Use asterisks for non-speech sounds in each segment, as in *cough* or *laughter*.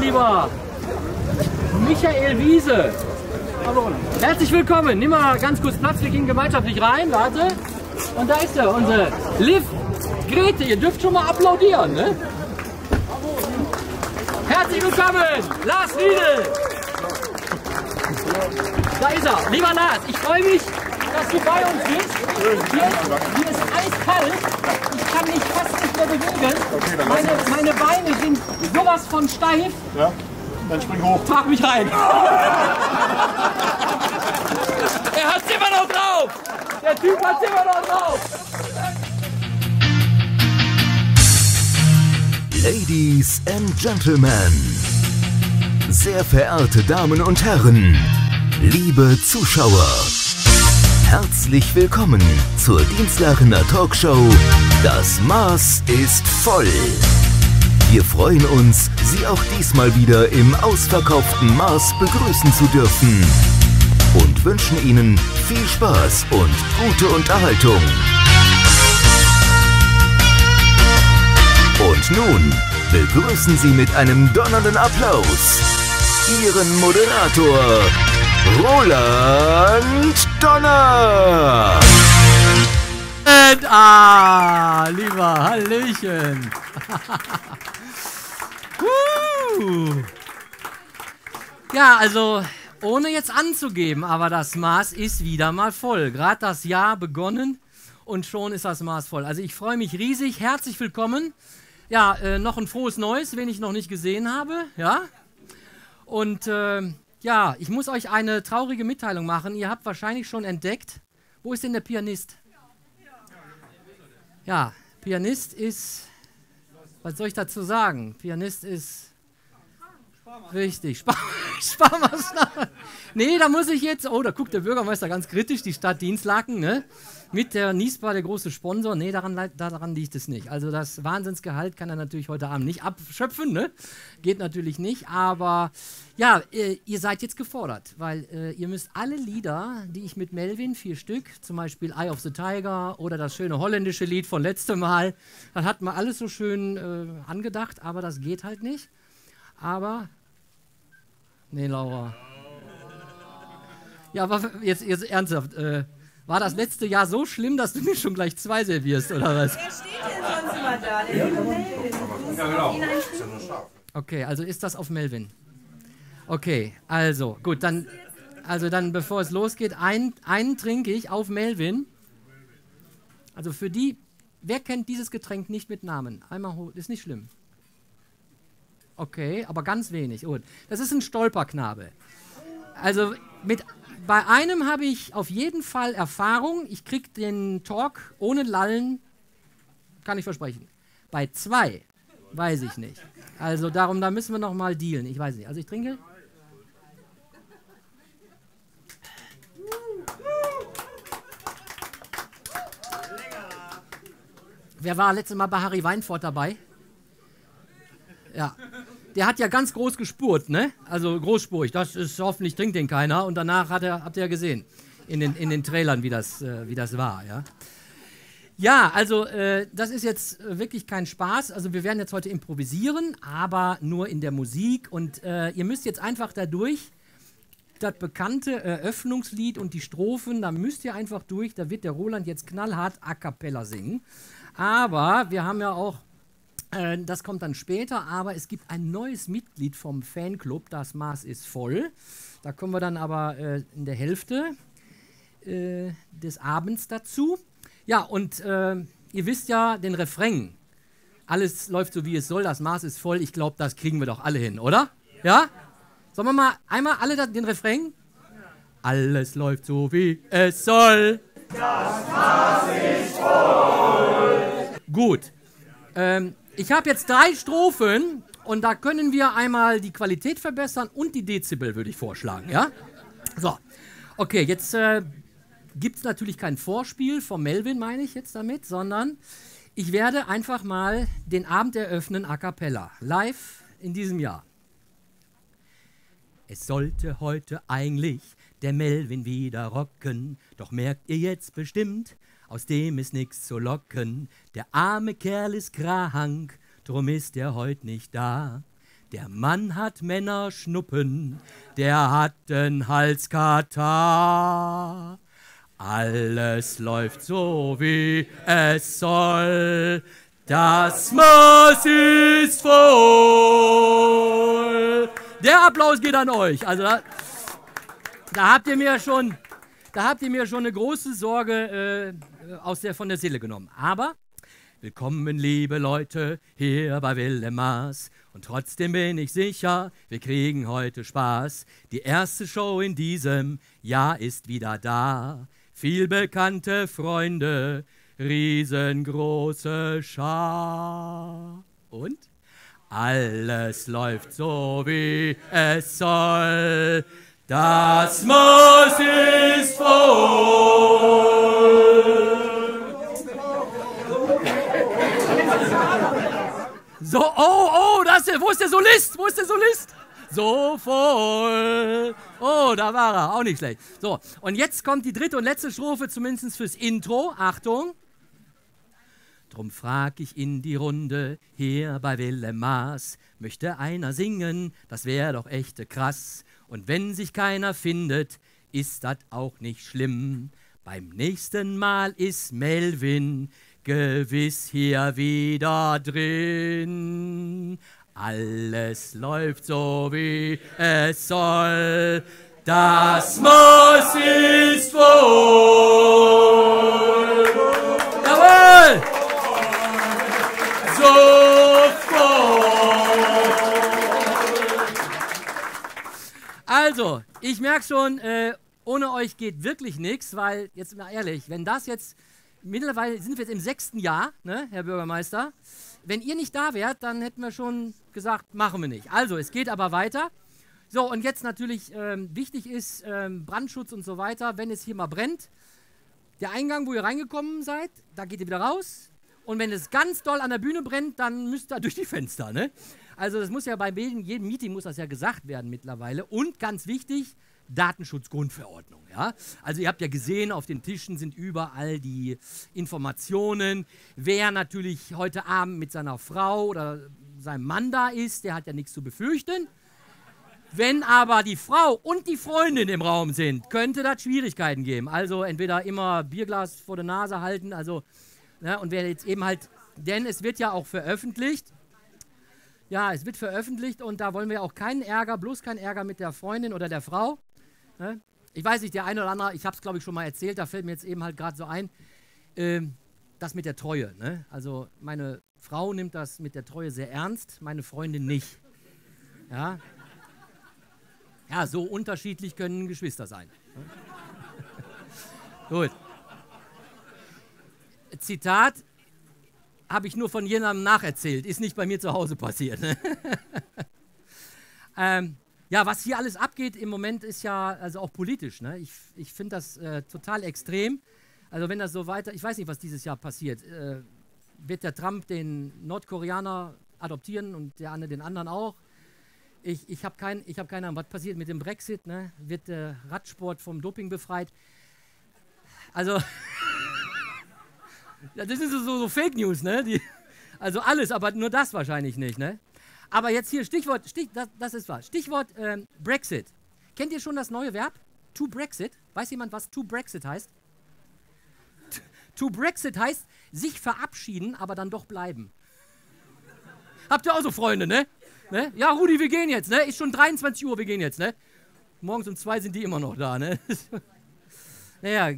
lieber Michael Wiese. Herzlich willkommen. Nimm mal ganz kurz Platz, wir gehen gemeinschaftlich rein. Warte. Und da ist er, unsere Liv Grete. Ihr dürft schon mal applaudieren. Ne? Herzlich willkommen, Lars Riedel. Da ist er. Lieber Lars, ich freue mich, dass du bei uns bist. Hier, hier ist eiskalt. Ich kann mich fast nicht mehr bewegen. Meine, meine Beine sind sowas von steif. Ja, dann spring hoch. Trag mich rein. *laughs* er hat's immer noch drauf. Der Typ hat's immer noch drauf. Ladies and Gentlemen, sehr verehrte Damen und Herren, liebe Zuschauer, herzlich willkommen zur Dienstlachener Talkshow Das Maß ist voll. Wir freuen uns, Sie auch diesmal wieder im ausverkauften Maß begrüßen zu dürfen und wünschen Ihnen viel Spaß und gute Unterhaltung. Und nun begrüßen Sie mit einem donnernden Applaus Ihren Moderator Roland Donner. Und, ah, lieber Hallöchen. *laughs* Ja, also ohne jetzt anzugeben, aber das Maß ist wieder mal voll. Gerade das Jahr begonnen und schon ist das Maß voll. Also ich freue mich riesig. Herzlich willkommen. Ja, äh, noch ein frohes Neues, wen ich noch nicht gesehen habe. Ja. Und äh, ja, ich muss euch eine traurige Mitteilung machen. Ihr habt wahrscheinlich schon entdeckt, wo ist denn der Pianist? Ja, Pianist ist, was soll ich dazu sagen? Pianist ist Richtig, Spar *laughs* Sparmaßnahmen. Nee, da muss ich jetzt, oh, da guckt der Bürgermeister ganz kritisch, die Stadt Dienstlaken, ne? Mit der Niesbar, der große Sponsor. Nee, daran, daran liegt es nicht. Also das Wahnsinnsgehalt kann er natürlich heute Abend nicht abschöpfen, ne? Geht natürlich nicht, aber ja, äh, ihr seid jetzt gefordert, weil äh, ihr müsst alle Lieder, die ich mit Melvin, vier Stück, zum Beispiel Eye of the Tiger oder das schöne holländische Lied von letztem Mal, das hat man alles so schön äh, angedacht, aber das geht halt nicht. Aber Nee, Laura. Ja, aber jetzt, jetzt ernsthaft. Äh, war das letzte Jahr so schlimm, dass du mir schon gleich zwei servierst, oder was? Wer steht denn sonst immer da? Der liebe Melvin. Ja, genau. Okay, also ist das auf Melvin. Okay, also, gut, dann, also dann, bevor es losgeht, ein, einen trinke ich auf Melvin. Also für die, wer kennt dieses Getränk nicht mit Namen? Einmal hoch, ist nicht schlimm. Okay, aber ganz wenig. Gut. Das ist ein Stolperknabe. Also mit, bei einem habe ich auf jeden Fall Erfahrung. Ich kriege den Talk ohne Lallen, kann ich versprechen. Bei zwei weiß ich nicht. Also darum, da müssen wir noch mal dealen. Ich weiß nicht. Also ich trinke. Wer war letztes Mal bei Harry Weinfurt dabei? Ja. Der hat ja ganz groß gespurt, ne? Also großspurig. Das ist hoffentlich trinkt den keiner. Und danach hat er, habt ihr ja gesehen in den, in den Trailern, wie das, äh, wie das war, ja. Ja, also äh, das ist jetzt äh, wirklich kein Spaß. Also wir werden jetzt heute improvisieren, aber nur in der Musik. Und äh, ihr müsst jetzt einfach dadurch das bekannte Eröffnungslied und die Strophen, da müsst ihr einfach durch. Da wird der Roland jetzt knallhart a cappella singen. Aber wir haben ja auch äh, das kommt dann später, aber es gibt ein neues Mitglied vom Fanclub, das Maß ist voll. Da kommen wir dann aber äh, in der Hälfte äh, des Abends dazu. Ja, und äh, ihr wisst ja den Refrain. Alles läuft so, wie es soll, das Maß ist voll. Ich glaube, das kriegen wir doch alle hin, oder? Ja? Sollen wir mal einmal alle den Refrain? Alles läuft so, wie es soll. Das Maß ist voll. Gut. Ähm, ich habe jetzt drei Strophen und da können wir einmal die Qualität verbessern und die Dezibel, würde ich vorschlagen, ja? So, okay, jetzt äh, gibt es natürlich kein Vorspiel von Melvin, meine ich jetzt damit, sondern ich werde einfach mal den Abend eröffnen a cappella, live in diesem Jahr. Es sollte heute eigentlich der Melvin wieder rocken, doch merkt ihr jetzt bestimmt, aus dem ist nix zu locken. Der arme Kerl ist krank, drum ist er heut nicht da. Der Mann hat Männer schnuppen, der hat den Halskatar. Alles läuft so, wie es soll. Das Maß ist voll. Der Applaus geht an euch. Also da, da habt ihr mir schon, da habt ihr mir schon eine große Sorge äh, aus der, von der Seele genommen. Aber willkommen, liebe Leute, hier bei Willem Maas. Und trotzdem bin ich sicher, wir kriegen heute Spaß. Die erste Show in diesem Jahr ist wieder da. Viel bekannte Freunde, riesengroße Schar. Und? Alles läuft so, wie es soll. Das Maß ist voll. So, oh, oh, das ist, wo ist der Solist? Wo ist der Solist? So voll. Oh, da war er. Auch nicht schlecht. So, und jetzt kommt die dritte und letzte Strophe, zumindest fürs Intro. Achtung. Drum frag ich in die Runde, hier bei Willem Maas, möchte einer singen, das wär doch echte krass. Und wenn sich keiner findet, ist das auch nicht schlimm. Beim nächsten Mal ist Melvin gewiss hier wieder drin. Alles läuft so, wie es soll. Das Maß ist voll. Jawohl! So voll. Also, ich merke schon, äh, ohne euch geht wirklich nichts, weil, jetzt mal ehrlich, wenn das jetzt, mittlerweile sind wir jetzt im sechsten Jahr, ne, Herr Bürgermeister, wenn ihr nicht da wärt, dann hätten wir schon gesagt, machen wir nicht. Also, es geht aber weiter. So, und jetzt natürlich ähm, wichtig ist ähm, Brandschutz und so weiter, wenn es hier mal brennt. Der Eingang, wo ihr reingekommen seid, da geht ihr wieder raus. Und wenn es ganz doll an der Bühne brennt, dann müsst ihr *laughs* durch die Fenster. Ne? Also das muss ja bei jedem Meeting muss das ja gesagt werden mittlerweile. Und ganz wichtig, Datenschutzgrundverordnung. Ja? Also ihr habt ja gesehen, auf den Tischen sind überall die Informationen. Wer natürlich heute Abend mit seiner Frau oder seinem Mann da ist, der hat ja nichts zu befürchten. Wenn aber die Frau und die Freundin im Raum sind, könnte das Schwierigkeiten geben. Also entweder immer Bierglas vor der Nase halten, also ne, und wer jetzt eben halt, denn es wird ja auch veröffentlicht. Ja, es wird veröffentlicht und da wollen wir auch keinen Ärger, bloß keinen Ärger mit der Freundin oder der Frau. Ne? Ich weiß nicht, der eine oder andere, ich habe es glaube ich schon mal erzählt, da fällt mir jetzt eben halt gerade so ein, äh, das mit der Treue. Ne? Also meine Frau nimmt das mit der Treue sehr ernst, meine Freundin nicht. Ja, ja so unterschiedlich können Geschwister sein. Ne? *laughs* Gut. Zitat habe ich nur von jemandem nacherzählt, ist nicht bei mir zu Hause passiert. Ne? *laughs* ähm, ja, was hier alles abgeht im Moment ist ja also auch politisch. Ne? Ich, ich finde das äh, total extrem. Also wenn das so weiter, ich weiß nicht, was dieses Jahr passiert. Äh, wird der Trump den Nordkoreaner adoptieren und der andere den anderen auch? Ich, ich habe kein, hab keine Ahnung, was passiert mit dem Brexit? Ne? Wird der Radsport vom Doping befreit? Also, *laughs* das sind so, so Fake News, ne? Die, also alles, aber nur das wahrscheinlich nicht, ne? Aber jetzt hier Stichwort, Stich, das, das ist was. Stichwort ähm, Brexit. Kennt ihr schon das neue Verb? To Brexit? Weiß jemand, was to Brexit heißt? *laughs* To Brexit heißt sich verabschieden, aber dann doch bleiben. Habt ihr auch so Freunde, ne? ne? Ja, Rudi, wir gehen jetzt, ne? Ist schon 23 Uhr, wir gehen jetzt, ne? Morgens um zwei sind die immer noch da, ne? *laughs* naja,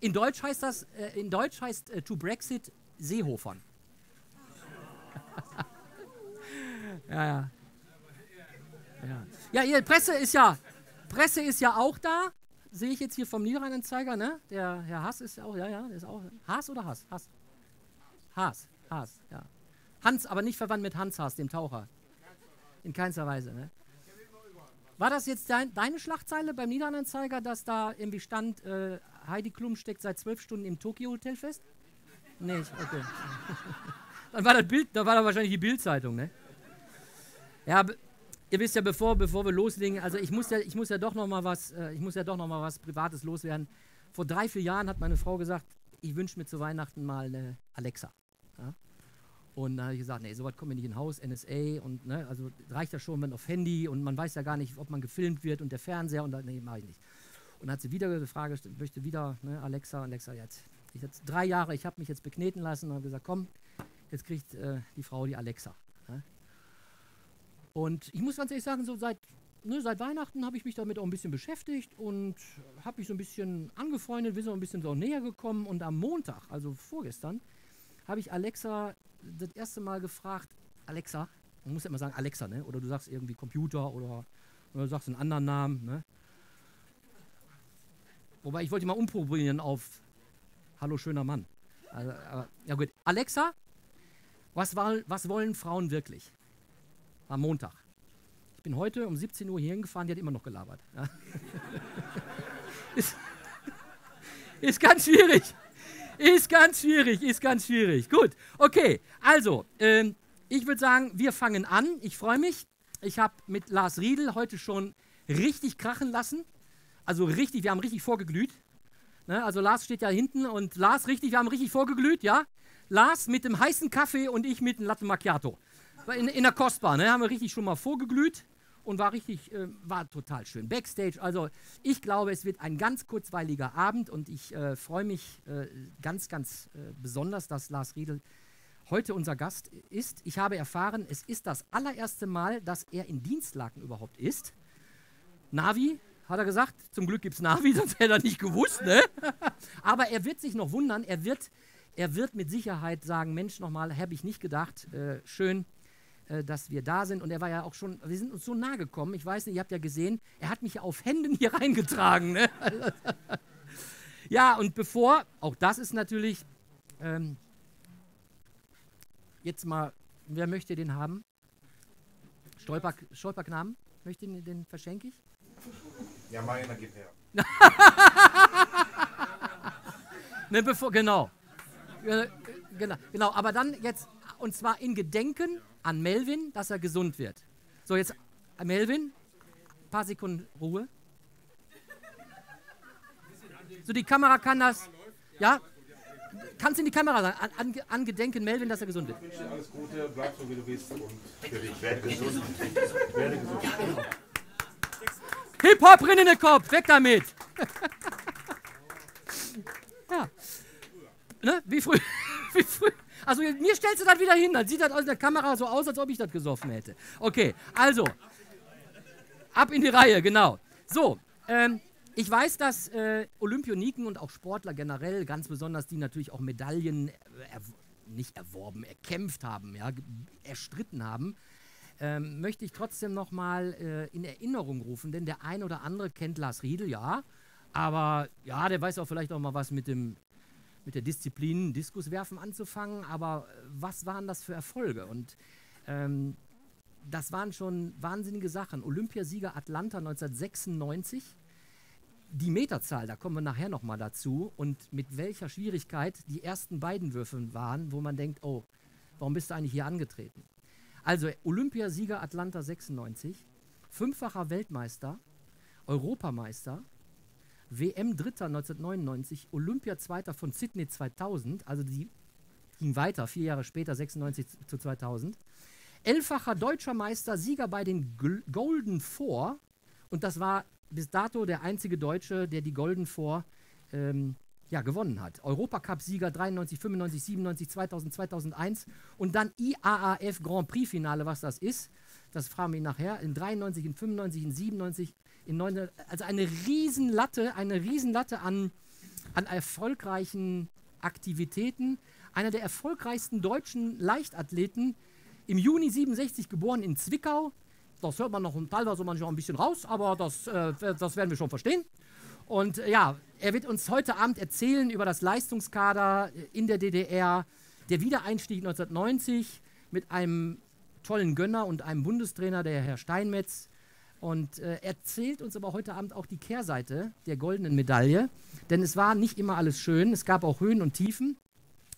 in Deutsch heißt das, äh, in Deutsch heißt äh, to Brexit Seehofern. Ja, ja. Ja, ja Presse ist ja, Presse ist ja auch da. Sehe ich jetzt hier vom Niederrheinanzeiger, ne? Der Herr Haas ist auch, ja, ja, der ist auch. Haas oder Haas? Haas. Haas, Haas, ja. Hans, aber nicht verwandt mit Hans Haas, dem Taucher. In keinster Weise, ne? War das jetzt dein, deine Schlagzeile beim Niederrheinanzeiger, dass da irgendwie stand, äh, Heidi Klum steckt seit zwölf Stunden im Tokio-Hotel fest? Nee, okay. *laughs* dann war das Bild, da war da wahrscheinlich die Bildzeitung, ne? Ja, ihr wisst ja, bevor, bevor wir loslegen, also ich muss ja, ich muss ja doch noch mal was, äh, ich muss ja doch noch mal was Privates loswerden. Vor drei, vier Jahren hat meine Frau gesagt, ich wünsche mir zu Weihnachten mal eine Alexa. Ja? Und dann habe ich gesagt, nee, sowas kommt mir nicht in Haus, NSA und ne, also reicht ja schon, wenn auf Handy und man weiß ja gar nicht, ob man gefilmt wird und der Fernseher und dann, nee, mache ich nicht. Und hat sie wieder die Frage gestellt, möchte wieder, ne, Alexa, Alexa, jetzt, ich jetzt drei Jahre, ich habe mich jetzt bekneten lassen und habe gesagt, komm, jetzt kriegt äh, die Frau die Alexa. Und ich muss ganz ehrlich sagen, so seit, ne, seit Weihnachten habe ich mich damit auch ein bisschen beschäftigt und habe mich so ein bisschen angefreundet, bin so ein bisschen so näher gekommen und am Montag, also vorgestern, habe ich Alexa das erste Mal gefragt, Alexa, man muss ja immer sagen Alexa, ne? Oder du sagst irgendwie Computer oder, oder du sagst einen anderen Namen, ne? Wobei ich wollte mal umprobieren auf Hallo schöner Mann. Also, aber, ja gut. Alexa, was, war, was wollen Frauen wirklich? Am Montag. Ich bin heute um 17 Uhr hier hingefahren, die hat immer noch gelabert. Ja. *laughs* ist, ist ganz schwierig. Ist ganz schwierig, ist ganz schwierig. Gut, okay. Also, ähm, ich würde sagen, wir fangen an. Ich freue mich. Ich habe mit Lars Riedel heute schon richtig krachen lassen. Also richtig, wir haben richtig vorgeglüht. Ne? Also Lars steht ja hinten und Lars richtig, wir haben richtig vorgeglüht, ja? Lars mit dem heißen Kaffee und ich mit dem Latte Macchiato. In, in der Kostbar, ne? Haben wir richtig schon mal vorgeglüht und war richtig, äh, war total schön. Backstage, also ich glaube, es wird ein ganz kurzweiliger Abend und ich äh, freue mich äh, ganz, ganz äh, besonders, dass Lars Riedel heute unser Gast ist. Ich habe erfahren, es ist das allererste Mal, dass er in Dienstlaken überhaupt ist. Navi, hat er gesagt. Zum Glück gibt es Navi, *laughs* sonst hätte er nicht gewusst. Ne? *laughs* Aber er wird sich noch wundern. Er wird, er wird mit Sicherheit sagen: Mensch, nochmal, habe ich nicht gedacht. Äh, schön, äh, dass wir da sind. Und er war ja auch schon, wir sind uns so nah gekommen. Ich weiß nicht, ihr habt ja gesehen, er hat mich ja auf Händen hier *laughs* reingetragen. Ne? *laughs* ja, und bevor, auch das ist natürlich, ähm, jetzt mal, wer möchte den haben? Stolper, Stolperknaben? Möchte den, den verschenke ich? Ja, meiner geht her. *laughs* ne, bevor, genau. Äh, genau. Genau, aber dann jetzt, und zwar in Gedenken an Melvin, dass er gesund wird. So, jetzt, Melvin, ein paar Sekunden Ruhe. So, die Kamera kann das, ja, kannst du in die Kamera sagen, an, an, an Gedenken Melvin, dass er gesund wird. Ich wünsche dir alles Gute, bleib so wie du bist und dich. Werde gesund. Werde gesund. Hip-Hop rein in den Kopf, weg damit. *laughs* ja. Ne? Wie früh. *laughs* Wie früh. Also mir stellst du das wieder hin, dann sieht das aus der Kamera so aus, als ob ich das gesoffen hätte. Okay, also, ab in die Reihe, genau. So, ähm, ich weiß, dass äh, Olympioniken und auch Sportler generell, ganz besonders die natürlich auch Medaillen äh, nicht erworben, erkämpft haben, ja, erstritten haben, ähm, möchte ich trotzdem nochmal äh, in Erinnerung rufen, denn der ein oder andere kennt Lars Riedel, ja, aber ja, der weiß auch vielleicht auch mal was mit dem mit der Disziplin Diskuswerfen anzufangen, aber äh, was waren das für Erfolge? Und ähm, das waren schon wahnsinnige Sachen. Olympiasieger Atlanta 1996, die Meterzahl, da kommen wir nachher nochmal dazu, und mit welcher Schwierigkeit die ersten beiden Würfe waren, wo man denkt, oh, warum bist du eigentlich hier angetreten? Also Olympiasieger Atlanta 96, fünffacher Weltmeister, Europameister, WM-Dritter 1999, Olympia-Zweiter von Sydney 2000, also die ging weiter, vier Jahre später, 96 zu 2000. Elffacher deutscher Meister, Sieger bei den Golden Four. Und das war bis dato der einzige Deutsche, der die Golden Four ähm, ja, gewonnen hat. Europacup-Sieger 93, 95, 97, 2000, 2001 und dann IAAF Grand Prix-Finale, was das ist. Das fragen wir ihn nachher. In 93, in 95, in 97, in 9, also eine Riesenlatte, eine Riesenlatte an, an erfolgreichen Aktivitäten. Einer der erfolgreichsten deutschen Leichtathleten, im Juni 67 geboren in Zwickau. Das hört man noch teilweise manchmal ein bisschen raus, aber das, äh, das werden wir schon verstehen. Und äh, ja, er wird uns heute Abend erzählen über das Leistungskader in der DDR, der Wiedereinstieg 1990 mit einem tollen Gönner und einem Bundestrainer, der Herr Steinmetz. Und äh, erzählt uns aber heute Abend auch die Kehrseite der goldenen Medaille. Denn es war nicht immer alles schön, es gab auch Höhen und Tiefen.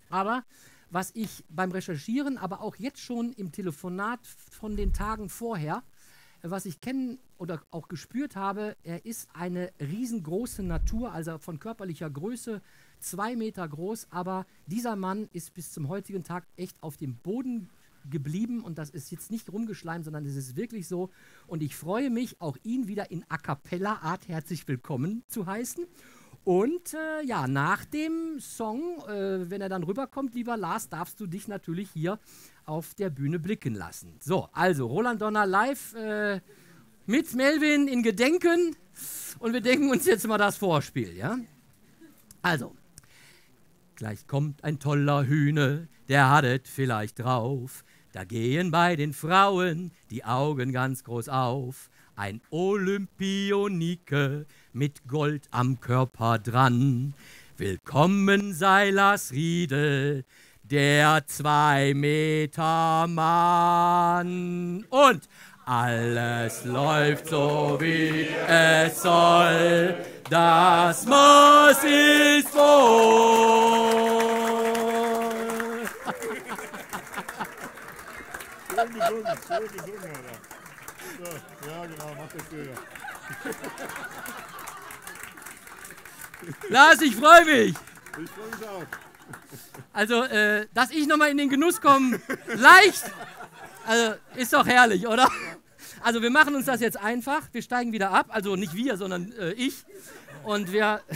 Aber was ich beim Recherchieren, aber auch jetzt schon im Telefonat von den Tagen vorher was ich kennen oder auch gespürt habe, er ist eine riesengroße Natur, also von körperlicher Größe, zwei Meter groß, aber dieser Mann ist bis zum heutigen Tag echt auf dem Boden geblieben und das ist jetzt nicht rumgeschleimt, sondern es ist wirklich so. Und ich freue mich, auch ihn wieder in A Cappella Art herzlich willkommen zu heißen. Und äh, ja, nach dem Song, äh, wenn er dann rüberkommt, lieber Lars, darfst du dich natürlich hier auf der Bühne blicken lassen. So, also Roland Donner live äh, mit Melvin in Gedenken und wir denken uns jetzt mal das Vorspiel, ja? Also, gleich kommt ein toller Hühne, der hat es vielleicht drauf. Da gehen bei den Frauen die Augen ganz groß auf. Ein Olympionike mit Gold am Körper dran. Willkommen sei Lars Riedel, der zwei Meter Mann. Und alles läuft so wie es soll. Das Maß ist voll. Schön gesungen, schön gesungen, Alter. So, ja, genau, mach das wieder. Lars, ich freue mich. Ich freue mich auch. Also, äh, dass ich nochmal in den Genuss komme, leicht. Also, ist doch herrlich, oder? Also, wir machen uns das jetzt einfach. Wir steigen wieder ab. Also, nicht wir, sondern äh, ich. Und wir. *laughs*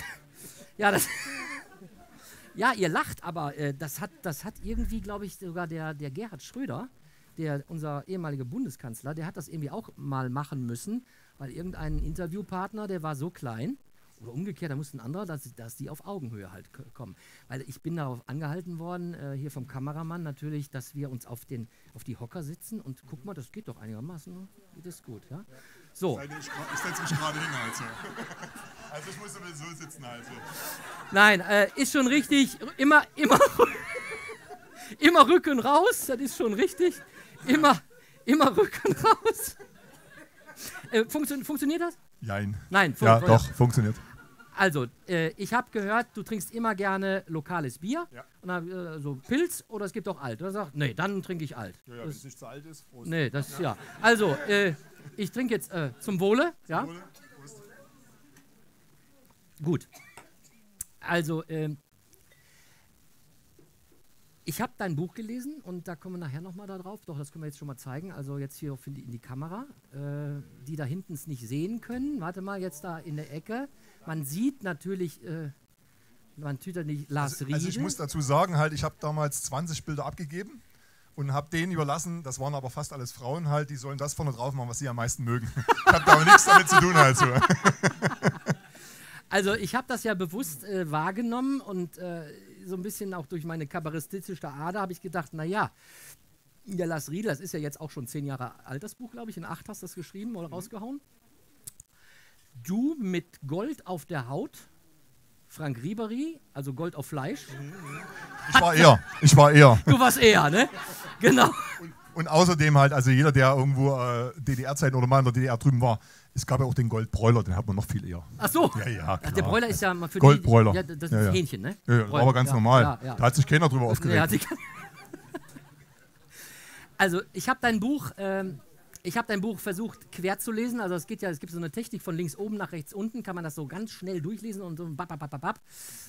Ja, das. *laughs* Ja, ihr lacht, aber äh, das, hat, das hat irgendwie, glaube ich, sogar der, der Gerhard Schröder, der, unser ehemaliger Bundeskanzler, der hat das irgendwie auch mal machen müssen, weil irgendein Interviewpartner, der war so klein, oder umgekehrt, da musste ein anderer, dass, dass die auf Augenhöhe halt kommen. Weil ich bin darauf angehalten worden, äh, hier vom Kameramann natürlich, dass wir uns auf, den, auf die Hocker sitzen und guck mal, das geht doch einigermaßen, geht das gut, ja? So, Ich, ich setze mich gerade hin, also. *laughs* Also ich muss sowieso sitzen, also. nein, äh, ist schon richtig, immer, immer, *laughs* immer Rücken raus, das ist schon richtig, immer, immer Rücken raus. Äh, funktio funktioniert das? Jein. Nein, fun Ja, doch, funktioniert. Also, äh, ich habe gehört, du trinkst immer gerne lokales Bier. Ja. Und dann, äh, so Pilz oder es gibt auch alt. Da sagt, nee, dann trinke ich alt. Ja, ja, wenn es nicht zu alt ist, Prost. nee, das ja. Also, äh, ich trinke jetzt äh, zum Wohle, ja. Wohle. Prost. Gut. Also, ähm, ich habe dein Buch gelesen und da kommen wir nachher nochmal da drauf. Doch, das können wir jetzt schon mal zeigen. Also jetzt hier in die, in die Kamera. Äh, die da hinten es nicht sehen können. Warte mal, jetzt da in der Ecke. Man sieht natürlich, äh, man sieht da nicht Lars Also, Riedel. also ich muss dazu sagen, halt, ich habe damals 20 Bilder abgegeben und habe denen überlassen, das waren aber fast alles Frauen halt, die sollen das vorne drauf machen, was sie am meisten mögen. Ich habe da aber nichts damit zu tun halt so. *laughs* Also ich habe das ja bewusst äh, wahrgenommen und äh, so ein bisschen auch durch meine kabarettistische Ader habe ich gedacht, naja, der Lars Riedel, das ist ja jetzt auch schon zehn Jahre alt, das Buch, glaube ich, in acht hast du das geschrieben oder rausgehauen. Du mit Gold auf der Haut, Frank Ribery, also Gold auf Fleisch. Ich war eher, ich war eher. Du warst eher, ne? Genau. Und außerdem halt, also jeder, der irgendwo äh, DDR-Zeiten oder mal in der DDR drüben war, es gab ja auch den Goldbräuler, den hat man noch viel eher. Ach so. Ja, ja, Ach, klar. der Bräuler ist ja mal für Goldbräuler. die... Ja, das ist Ja, ja. Hähnchen, ne? Ja, Bräuler, aber ganz normal. Da hat sich keiner drüber *laughs* Nee, aufgeregt. sich- *laughs* also ich habe dein Buch, ähm, ich habe dein Buch versucht quer zu lesen. Also es geht ja, es gibt so eine Technik von links oben nach rechts unten, kann man das so ganz schnell durchlesen und so bap, bap, bap, bap, bap.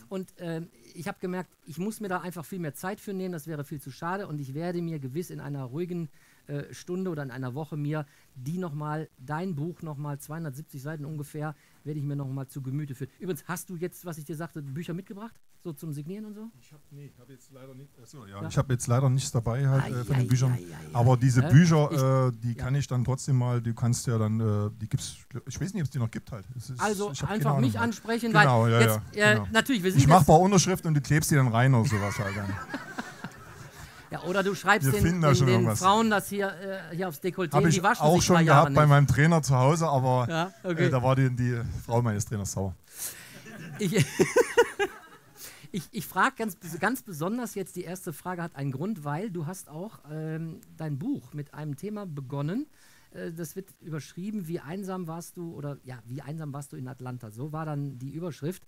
Und ähm, ich habe gemerkt, ich muss mir da einfach viel mehr Zeit für nehmen. Das wäre viel zu schade und ich werde mir gewiss in einer ruhigen äh, Stunde oder in einer Woche mir die nochmal, dein Buch nochmal, 270 Seiten ungefähr, werde ich mir nochmal zu Gemüte führen. Übrigens, hast du jetzt, was ich dir sagte, Bücher mitgebracht? So zum Signieren und so? Ich habe nee, hab jetzt leider nicht, achso, ja. Ich hab jetzt leider nichts dabei halt, äh, von den Büchern. Eieieiei. Aber diese Ja, Bücher, äh, die ja. kann ich dann trotzdem mal, du kannst ja dann, äh, die gibt's, ich weiß nicht, ob es die noch gibt halt. Es ist, Also ich einfach mich halt. ansprechen, Genau, weil ja, jetzt, ja, äh, genau. natürlich, wir sind Ich mache paar Unterschriften und du klebst die dann rein oder sowas halt dann. *laughs* ja, oder du schreibst Wir den, den, den. Frauen das hier, äh, hier aufs Dekolleté, Habe die ich auch schon Jahre gehabt bei nicht. meinem Trainer zu Hause, aber Ja, okay. äh, da war die, die Frau meines Trainers sauer. Ich, *laughs* ich, ich frage ganz, ganz besonders jetzt, die erste Frage hat einen Grund, weil du hast auch ähm, dein Buch mit einem Thema begonnen. Äh, das wird überschrieben, wie einsam warst du, oder ja, wie einsam warst du in Atlanta. So war dann die Überschrift.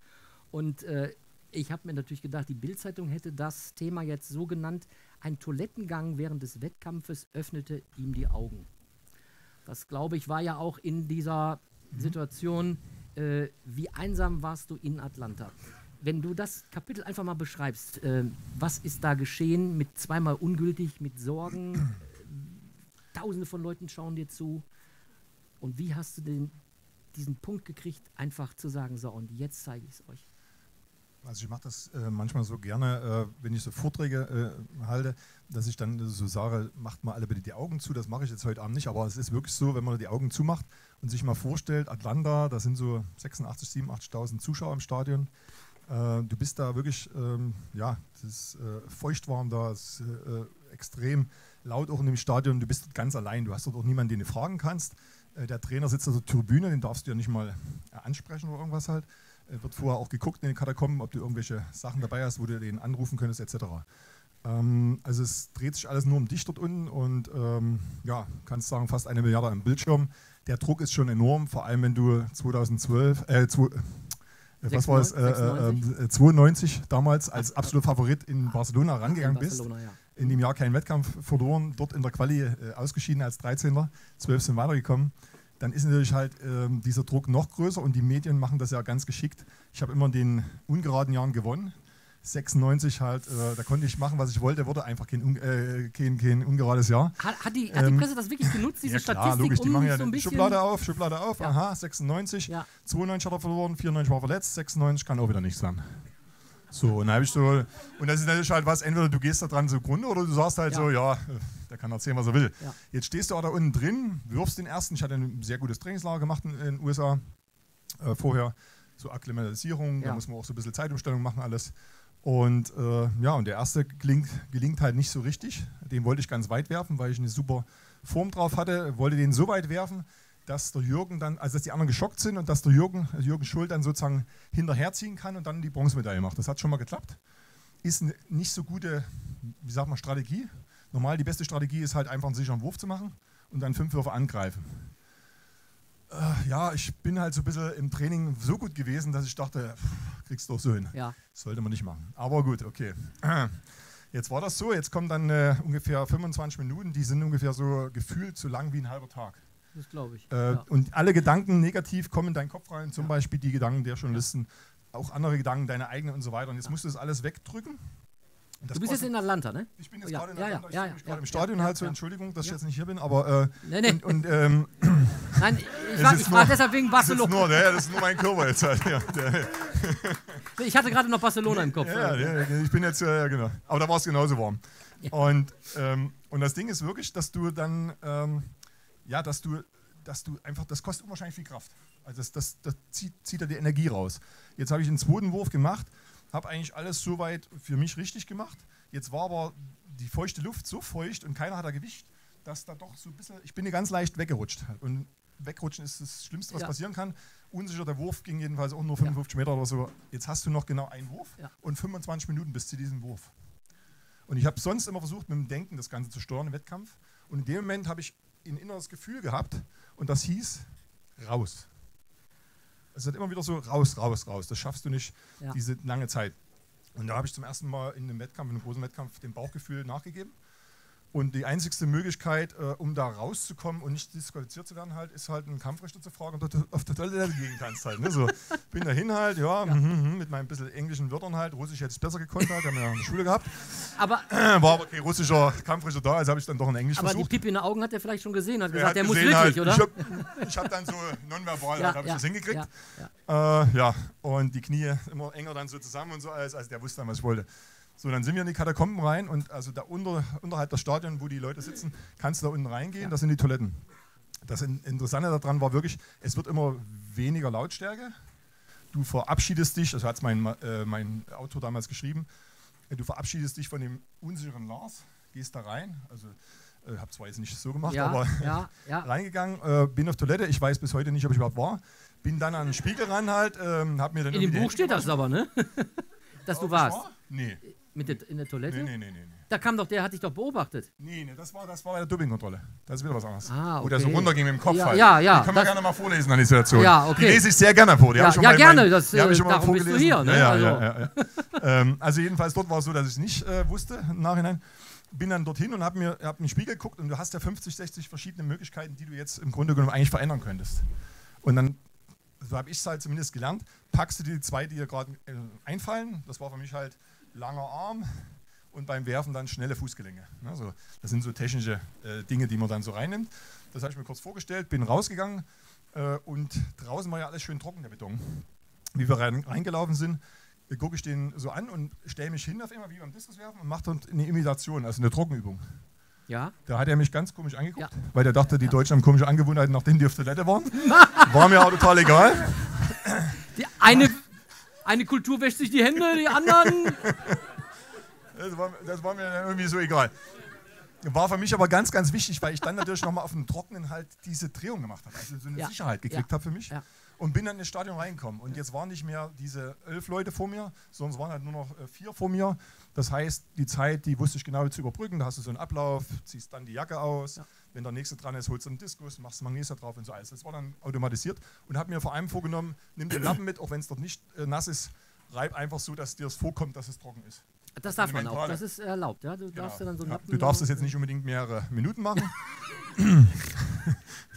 Und äh, ich habe mir natürlich gedacht, die Bildzeitung hätte das Thema jetzt so genannt, ein Toilettengang während des Wettkampfes öffnete ihm die Augen. Das glaube ich war ja auch in dieser Situation, äh, wie einsam warst du in Atlanta. Wenn du das Kapitel einfach mal beschreibst, äh, was ist da geschehen mit zweimal ungültig, mit Sorgen, äh, tausende von Leuten schauen dir zu und wie hast du den, diesen Punkt gekriegt, einfach zu sagen, so und jetzt zeige ich es euch. Also ich mache das äh, manchmal so gerne, äh, wenn ich so Vorträge äh, halte, dass ich dann so sage, macht mal alle bitte die Augen zu. Das mache ich jetzt heute Abend nicht, aber es ist wirklich so, wenn man die Augen zumacht und sich mal vorstellt, Atlanta, da sind so 86, 87.000 Zuschauer im Stadion. Äh, du bist da wirklich, ähm, ja, es ist äh, feuchtwarm da, es ist äh, extrem laut auch in dem Stadion. Du bist dort ganz allein, du hast dort auch niemanden, den du fragen kannst. Der Trainer sitzt auf der Tribüne, den darfst du ja nicht mal ansprechen oder irgendwas halt. Äh, wird vorher auch geguckt in den Katakomben, ob du irgendwelche Sachen dabei hast, wo du den anrufen könntest, etc. Ähm, also es dreht sich alles nur um dich dort unten und ähm, ja, kannst sagen, fast eine Milliarde am Bildschirm. Der Druck ist schon enorm, vor allem wenn du 2012, äh, zwei, äh, was war es, äh, äh, 92 damals als absoluter Favorit in Barcelona rangegangen In Barcelona, bist. ja. In dem Jahr keinen Wettkampf verloren, dort in der Quali äh, ausgeschieden als 13. 12 sind weitergekommen. Dann ist natürlich halt ähm, dieser Druck noch größer und die Medien machen das ja ganz geschickt. Ich habe immer in den ungeraden Jahren gewonnen. 96 halt, äh, da konnte ich machen, was ich wollte, wurde einfach kein, äh, kein, kein ungerades Jahr. Hat, hat, die, hat die Ähm, Presse das wirklich genutzt, diese *laughs* ja klar, Statistik, logisch, die um machen ja so ein. Schublade auf, Schublade auf, Ja. aha, 96, Ja. 92 hat er verloren, 94 war verletzt, 96 kann auch wieder nichts werden. So, und dann habe ich so, und das ist natürlich halt was, entweder du gehst da dran zugrunde oder du sagst halt Ja. so, ja, der kann erzählen, was er will. Ja. Jetzt stehst du auch da unten drin, wirfst den ersten, ich hatte ein sehr gutes Trainingslager gemacht in den USA äh, vorher, so Akklimatisierung, Ja. da muss man auch so ein bisschen Zeitumstellung machen, alles. Und äh, ja, und der erste gelingt, gelingt halt nicht so richtig. Den wollte ich ganz weit werfen, weil ich eine super Form drauf hatte. Wollte den so weit werfen, dass der Jürgen dann, also dass die anderen geschockt sind und dass der Jürgen, also Jürgen Schuld dann sozusagen hinterherziehen kann und dann die Bronzemedaille macht. Das hat schon mal geklappt. Ist eine nicht so gute, wie sagt man, Strategie. Normal die beste Strategie ist halt einfach einen sicheren Wurf zu machen und dann fünf Würfe angreifen. Äh, ja, ich bin halt so ein bisschen im Training so gut gewesen, dass ich dachte, pff, kriegst du doch so hin. Ja. Das sollte man nicht machen. Aber gut, okay. *clears throat* Jetzt war das so, jetzt kommen dann äh, ungefähr 25 Minuten, die sind ungefähr so gefühlt so lang wie ein halber Tag. Das glaube ich. Äh, ja. Und alle Gedanken negativ kommen in deinen Kopf rein, zum Beispiel die Gedanken der Journalisten, auch andere Gedanken, deine eigenen und so weiter. Und jetzt musst du das alles wegdrücken. Das Du bist jetzt in Atlanta, ne? ich bin jetzt Ja, gerade in ja, ja, Atlanta, ich ja, bin ja, gerade im ja, Stadion ja, halt so, ja. Entschuldigung, dass ich Ja. jetzt nicht hier bin, aber äh, Nee, nee. und, und ähm, *laughs* Nein, ich, war- ich frage deshalb wegen das ist Barcelona. nur, ja, das ist nur mein Körper jetzt halt. Ja, der, Ich hatte gerade noch Barcelona im Kopf. Ja, ja, ja, ich bin jetzt, ja, ja, genau. Aber da war es genauso warm. Und, ähm, und das Ding ist wirklich, dass du dann, ähm, ja, dass du, dass du einfach, das kostet unwahrscheinlich viel Kraft. Also das, das, das zieht, zieht da die Energie raus. Jetzt habe ich den zweiten Wurf gemacht, habe eigentlich alles soweit für mich richtig gemacht. Jetzt war aber die feuchte Luft so feucht und keiner hat da Gewicht, dass da doch so ein bisschen, ich bin hier ganz leicht weggerutscht. Und wegrutschen ist das Schlimmste, was Ja. passieren kann. Unsicher, der Wurf ging jedenfalls auch nur 55 Meter oder so. Jetzt hast du noch genau einen Wurf Ja. und 25 Minuten bis zu diesem Wurf. Und ich habe sonst immer versucht, mit dem Denken das Ganze zu steuern im Wettkampf. Und in dem Moment habe ich ein inneres Gefühl gehabt und das hieß raus. Es hat immer wieder so raus, raus, raus. Das schaffst du nicht, Ja. diese lange Zeit. Und da habe ich zum ersten Mal in einem Wettkampf, in einem großen Wettkampf, dem Bauchgefühl nachgegeben. Und die einzigste Möglichkeit, äh, um da rauszukommen und nicht disqualifiziert zu werden, halt, ist halt einen Kampfrichter zu fragen, ob du auf der Toilette gehen kannst halt. Ne? So, *laughs* bin dahin halt, ja, mhm, mhm, mit meinen bisschen englischen Wörtern halt. Russisch hätte ich besser gekonnt halt, haben wir ja in der Schule gehabt. Aber, *clears throat* War aber kein russischer Kampfrichter da, also habe ich dann doch in Englisch aber die versucht. Pipi in den Augen hat er vielleicht schon gesehen, hat Er gesagt, hat der muss wirklich, halt, oder? Ich habe hab dann so nonverbal, halt, habe ich das hingekriegt. Ja, ja. Äh, ja, und die Knie immer enger dann so zusammen und so alles. Also der wusste dann, was ich wollte. So, dann sind wir in die Katakomben rein und also da unter, unterhalb des Stadion, wo die Leute sitzen, kannst du da unten reingehen, das sind die Toiletten. Das In- Interessante daran war wirklich, es wird immer weniger Lautstärke. Du verabschiedest dich, das hat mein, äh, mein Autor damals geschrieben, äh, du verabschiedest dich von dem unsicheren Lars, gehst da rein, also äh, habe zwar jetzt nicht so gemacht, Ja, aber ja, ja. *laughs* reingegangen, äh, bin auf Toilette, ich weiß bis heute nicht, ob ich überhaupt war, bin dann an den Spiegel ran halt, ähm, hab mir dann In dem Buch steht das aber, ne? *laughs* Dass du warst. war? Nee, Mit der, in der Toilette? nee, nee, nee, nee. Da kam doch, der hat dich doch beobachtet. Nee, nee, das war, das war bei der Dopingkontrolle. Das ist wieder was anderes. Ah, Wo der so okay. runterging mit dem Kopf Ja, halt. ja, ja, Die können wir gerne mal vorlesen an die Situation. Ja, okay. Die lese ich sehr gerne vor. Die Ja, ich schon ja, mal gerne, meinen- das, die hab ich äh, schon mal darum bist du vorgelesen. hier, ne? Ja, ja, Also- ja, ja, ja. *laughs* ähm, also jedenfalls dort war es so, dass ich es nicht äh, wusste im Nachhinein. bin dann dorthin und habe mir hab in den Spiegel geguckt und du hast ja 50, 60 verschiedene Möglichkeiten, die du jetzt im Grunde genommen eigentlich verändern könntest. Und dann, so habe ich es halt zumindest gelernt, packst du die zwei, die dir gerade äh, einfallen. Das war für mich halt langer Arm und beim Werfen dann schnelle Fußgelenke. Ne, so, das sind so technische äh, Dinge, die man dann so reinnimmt. Das habe ich mir kurz vorgestellt, bin rausgegangen äh, und draußen war ja alles schön trocken, der Beton. Wie wir rein, reingelaufen sind, äh, gucke ich den so an und stelle mich hin auf einmal wie beim Diskuswerfen und mache dort eine Imitation, also eine Trockenübung. Ja. Da hat er mich ganz komisch angeguckt, Ja. weil der dachte, die Deutschen haben komische Angewohnheiten, nachdem die auf Toilette waren. *laughs* War mir auch total egal. Die eine, eine Kultur wäscht sich die Hände, die anderen. Das war, das war mir dann irgendwie so egal. War für mich aber ganz, ganz wichtig, weil ich dann natürlich nochmal auf dem Trockenen halt diese Drehung gemacht habe, also so eine Ja. Sicherheit gekriegt Ja. habe für mich. Ja. Und bin dann ins Stadion reingekommen. Und jetzt waren nicht mehr diese elf Leute vor mir, sondern es waren halt nur noch äh, vier vor mir. Das heißt, die Zeit, die wusste ich genau zu überbrücken. Da hast du so einen Ablauf, ziehst dann die Jacke aus. Wenn der nächste dran ist, holst du einen Diskus, machst Magnesia drauf und so alles. Das war dann automatisiert. Und habe mir vor allem vorgenommen, nimm den Lappen mit, auch wenn es dort nicht äh, nass ist, reib einfach so, dass dir es vorkommt, dass es trocken ist. Das darf man auch. Das ist erlaubt. Ja? Du darfst ja dann so einen Ja, Lappen. du darfst das jetzt nicht unbedingt mehrere Minuten machen. *laughs*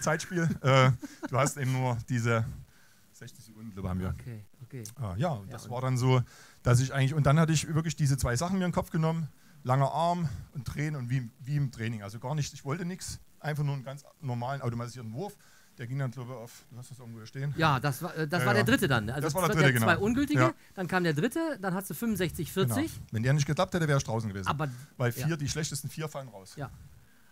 Zeitspiel. Äh, du hast eben nur diese 60 Sekunden, glaube ich, haben wir. Okay, okay. Ah, ja, und das und- war dann so, dass ich eigentlich, und dann hatte ich wirklich diese zwei Sachen mir in den Kopf genommen, langer Arm und Drehen und wie, wie im Training. Also gar nicht, ich wollte nichts, einfach nur einen ganz normalen automatisierten Wurf. Der ging dann, glaube ich, auf, du hast das irgendwo stehen. Ja, das war, äh, das Ja, war der ja. dritte dann. Also Das war der zwei- dritte, zwei genau. ungültige, Ja. dann kam der dritte, dann hast du 65, 40. Genau. Wenn der nicht geklappt hätte, wäre ich draußen gewesen. Aber, Weil vier, die schlechtesten vier fallen raus. Ja.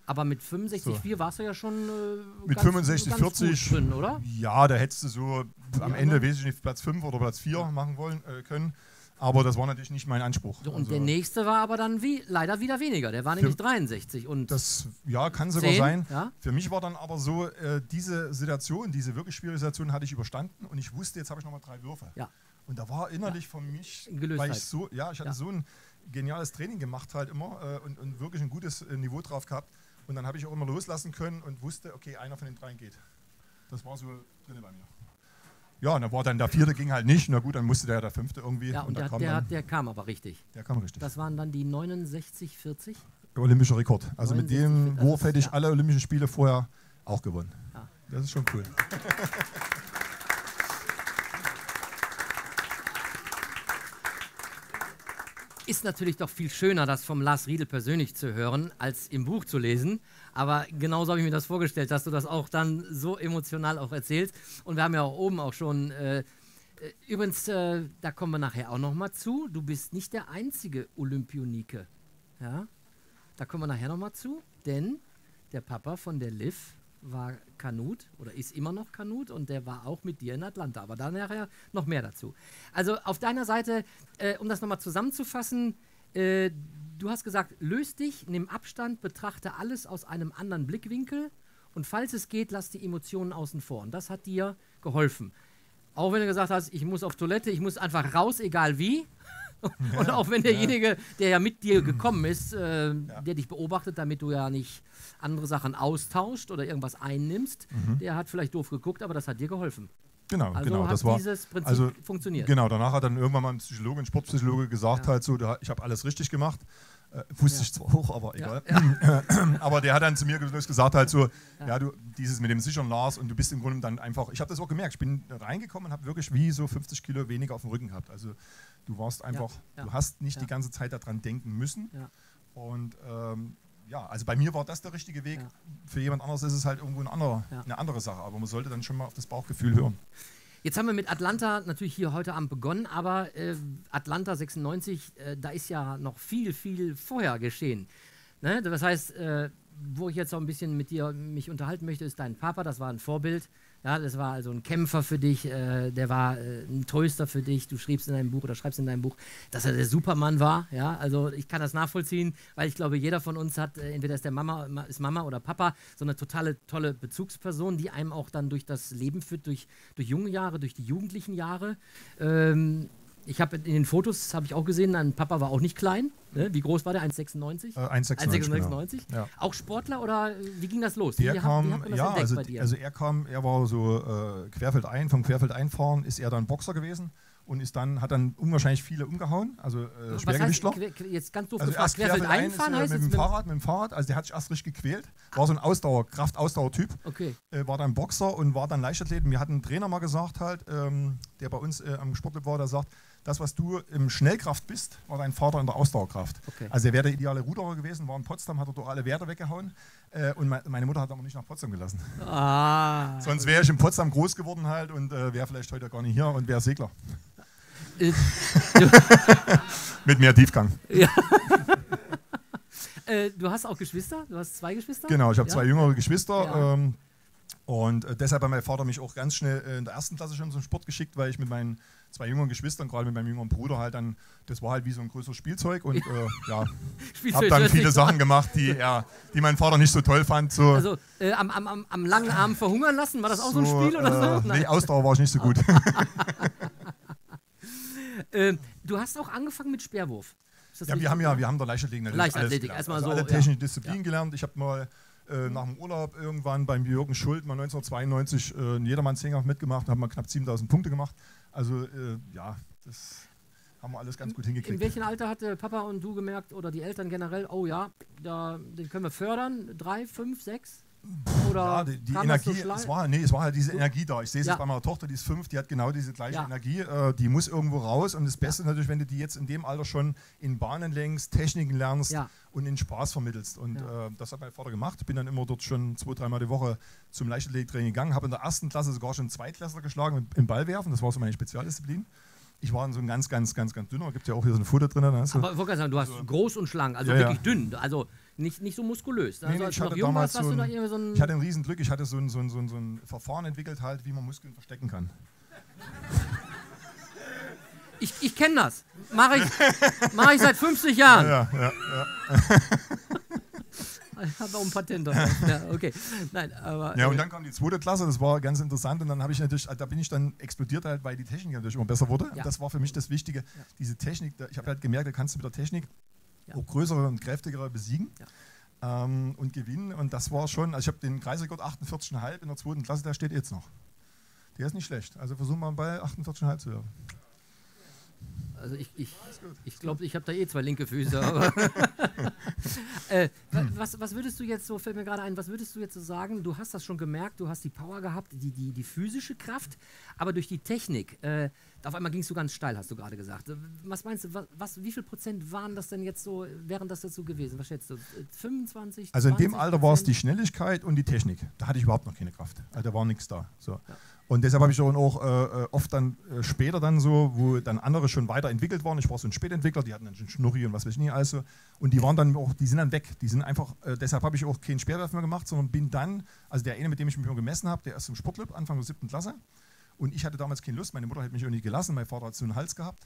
aber mit 65, So. 4 warst du ja schon. Äh, Mit ganz, 65, ganz 40. Gut drin, oder? Ja, da hättest du so am Ende, weiß ich nicht, Platz 5 oder Platz 4 machen wollen äh, können. Aber das war natürlich nicht mein Anspruch. Und Also, der nächste war aber dann wie, leider wieder weniger. Der war nämlich 63. Und Das ja, kann sogar 10, sein. Ja? Für mich war dann aber so, äh, diese Situation, diese wirklich schwierige Situation hatte ich überstanden und ich wusste, jetzt habe ich nochmal drei Würfe. Ja. Und da war innerlich für mich, Gelöstheit. weil ich so, ja, ich hatte Ja. so ein geniales Training gemacht halt immer äh, und, und wirklich ein gutes äh, Niveau drauf gehabt. Und dann habe ich auch immer loslassen können und wusste, okay, einer von den dreien geht. Das war so drin bei mir. Ja, und dann war dann der vierte ging halt nicht. Na gut, dann musste der der fünfte irgendwie. Ja, und da der, kam der, dann, der kam aber richtig. der kam richtig. Das waren dann die 69, 40. Olympischer Rekord. Also mit 69, dem das Wurf hätte ich ja. alle Olympischen Spiele vorher auch gewonnen. Ja. Das ist schon cool. *laughs* Ist natürlich doch viel schöner, das vom Lars Riedel persönlich zu hören, als im Buch zu lesen. Aber genauso habe ich mir das vorgestellt, dass du das auch dann so emotional auch erzählst. Und wir haben ja auch oben auch schon. Äh, äh, übrigens, äh, da kommen wir nachher auch nochmal zu. Du bist nicht der einzige Olympionike. Ja? Da kommen wir nachher nochmal zu, denn der Papa von der Liv war Kanut oder ist immer noch Kanut und der war auch mit dir in Atlanta. Aber da nachher noch mehr dazu. Also auf deiner Seite, äh, um das nochmal zusammenzufassen, äh, du hast gesagt, löst dich, nimm Abstand, betrachte alles aus einem anderen Blickwinkel und falls es geht, lass die Emotionen außen vor. Und das hat dir geholfen. Auch wenn du gesagt hast, ich muss auf Toilette, ich muss einfach raus, egal wie. *laughs* Und auch wenn derjenige, der ja mit dir gekommen ist, äh, der dich beobachtet, damit du ja nicht andere Sachen austauscht oder irgendwas einnimmst, der hat vielleicht doof geguckt, aber das hat dir geholfen. Genau, Also genau. hat Das war, dieses Prinzip also, funktioniert. Genau, danach hat dann irgendwann mal ein Psychologe, ein Sportpsychologe gesagt Ja. halt so, ich habe alles richtig gemacht. Äh, wusste ich zwar auch, aber Ja, egal. *laughs* aber der hat dann zu mir gesagt halt so, ja. du, dieses mit dem sicheren Lars und du bist im Grunde dann einfach, ich habe das auch gemerkt, ich bin reingekommen und habe wirklich wie so 50 Kilo weniger auf dem Rücken gehabt. Also du warst einfach, ja, du hast nicht ja. die ganze Zeit daran denken müssen. Ja. Und ähm, ja, also bei mir war das der richtige Weg. Ja. Für jemand anderes ist es halt irgendwo eine andere, Ja. eine andere Sache. Aber man sollte dann schon mal auf das Bauchgefühl hören. Jetzt haben wir mit Atlanta natürlich hier heute Abend begonnen, aber äh, Atlanta 96, äh, da ist ja noch viel, viel vorher geschehen. Ne? Das heißt, äh, wo ich jetzt auch ein bisschen mit dir mich unterhalten möchte, ist dein Papa, das war ein Vorbild. Ja, das war also ein Kämpfer für dich, äh, der war äh, ein Tröster für dich. Du schriebst in deinem Buch oder schreibst in deinem Buch, dass er der Supermann war. Ja, also ich kann das nachvollziehen, weil ich glaube, jeder von uns hat, äh, entweder ist der Mama, ist Mama oder Papa, so eine totale tolle Bezugsperson, die einem auch dann durch das Leben führt, durch, durch junge Jahre, durch die jugendlichen Jahre. Ähm, ich habe in den Fotos habe ich auch gesehen, dein Papa war auch nicht klein. Ne? Wie groß war der? 1,96? Äh, 1,96. 1,96? genau. Ja. Auch Sportler oder äh, wie ging das los? Der wie, kam, wie hat das ja, also, bei dir? also er kam, er war so äh, querfeldein, vom Querfeldeinfahren ist er dann Boxer gewesen und ist dann, hat dann unwahrscheinlich viele umgehauen, also äh, Schwergewichtler. jetzt ganz doof Also gefragt, querfeld einfahren heißt mit dem Fahrrad, mit dem Fahrrad, also der hat sich erst richtig gequält, war so ein Ausdauer, Kraft-Ausdauer-Typ, Okay. äh, war dann Boxer und war dann Leichtathlet. Mir hat ein Trainer mal gesagt halt, ähm, der bei uns äh, am Sportclub war, der sagt, das, was du im Schnellkraft bist, war dein Vater in der Ausdauerkraft. Okay. Also er wäre der ideale Ruderer gewesen, war in Potsdam, hat er durch alle Werte weggehauen äh, und me meine Mutter hat aber nicht nach Potsdam gelassen. Ah. *laughs* Sonst wäre ich in Potsdam groß geworden halt und äh, wäre vielleicht heute gar nicht hier und wäre Segler. Äh, *laughs* Mit mehr Tiefgang. *laughs* äh, du hast auch Geschwister? Du hast zwei Geschwister? Genau, ich habe Ja? zwei jüngere Geschwister. Ja. Ähm, und äh, deshalb hat mein Vater mich auch ganz schnell äh, in der ersten Klasse schon zum Sport geschickt, weil ich mit meinen zwei jüngeren Geschwistern, gerade mit meinem jüngeren Bruder, halt dann, das war halt wie so ein größeres Spielzeug und äh, ja, *laughs* habe dann viele Sachen gemacht, die, er, die mein Vater nicht so toll fand. So, Also äh, am, am, am, langen Arm verhungern lassen, war das auch so, ein Spiel oder äh, so? Nee, Ausdauer war ich nicht so gut. *laughs* Äh, du hast auch angefangen mit Speerwurf. Ja, wir haben ja, wir haben da Leichtathletik natürlich Leichtathletik, erstmal also so, alle ja. technischen Disziplinen gelernt. Ich habe mal äh, nach dem Urlaub irgendwann beim Jürgen Schuld mal 1992 äh, einen Jedermann-Zehnkampf mitgemacht und habe mal knapp 7000 Punkte gemacht. Also äh, ja, das haben wir alles ganz gut In hingekriegt. welchem Alter hatte Papa und du gemerkt oder die Eltern generell, oh ja, da, den können wir fördern? Drei, fünf, sechs? Oder Ja, die, die Energie, so es war, nee, es war halt diese Energie da. Ich sehe es Ja. jetzt bei meiner Tochter, die ist fünf, die hat genau diese gleiche Ja. Energie. Äh, die muss irgendwo raus. Und das Beste ist natürlich, wenn du die jetzt in dem Alter schon in Bahnen lenkst, Techniken lernst und in Spaß vermittelst. Und äh, das hat mein Vater gemacht. Bin dann immer dort schon zwei, dreimal die Woche zum Leichtathletiktraining gegangen. Habe in der ersten Klasse sogar schon Zweitklässler geschlagen im- Ballwerfen. Das war so meine Spezialdisziplin. Ich war so ein ganz, ganz, ganz, ganz dünner. Gibt ja auch hier so eine Foto drin. Ne? So. Aber ich wollte sagen, du hast groß und schlank, also wirklich dünn, also nicht, nicht so muskulös. Also Nee, nee, als ich hatte damals warst, so ein, so ein... ich hatte ein Riesenglück, ich hatte so ein, so, ein, so, ein, so ein Verfahren entwickelt, halt, wie man Muskeln verstecken kann. Ich, ich kenne das. Mache ich, mach ich seit 50 Jahren. Ja, ja, ja. *laughs* Ich habe auch ein Patent darauf. Ja, okay. Nein, aber. Ja, und äh, dann kam die zweite Klasse, das war ganz interessant und dann habe ich natürlich, da bin ich dann explodiert halt, weil die Technik natürlich immer besser wurde. Ja. Und das war für mich das Wichtige, diese Technik, ich habe halt gemerkt, da kannst du mit der Technik Ja. auch größere und kräftigere besiegen ähm, und gewinnen und das war schon, also ich habe den Kreisrekord 48,5 in der zweiten Klasse, der steht jetzt noch. Der ist nicht schlecht, also versuchen wir mal bei 48,5 zu werden. Also ich, ich, ich glaube, ich habe da eh zwei linke Füße, *laughs* aber. *laughs* äh, wa- was, was würdest du jetzt so, fällt mir gerade ein, was würdest du jetzt so sagen? Du hast das schon gemerkt, du hast die Power gehabt, die, die, die physische Kraft, aber durch die Technik, äh, auf einmal gingst du ganz steil, hast du gerade gesagt. Was meinst du, was, wie viel Prozent waren das denn jetzt so, wären das dazu gewesen? Was schätzt du? Äh, 25? Also in dem 20%? Alter war es die Schnelligkeit und die Technik. Da hatte ich überhaupt noch keine Kraft. Also da war nichts da. So. Und deshalb habe ich dann auch äh, oft dann äh, später dann so, wo dann andere schon weiterentwickelt waren. Ich war so ein Spätentwickler, die hatten dann schon Schnurri und was weiß ich nicht also. Und die waren dann auch, die sind dann weg. Die sind einfach, äh, deshalb habe ich auch keinen Speerwerfen mehr gemacht, sondern bin dann, also der eine, mit dem ich mich immer gemessen habe, der ist im Sportclub, Anfang der siebten Klasse. Und ich hatte damals keine Lust, meine Mutter hat mich irgendwie gelassen, mein Vater hat so einen Hals gehabt.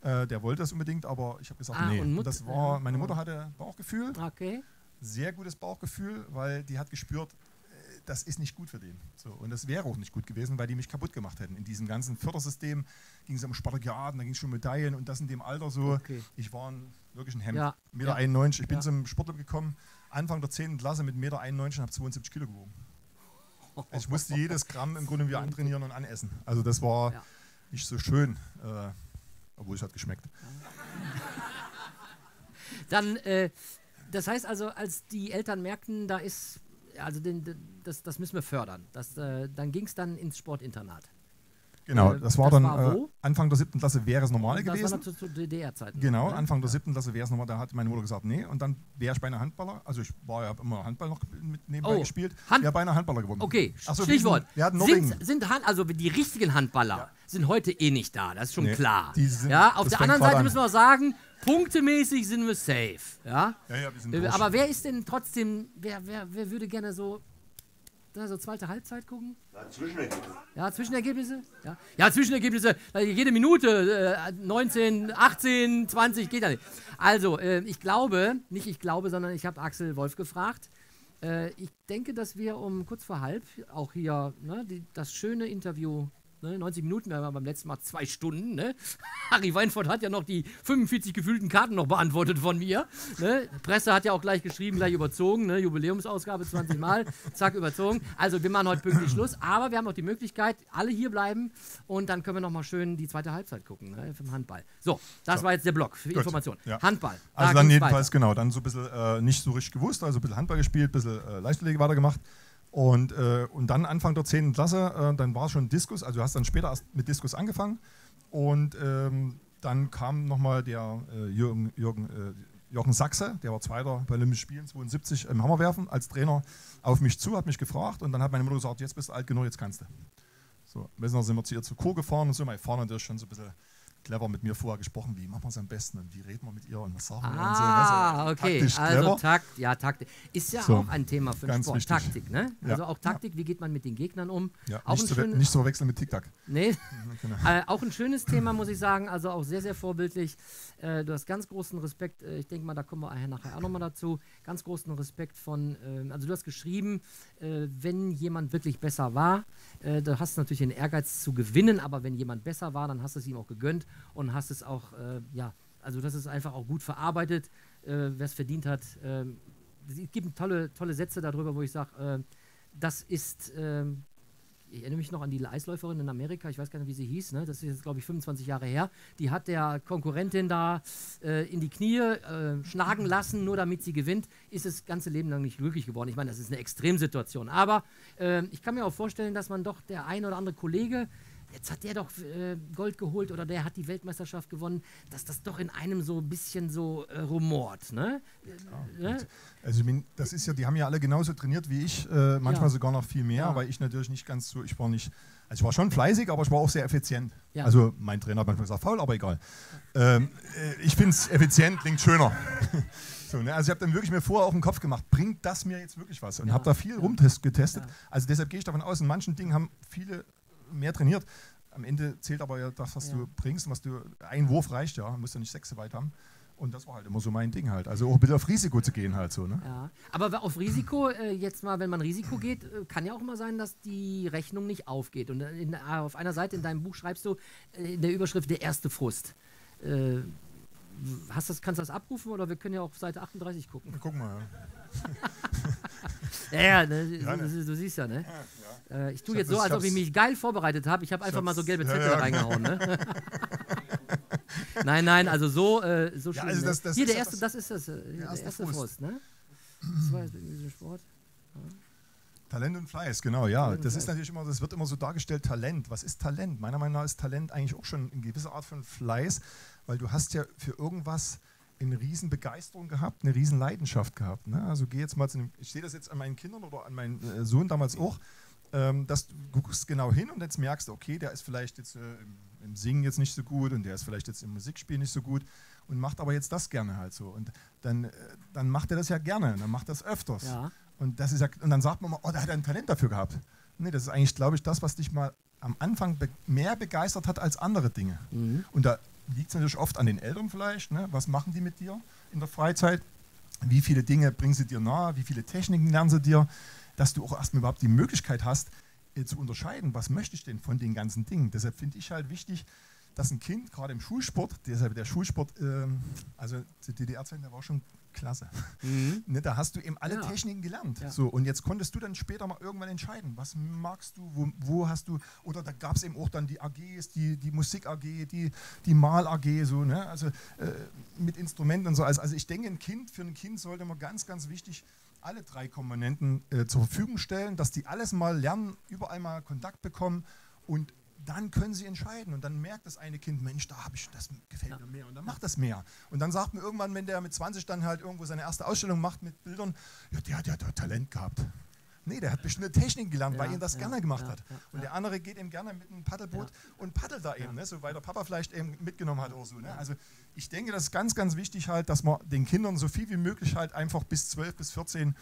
Äh, der wollte das unbedingt, aber ich habe gesagt, Ah, nee. und das war, meine. Mutter hatte Bauchgefühl Okay. sehr gutes Bauchgefühl, weil die hat gespürt, äh, das ist nicht gut für den. So, und das wäre auch nicht gut gewesen, weil die mich kaputt gemacht hätten. In diesem ganzen Fördersystem ging es um Spartakiaden, da ging es schon um Medaillen und das in dem Alter so. Okay. Ich war ein, wirklich ein Hemd. Ja, 1,91 Meter. ja. 91. Ich bin Ja. zum Sportclub gekommen, Anfang der 10. Klasse mit 1,91 Meter und habe 72 Kilo gewogen. Also *laughs* ich musste jedes Gramm im Grunde wieder antrainieren und anessen. Also das war Ja. nicht so schön, äh, obwohl es hat geschmeckt. *laughs* Dann, äh, das heißt also, als die Eltern merkten, da ist, also den, das, das müssen wir fördern, das, äh, dann ging es dann ins Sportinternat. Genau, Äh, das war das dann war äh? Anfang der 7. Klasse wäre es normal das gewesen. war noch zu, zu DDR-Zeiten. Genau, oder? Anfang der siebten Klasse wäre es nochmal, da hat meine Mutter gesagt, nee, und dann wäre ich beinahe Handballer, also ich war ja immer Handball noch mit nebenbei Oh, gespielt, Hand- wäre beinahe Handballer geworden. Okay, Ach so, Stichwort. Wir hatten sind, sind Han- also die richtigen Handballer sind heute eh nicht da, das ist schon Nee, klar. sind- ja, auf das der anderen Seite an. müssen wir auch sagen, punktemäßig sind wir safe. Ja? Ja, ja, wir sind Äh. Aber wer ist denn trotzdem, wer, wer, wer würde gerne so, na, so zweite Halbzeit gucken? Ja, Zwischenergebnis. Ja, Zwischenergebnisse? Ja, ja Zwischenergebnisse, jede Minute, äh, 19, 18, 20, geht ja nicht. Also, äh, ich glaube, nicht ich glaube, sondern ich habe Axel Wolf gefragt. Äh, ich denke, dass wir um kurz vor halb auch hier ne, die, das schöne Interview ne? 90 Minuten, wir haben beim letzten Mal zwei Stunden. Ne? *laughs* Harry Weinfurt hat ja noch die 45 gefühlten Karten noch beantwortet von mir. Ne? Presse hat ja auch gleich geschrieben, gleich überzogen, ne? Jubiläumsausgabe 20 Mal, *laughs* zack, überzogen. Also wir machen heute pünktlich Schluss, aber wir haben auch die Möglichkeit, alle hier bleiben und dann können wir nochmal schön die zweite Halbzeit gucken ne? vom Handball. So, das So. war jetzt der Block für Information. Ja. Handball. Da Also dann jedenfalls, weiter. genau, dann so ein bisschen äh, nicht so richtig gewusst, also ein bisschen Handball gespielt, ein bisschen äh, Leichtathletik weitergemacht. Und, äh, und dann Anfang der 10. Klasse, äh, dann war schon Diskus, also du hast dann später erst mit Diskus angefangen. Und ähm, dann kam nochmal der äh, Jürgen, Jürgen, äh, Jochen Sachse, der war Zweiter bei Olympischen Spielen 72 im Hammerwerfen als Trainer auf mich zu, hat mich gefragt und dann hat meine Mutter gesagt, jetzt bist du alt genug, jetzt kannst du. So, wissen wir, sind wir zu ihr zur Kur gefahren und so. Mein Vater natürlich schon so ein bisschen clever mit mir vorher gesprochen, wie machen wir es am besten und wie reden wir mit ihr und was sagen wir und so. Ah, Also, okay. taktisch Also clever. Takt, ja, Taktik. Ist ja So, auch ein Thema für den Sport. wichtig. Taktik, ne? Ja. Also auch Taktik, wie geht man mit den Gegnern um? Ja, auch, nicht, ein zu, nicht zu verwechseln mit TikTok. nee, Genau. *laughs* äh, auch ein schönes Thema, muss ich sagen. Also auch sehr, sehr vorbildlich. Äh, du hast ganz großen Respekt. Äh, ich denke mal, da kommen wir nachher auch nochmal dazu. Ganz großen Respekt von, ähm, also du hast geschrieben, äh, wenn jemand wirklich besser war, äh, du hast natürlich den Ehrgeiz zu gewinnen, aber wenn jemand besser war, dann hast du es ihm auch gegönnt und hast es auch, äh, ja, also das ist einfach auch gut verarbeitet, äh, wer es verdient hat. Ähm, es gibt tolle, tolle Sätze darüber, wo ich sage, äh, das ist, ähm, ich erinnere mich noch an die Eisläuferin in Amerika, ich weiß gar nicht, wie sie hieß, ne? das ist jetzt, glaube ich, 25 Jahre her. Die hat der Konkurrentin da äh, in die Knie äh, schlagen lassen, nur damit sie gewinnt, ist das ganze Leben lang nicht glücklich geworden. Ich meine, das ist eine Extremsituation. Aber äh, ich kann mir auch vorstellen, dass man doch der ein oder andere Kollege, jetzt hat der doch äh, Gold geholt oder der hat die Weltmeisterschaft gewonnen, dass das doch in einem so ein bisschen so äh, rumort. Ne? Äh, ne? Also das ist ja, die haben ja alle genauso trainiert wie ich, äh, manchmal Ja. sogar noch viel mehr, Ja. weil ich natürlich nicht ganz so, ich war nicht, also ich war schon fleißig, aber ich war auch sehr effizient. Ja. Also mein Trainer hat manchmal gesagt, faul, aber egal. Ähm, äh, ich finde es effizient, klingt schöner. *laughs* so, ne? Also ich habe dann wirklich mir vorher auch im Kopf gemacht, bringt das mir jetzt wirklich was? Und Ja. habe da viel rumgetestet. Ja. Also deshalb gehe ich davon aus, in manchen Dingen haben viele mehr trainiert. Am Ende zählt aber ja das, was Ja. du bringst, und was du, ein Wurf reicht ja, musst ja nicht sechs weit haben. Und das war halt immer so mein Ding halt. Also auch ein bisschen auf Risiko zu gehen halt so. Ne? Ja, aber auf Risiko, äh, jetzt mal, wenn man Risiko geht, äh, kann ja auch mal sein, dass die Rechnung nicht aufgeht. Und äh, in, auf einer Seite in deinem Buch schreibst du äh, in der Überschrift der erste Frust. Äh, hast das, kannst du das abrufen oder wir können ja auf Seite 38 gucken? Guck mal. Ja, ja, ne, Ja, du, ne. du, du siehst ja, ne? Äh, ich tue Ich jetzt so, das- als ob ich mich geil vorbereitet habe. Ich habe einfach mal so gelbe ja, Zettel ja, reingehauen, ne? *laughs* nein, nein, also so, äh, so schlimm. also ne? das- das Hier, ist der ja erste, das ist das, äh, der erste erste Frust. Frust, ne? Zwei ist in diesem Sport. Talent und Fleiß, genau, ja. Talent Das ist natürlich immer, das wird immer so dargestellt, Talent. Was ist Talent? Meiner Meinung nach ist Talent eigentlich auch schon eine gewisse Art von Fleiß, weil du hast ja für irgendwas eine riesen Begeisterung gehabt, eine riesen Leidenschaft gehabt. Ne? Also geh jetzt mal zu einem, ich sehe das jetzt an meinen Kindern oder an meinen äh, Sohn damals auch, ähm, dass du guckst genau hin und jetzt merkst, du, okay, der ist vielleicht jetzt äh, im, im Singen jetzt nicht so gut und der ist vielleicht jetzt im Musikspiel nicht so gut und macht aber jetzt das gerne halt so. Und dann, äh, dann macht er das ja gerne, dann macht er das öfters. Ja. Und, das ist ja, und dann sagt man mal, oh, da hat ein Talent dafür gehabt. Nee, das ist eigentlich, glaube ich, das, was dich mal am Anfang be mehr begeistert hat als andere Dinge. Mhm. Und da liegt es natürlich oft an den Eltern vielleicht. Ne? Was machen die mit dir in der Freizeit? Wie viele Dinge bringen sie dir nahe? Wie viele Techniken lernen sie dir? Dass du auch erstmal überhaupt die Möglichkeit hast, äh, zu unterscheiden, was möchte ich denn von den ganzen Dingen. Deshalb finde ich halt wichtig, dass ein Kind, gerade im Schulsport, deshalb der Schulsport, ähm, also zu DDR-Zeiten, der war schon klasse. *laughs* Ne, da hast du eben alle Ja. Techniken gelernt. Ja. So, und jetzt konntest du dann später mal irgendwann entscheiden, was magst du, wo, wo hast du, oder da gab es eben auch dann die AGs, die, die Musik-AG, die, die Mal-AG, so, ne? also äh, mit Instrumenten und so. Also, also ich denke, ein Kind, für ein Kind sollte man ganz, ganz wichtig alle drei Komponenten äh, zur Verfügung stellen, dass die alles mal lernen, überall mal Kontakt bekommen und dann können sie entscheiden und dann merkt das eine Kind, Mensch, da habe ich, das gefällt mir mehr und dann macht das mehr. Und dann sagt mir irgendwann, wenn der mit 20 dann halt irgendwo seine erste Ausstellung macht mit Bildern, ja, der hat ja da Talent gehabt. Nee, der hat bestimmte Techniken gelernt, weil Ja, ihn das ja, gerne gemacht ja, hat. und der andere geht eben gerne mit einem Paddelboot und paddelt da eben, ne? so weil der Papa vielleicht eben mitgenommen hat oder so. Ne? Also ich denke, das ist ganz, ganz wichtig halt, dass man den Kindern so viel wie möglich halt einfach bis 12 bis 14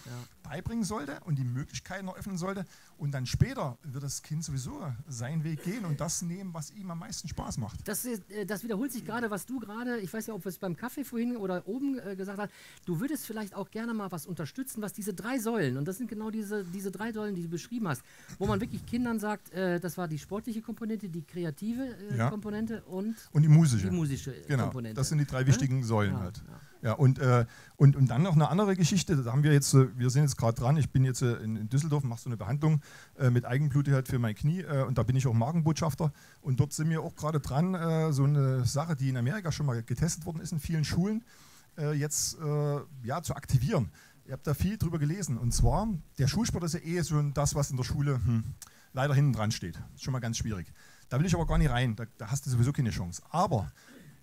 beibringen sollte und die Möglichkeiten eröffnen sollte. Und dann später wird das Kind sowieso seinen Weg gehen und das nehmen, was ihm am meisten Spaß macht. Das, äh, das wiederholt sich gerade, was du gerade, ich weiß ja, ob wir es beim Kaffee vorhin oder oben äh, gesagt hast, du würdest vielleicht auch gerne mal was unterstützen, was diese drei Säulen, und das sind genau diese, diese drei Säulen, die du beschrieben hast, wo man wirklich Kindern sagt, äh, das war die sportliche Komponente, die kreative äh, Ja. Komponente und Und die musische. die musische äh, Genau, Komponente. Das sind die drei wichtigen Säulen Ja, halt. ja. Und, äh, und, und dann noch eine andere Geschichte, da haben wir jetzt, äh, wir sind jetzt gerade dran, ich bin jetzt äh, in, Düsseldorf, mache so eine Behandlung äh, mit Eigenblut halt für mein Knie äh, und da bin ich auch Markenbotschafter und dort sind wir auch gerade dran, äh, so eine Sache, die in Amerika schon mal getestet worden ist in vielen Schulen, jetzt ja, zu aktivieren. Ihr habt da viel drüber gelesen und zwar, der Schulsport ist ja eh so das, was in der Schule hm, leider hinten dran steht. Ist schon mal ganz schwierig. Da will ich aber gar nicht rein, da, da hast du sowieso keine Chance. Aber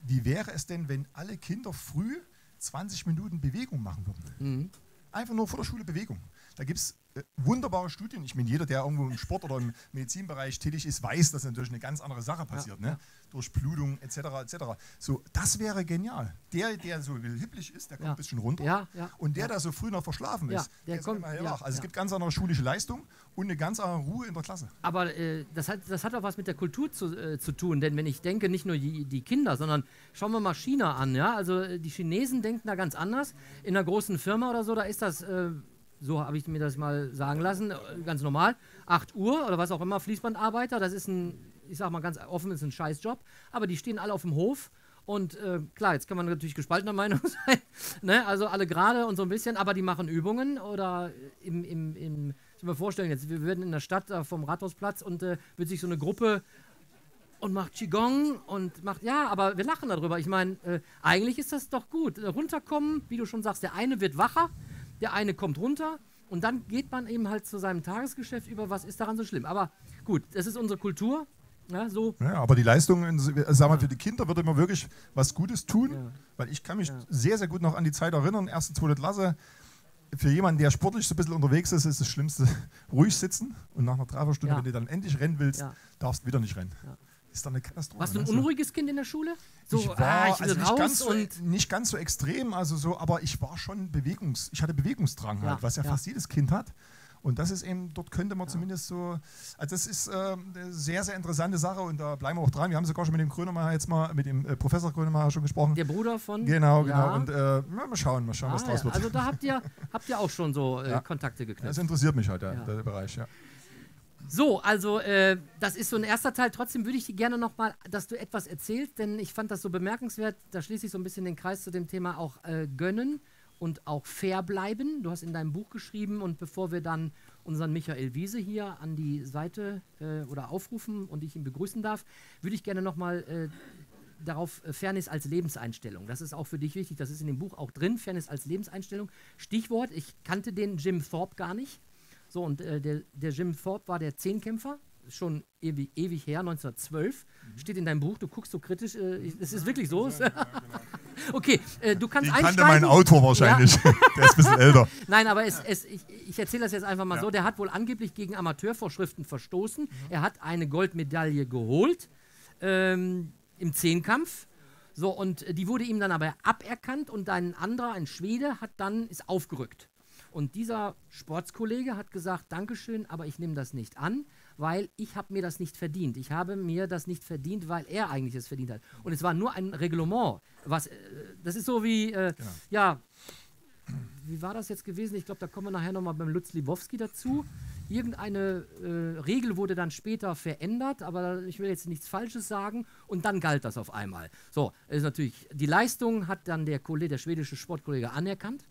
wie wäre es denn, wenn alle Kinder früh 20 Minuten Bewegung machen würden? Mhm. Einfach nur vor der Schule Bewegung. Da gibt es äh, wunderbare Studien. Ich meine, jeder, der irgendwo im Sport oder im Medizinbereich tätig ist, weiß, dass natürlich eine ganz andere Sache passiert. ne? Durch Blutung etc. etc. So, das wäre genial. Der, der so hipplich ist, der kommt Ja. ein bisschen runter. Ja, ja, und der, der so früh noch verschlafen Ja, ist, der ist kommt- immer ja, hellwach. Also es ja. gibt ganz andere schulische Leistung und eine ganz andere Ruhe in der Klasse. Aber äh, das, hat, das hat auch was mit der Kultur zu, äh, zu tun, denn wenn ich denke, nicht nur die, die Kinder, sondern schauen wir mal China an, ja, also äh, die Chinesen denken da ganz anders. In einer großen Firma oder so, da ist das, äh, so habe ich mir das mal sagen lassen, äh, ganz normal, 8 Uhr oder was auch immer, Fließbandarbeiter, das ist ein, ich sag mal ganz offen, ist ein Scheißjob, aber die stehen alle auf dem Hof und äh, klar, jetzt kann man natürlich gespaltener *laughs* Meinung sein, ne? also alle gerade und so ein bisschen, aber die machen Übungen oder im, im, im ich mir vorstellen, jetzt wir würden in der Stadt da vom Rathausplatz und äh, wird sich so eine Gruppe und macht Qigong und macht, ja, aber wir lachen darüber. Ich meine, äh, eigentlich ist das doch gut. Äh, runterkommen, wie du schon sagst, der eine wird wacher, der eine kommt runter und dann geht man eben halt zu seinem Tagesgeschäft über, was ist daran so schlimm. Aber gut, das ist unsere Kultur. Ja, so. Ja, aber die Leistung, sagen wir, für die Kinder würde man wirklich was Gutes tun, weil ich kann mich sehr, sehr gut noch an die Zeit erinnern, erste, zweite Klasse. Für jemanden, der sportlich so ein bisschen unterwegs ist, ist das Schlimmste *laughs* ruhig sitzen und nach einer Dreiviertelstunde, Ja. wenn du dann endlich rennen willst, Ja. darfst du wieder nicht rennen. Ist dann eine Katastrophe. Warst du ein ne? Unruhiges Kind in der Schule? So, ich war ah, ich will also nicht, ganz so, nicht ganz so extrem, also so, aber ich war schon Bewegungs, ich hatte Bewegungsdrang Ja, halt, was ja, ja. fast jedes Kind hat. Und das ist eben, dort könnte man zumindest so, also das ist ähm, eine sehr, sehr interessante Sache und da bleiben wir auch dran. Wir haben sogar schon mit dem Grönemeyer jetzt mal, mit dem äh, Professor Grönemeyer schon gesprochen. Der Bruder von. Genau, genau. Ja. Und äh, mal schauen, mal schauen, was Ah, draus ja. wird. Also da habt ihr, *laughs* habt ihr auch schon so äh, Ja. Kontakte geknüpft. das interessiert mich halt, der, Ja. der Bereich, ja. So, also äh, das ist so ein erster Teil. Trotzdem würde ich gerne nochmal, dass du etwas erzählst, denn ich fand das so bemerkenswert. Da schließe ich so ein bisschen den Kreis zu dem Thema auch äh, gönnen und auch fair bleiben. Du hast in deinem Buch geschrieben und bevor wir dann unseren Michael Wiese hier an die Seite äh, oder aufrufen und ich ihn begrüßen darf, würde ich gerne nochmal äh, darauf äh, Fairness als Lebenseinstellung. Das ist auch für dich wichtig. Das ist in dem Buch auch drin. Fairness als Lebenseinstellung. Stichwort, ich kannte den Jim Thorpe gar nicht. So, und äh, der, der Jim Thorpe war der Zehnkämpfer, schon ewig, ewig her, 1912. Steht in deinem Buch, du guckst so kritisch, äh, ich- es ist wirklich so. *laughs* okay, äh, du kannst einsteigen. kannte mein Autor wahrscheinlich. *laughs* der ist ein bisschen älter. *laughs* Nein, aber es, es, ich, ich erzähle das jetzt einfach mal so. Der hat wohl angeblich gegen Amateurvorschriften verstoßen. Er hat eine Goldmedaille geholt ähm, im Zehnkampf. So, und äh, die wurde ihm dann aber aberkannt und ein anderer, ein Schwede, hat dann, ist aufgerückt. Und dieser Sportskollege hat gesagt, Dankeschön, aber ich nehme das nicht an, weil ich habe mir das nicht verdient. Ich habe mir das nicht verdient, weil er eigentlich es verdient hat. Und es war nur ein Reglement. Was, äh, das ist so wie, äh, ja, wie war das jetzt gewesen? Ich glaube, da kommen wir nachher nochmal beim Lutz Libowski dazu. Irgendeine äh, Regel wurde dann später verändert, aber ich will jetzt nichts Falsches sagen und dann galt das auf einmal. So, ist natürlich, die Leistung hat dann der Kollege, der schwedische Sportkollege anerkannt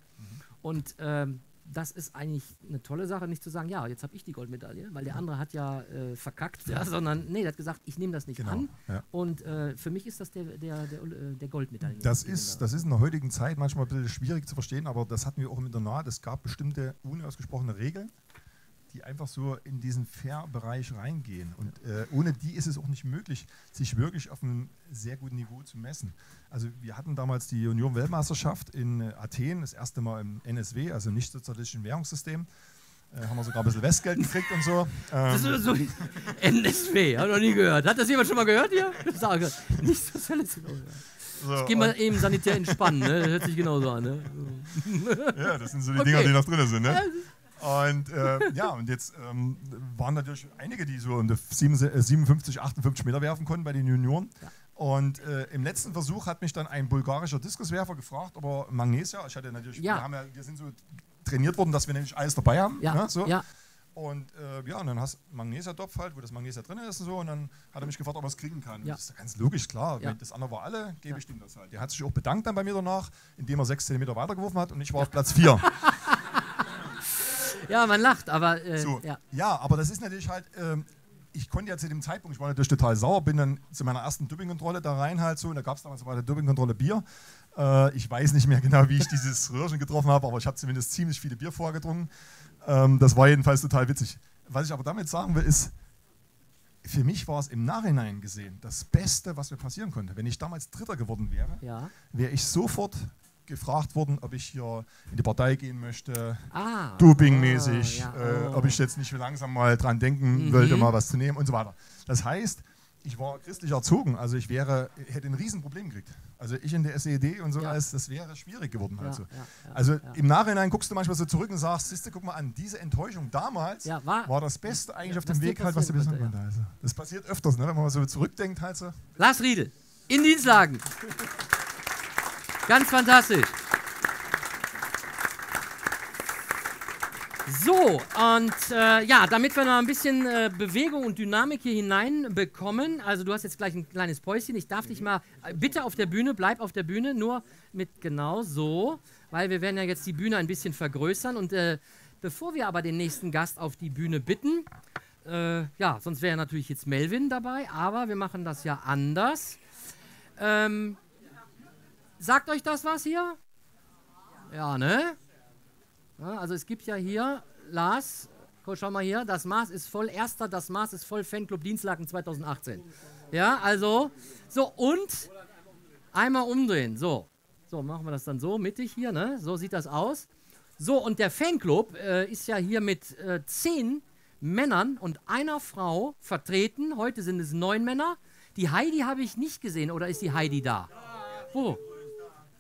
und ähm, das ist eigentlich eine tolle Sache, nicht zu sagen, ja, jetzt habe ich die Goldmedaille, weil der andere hat ja äh, verkackt, ja, sondern nee, der hat gesagt, ich nehme das nicht Genau, an ja. und äh, für mich ist das der, der, der, äh, der Goldmedaille. Das ist, das ist in der heutigen Zeit manchmal ein bisschen schwierig zu verstehen, aber das hatten wir auch im Internat. Es gab bestimmte unausgesprochene Regeln, die einfach so in diesen Fair-Bereich reingehen. Und äh, ohne die ist es auch nicht möglich, sich wirklich auf einem sehr guten Niveau zu messen. Also wir hatten damals die Union-Weltmeisterschaft in äh, Athen, das erste Mal im NSW, also nicht sozialistischen Währungssystem. Äh, haben wir sogar ein bisschen Westgeld gekriegt und so. Das Ähm, ist so NSW, habe noch nie gehört. Hat das jemand schon mal gehört hier? Sage, nicht Sozialismus. So, Ich gehe mal eben sanitär entspannen, ne? Das hört sich genauso an, ne? *laughs* Ja, das sind so die Okay. Dinger, die noch drin sind. Ne? Und äh, ja, und jetzt ähm, waren natürlich einige, die so um die 7 äh, 57, 58 Meter werfen konnten bei den Junioren. Und äh, im letzten Versuch hat mich dann ein bulgarischer Diskuswerfer gefragt, aber Magnesia, ich hatte natürlich, Ja. wir, ja, wir sind so trainiert worden, dass wir nämlich alles dabei haben. Ja, ne, so. ja. Und äh, ja, und dann hast du Magnesia-Topf halt, wo das Magnesia drin ist und so. Und dann hat er mich gefragt, ob er es kriegen kann. Ja. Das ist ganz logisch, klar. Ja. Wenn das andere war alle, gebe ich ihm das halt. Der hat sich auch bedankt dann bei mir danach, indem er sechs Zentimeter weitergeworfen hat und ich war auf Platz vier. *laughs* *laughs* Ja, man lacht, aber äh, So, ja. ja. aber das ist natürlich halt, ähm, ich konnte ja zu dem Zeitpunkt, ich war natürlich total sauer, bin dann zu meiner ersten Dopingkontrolle da rein halt so, und da gab es damals bei der Dopingkontrolle Bier. Äh, ich weiß nicht mehr genau, wie ich dieses *laughs* Röhrchen getroffen habe, aber ich habe zumindest ziemlich viele Bier vorgetrunken. Ähm, das war jedenfalls total witzig. Was ich aber damit sagen will, ist, für mich war es im Nachhinein gesehen das Beste, was mir passieren konnte. Wenn ich damals Dritter geworden wäre, Ja. wäre ich sofort gefragt worden, ob ich hier in die Partei gehen möchte, Ah. dopingmäßig, Ah, ja, äh, oh. Mhm. ob ich jetzt nicht langsam mal dran denken wollte, mal was zu nehmen und so weiter. Das heißt, ich war christlich erzogen, also ich wäre, hätte ein Riesenproblem gekriegt. Also ich in der SED und so Ja. alles, das wäre schwierig geworden. Ja, Also, ja, also im Nachhinein guckst du manchmal so zurück und sagst, siehst du, guck mal an, diese Enttäuschung damals war- war, das Beste eigentlich auf dem Weg halt, was du wissen konnte, konnte. Also, das passiert öfters, ne, wenn man mal so zurückdenkt halt so. Lars Riedel, in Dienstlagen. *laughs* Ganz fantastisch. So, und äh, ja, damit wir noch ein bisschen äh, Bewegung und Dynamik hier hineinbekommen, also du hast jetzt gleich ein kleines Päuschen, ich darf dich mal, äh, bitte auf der Bühne, bleib auf der Bühne, nur mit genau so, weil wir werden ja jetzt die Bühne ein bisschen vergrößern und äh, bevor wir aber den nächsten Gast auf die Bühne bitten, äh, ja, sonst wäre natürlich jetzt Melvin dabei, aber wir machen das ja anders. Ähm, sagt euch das was hier? Ja, ne? Ja, also es gibt ja hier, Lars, guck, schau mal hier, das Maß ist voll, erster, das Maß ist voll, Fanclub Dienstlaken 2018. Ja, also, so und einmal umdrehen, so. So, machen wir das dann so, mittig hier, ne? So sieht das aus. So, und der Fanclub äh, ist ja hier mit äh, zehn Männern und einer Frau vertreten. Heute sind es neun Männer. Die Heidi habe ich nicht gesehen, oder ist die Heidi da? Wo?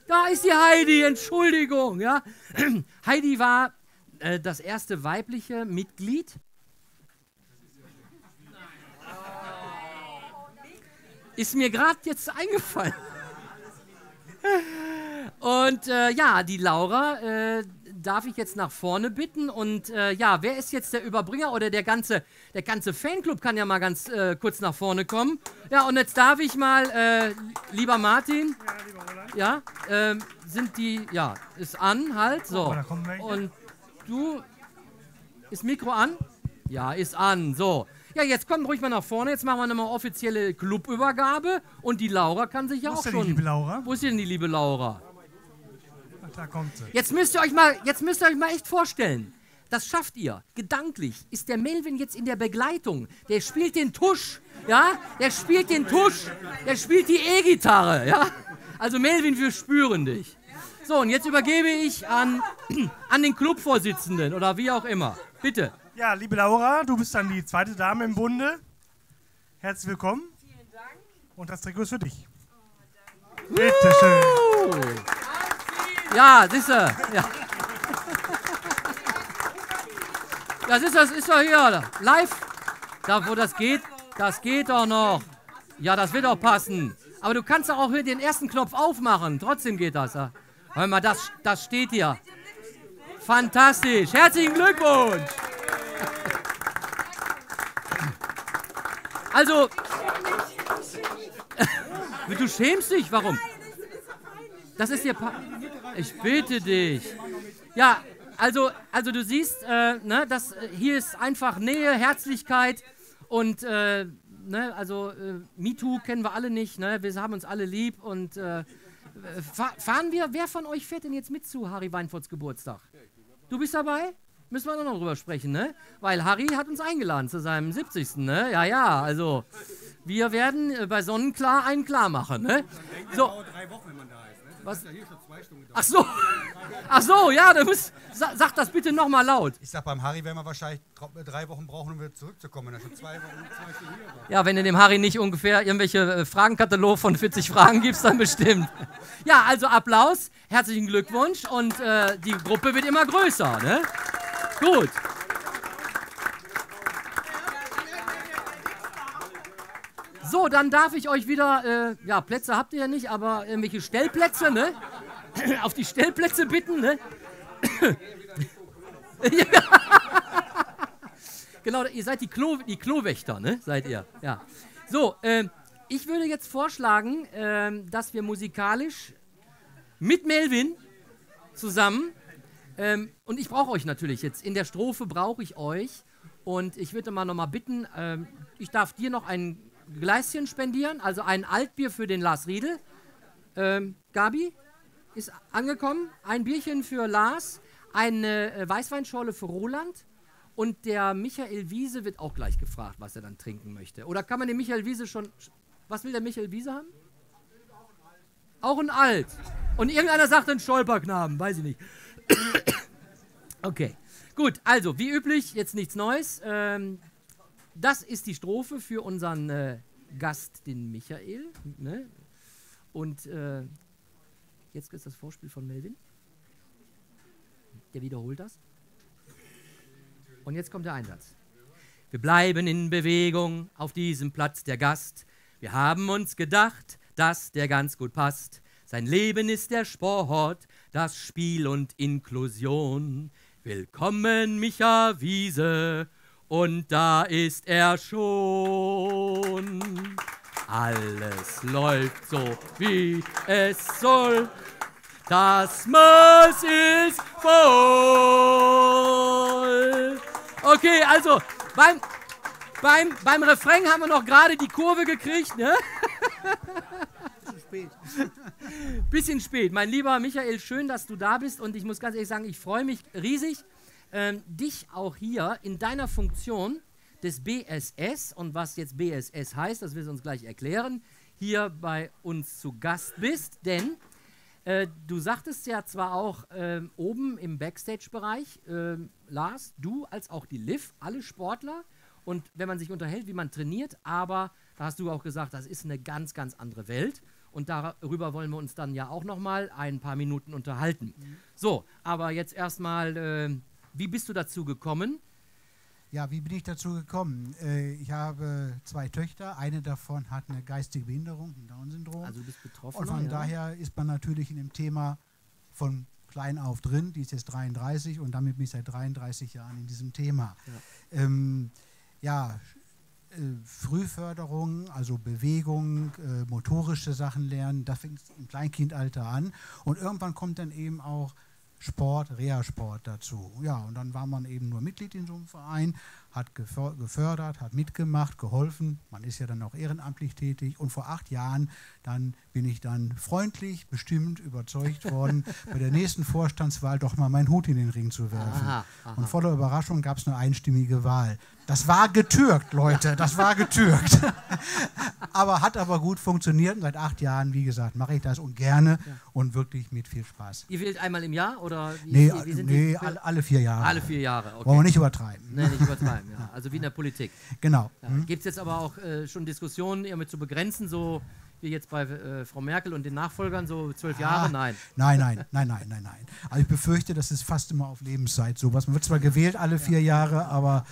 Da ist die Heidi, Entschuldigung, ja. *clears throat* Heidi war äh, das erste weibliche Mitglied. Ist mir gerade jetzt eingefallen. *laughs* Und äh, ja, die Laura äh, darf ich jetzt nach vorne bitten. Und äh, ja, wer ist jetzt der Überbringer oder der ganze, der ganze Fanclub kann ja mal ganz äh, kurz nach vorne kommen. Ja, und jetzt darf ich mal, äh, lieber Martin. Ja, ähm, sind die, ja, ist an halt, so. Oh. Und du, ist Mikro an? Ja, ist an, so. Ja, jetzt kommt ruhig mal nach vorne, jetzt machen wir nochmal offizielle Clubübergabe und die Laura kann sich ja Wo auch ist denn die schon... liebe Laura? Wo ist denn die liebe Laura? Da kommt sie. Jetzt müsst ihr euch mal, jetzt müsst ihr euch mal echt vorstellen. Das schafft ihr. Gedanklich ist der Melvin jetzt in der Begleitung. Der spielt den Tusch, ja? Der spielt den Tusch. Der spielt die E-Gitarre, ja? Also Melvin, wir spüren dich. So, und jetzt übergebe ich an, *clears throat* an den Clubvorsitzenden oder wie auch immer. Bitte. Ja, liebe Laura, du bist dann die zweite Dame im Bunde. Herzlich willkommen. Vielen Dank. Und das Trikot ist für dich. Bitte schön. Ja, siehst du. Ja. Das ist das ist doch hier live. Da wo das geht, das geht doch noch. Ja, das wird doch passen. Aber du kannst doch auch hier den ersten Knopf aufmachen. Trotzdem geht das. Hör mal, das, das steht hier. Fantastisch. Herzlichen Glückwunsch. Also, *laughs* du schämst dich. Warum? Das ist dir. Pa ich bitte dich. Ja, also, also du siehst, äh, ne, das, äh, hier ist einfach Nähe, Herzlichkeit und äh, ne, also äh, MeToo kennen wir alle nicht, ne? Wir haben uns alle lieb und äh, fa fahren wir. Wer von euch fährt denn jetzt mit zu Harry Weinforts Geburtstag? Du bist dabei? Müssen wir auch noch drüber sprechen, ne? Weil Harry hat uns eingeladen zu seinem 70. Ne? Ja, ja, also wir werden äh, bei Sonnenklar einen klar machen, ne? So. Was? Ach so. Ach so, ja, du musst, sa- sag das bitte nochmal laut. Ich sag, beim Harry werden wir wahrscheinlich drei Wochen brauchen, um wieder zurückzukommen. wenn er schon zwei Wochen, zwei Stunden hier war. Ja, wenn du dem Harry nicht ungefähr irgendwelche äh, Fragenkatalog von 40 Fragen gibst, dann bestimmt. Ja, also Applaus, herzlichen Glückwunsch und äh, die Gruppe wird immer größer, ne? Gut. So, dann darf ich euch wieder, äh, ja, Plätze habt ihr ja nicht, aber irgendwelche Stellplätze, ne? *coughs* Auf die Stellplätze bitten, ne? *coughs* Genau, ihr seid die, Klo, die Klowächter, ne? Seid ihr. Ja. So, ähm, ich würde jetzt vorschlagen, ähm, dass wir musikalisch mit Melvin zusammen, ähm, und ich brauche euch natürlich jetzt, in der Strophe brauche ich euch, und ich würde mal nochmal bitten, ähm, ich darf dir noch ein Gläschen spendieren, also ein Altbier für den Lars Riedel. Ähm, Gabi ist angekommen, ein Bierchen für Lars, eine äh, Weißweinschorle für Roland. Und der Michael Wiese wird auch gleich gefragt, was er dann trinken möchte. Oder kann man den Michael Wiese schon. Was will der Michael Wiese haben? Auch ein Alt. Und irgendeiner sagt einen Stolperknaben, weiß ich nicht. *coughs* Okay. Gut, also wie üblich, jetzt nichts Neues. Ähm, das ist die Strophe für unseren äh, Gast, den Michael. Ne? Und äh, jetzt ist das Vorspiel von Melvin. Der wiederholt das. Und jetzt kommt der Einsatz. Wir bleiben in Bewegung auf diesem Platz der Gast. Wir haben uns gedacht, dass der ganz gut passt. Sein Leben ist der Sport, das Spiel und Inklusion. Willkommen, Micha Wiese, und da ist er schon. Alles läuft so, wie es soll. Das Maß ist voll. Okay, also beim, beim, beim Refrain haben wir noch gerade die Kurve gekriegt, ne? *laughs* Bisschen spät. Mein lieber Michael, schön, dass du da bist und ich muss ganz ehrlich sagen, ich freue mich riesig, ähm, dich auch hier in deiner Funktion des BSS und was jetzt BSS heißt, das wirst du uns gleich erklären, hier bei uns zu Gast bist, denn äh, du sagtest ja zwar auch ähm, oben im Backstage-Bereich, ähm, Lars, du als auch die Liv, alle Sportler. Und wenn man sich unterhält, wie man trainiert, aber da hast du auch gesagt, das ist eine ganz, ganz andere Welt. Und darüber wollen wir uns dann ja auch nochmal ein paar Minuten unterhalten. So, aber jetzt erstmal, äh, wie bist du dazu gekommen? Ja, wie bin ich dazu gekommen? Äh, ich habe zwei Töchter. Eine davon hat eine geistige Behinderung, ein Down-Syndrom. Also du bist betroffen. Und von daher ist man natürlich in dem Thema von klein auf drin. Die ist jetzt 33 und damit bin ich seit 33 Jahren in diesem Thema. Ja, ähm, ja äh, Frühförderung, also Bewegung, äh, motorische Sachen lernen, das fängt im Kleinkindalter an. Und irgendwann kommt dann eben auch Sport, Reha-Sport dazu. Ja, und dann war man eben nur Mitglied in so einem Verein, hat gefördert, hat mitgemacht, geholfen. Man ist ja dann auch ehrenamtlich tätig. Und vor acht Jahren, dann bin ich dann freundlich, bestimmt überzeugt worden, *laughs* bei der nächsten Vorstandswahl doch mal meinen Hut in den Ring zu werfen. Aha, aha. Und voller Überraschung gab es eine einstimmige Wahl. Das war getürkt, Leute, das war getürkt. *laughs* aber hat aber gut funktioniert. Und seit acht Jahren, wie gesagt, mache ich das und gerne und wirklich mit viel Spaß. Ihr wählt einmal im Jahr oder wie, Nee, wie, nee alle vier Jahre. Alle vier Jahre, okay. Wollen wir nicht übertreiben. Nee, nicht übertreiben, *laughs* ja. Also wie in der Politik. Genau. Ja. Hm? Gibt es jetzt aber auch äh, schon Diskussionen, damit zu begrenzen, so wie jetzt bei äh, Frau Merkel und den Nachfolgern, so zwölf Jahre? Ah, Nein. Nein, nein, nein, nein, nein, nein. Also ich befürchte, das ist fast immer auf Lebenszeit sowas. Man wird zwar gewählt alle vier Jahre, aber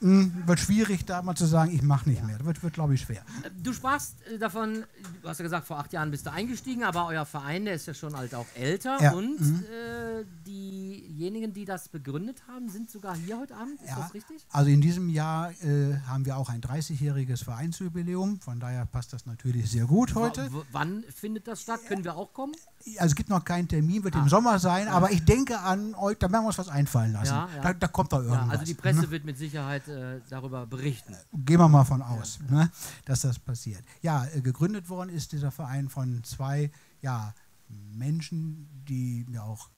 mh, wird schwierig, da mal zu sagen, ich mache nicht mehr. Das wird, wird glaube ich, schwer. Äh, Du sprachst äh, davon, du hast ja gesagt, vor acht Jahren bist du eingestiegen, aber euer Verein, der ist ja schon halt auch älter Ja, und mhm. äh, diejenigen, die das begründet haben, sind sogar hier heute Abend. Ist Ja, das richtig? Also in diesem Jahr äh, haben wir auch ein 30-jähriges Vereinsjubiläum. Von daher passt das natürlich sehr gut heute. W wann findet das statt? Können wir auch kommen? Also es gibt noch keinen Termin, wird Ah. im Sommer sein, aber ich denke an euch, da werden wir uns was einfallen lassen. Ja, ja. Da, da kommt doch Ja, irgendwas. also die Presse ne? wird mit Sicherheit äh, darüber berichten. Gehen wir mal von aus, ne, dass das passiert. Ja, äh, gegründet worden ist dieser Verein von zwei ja, Menschen, die mir auch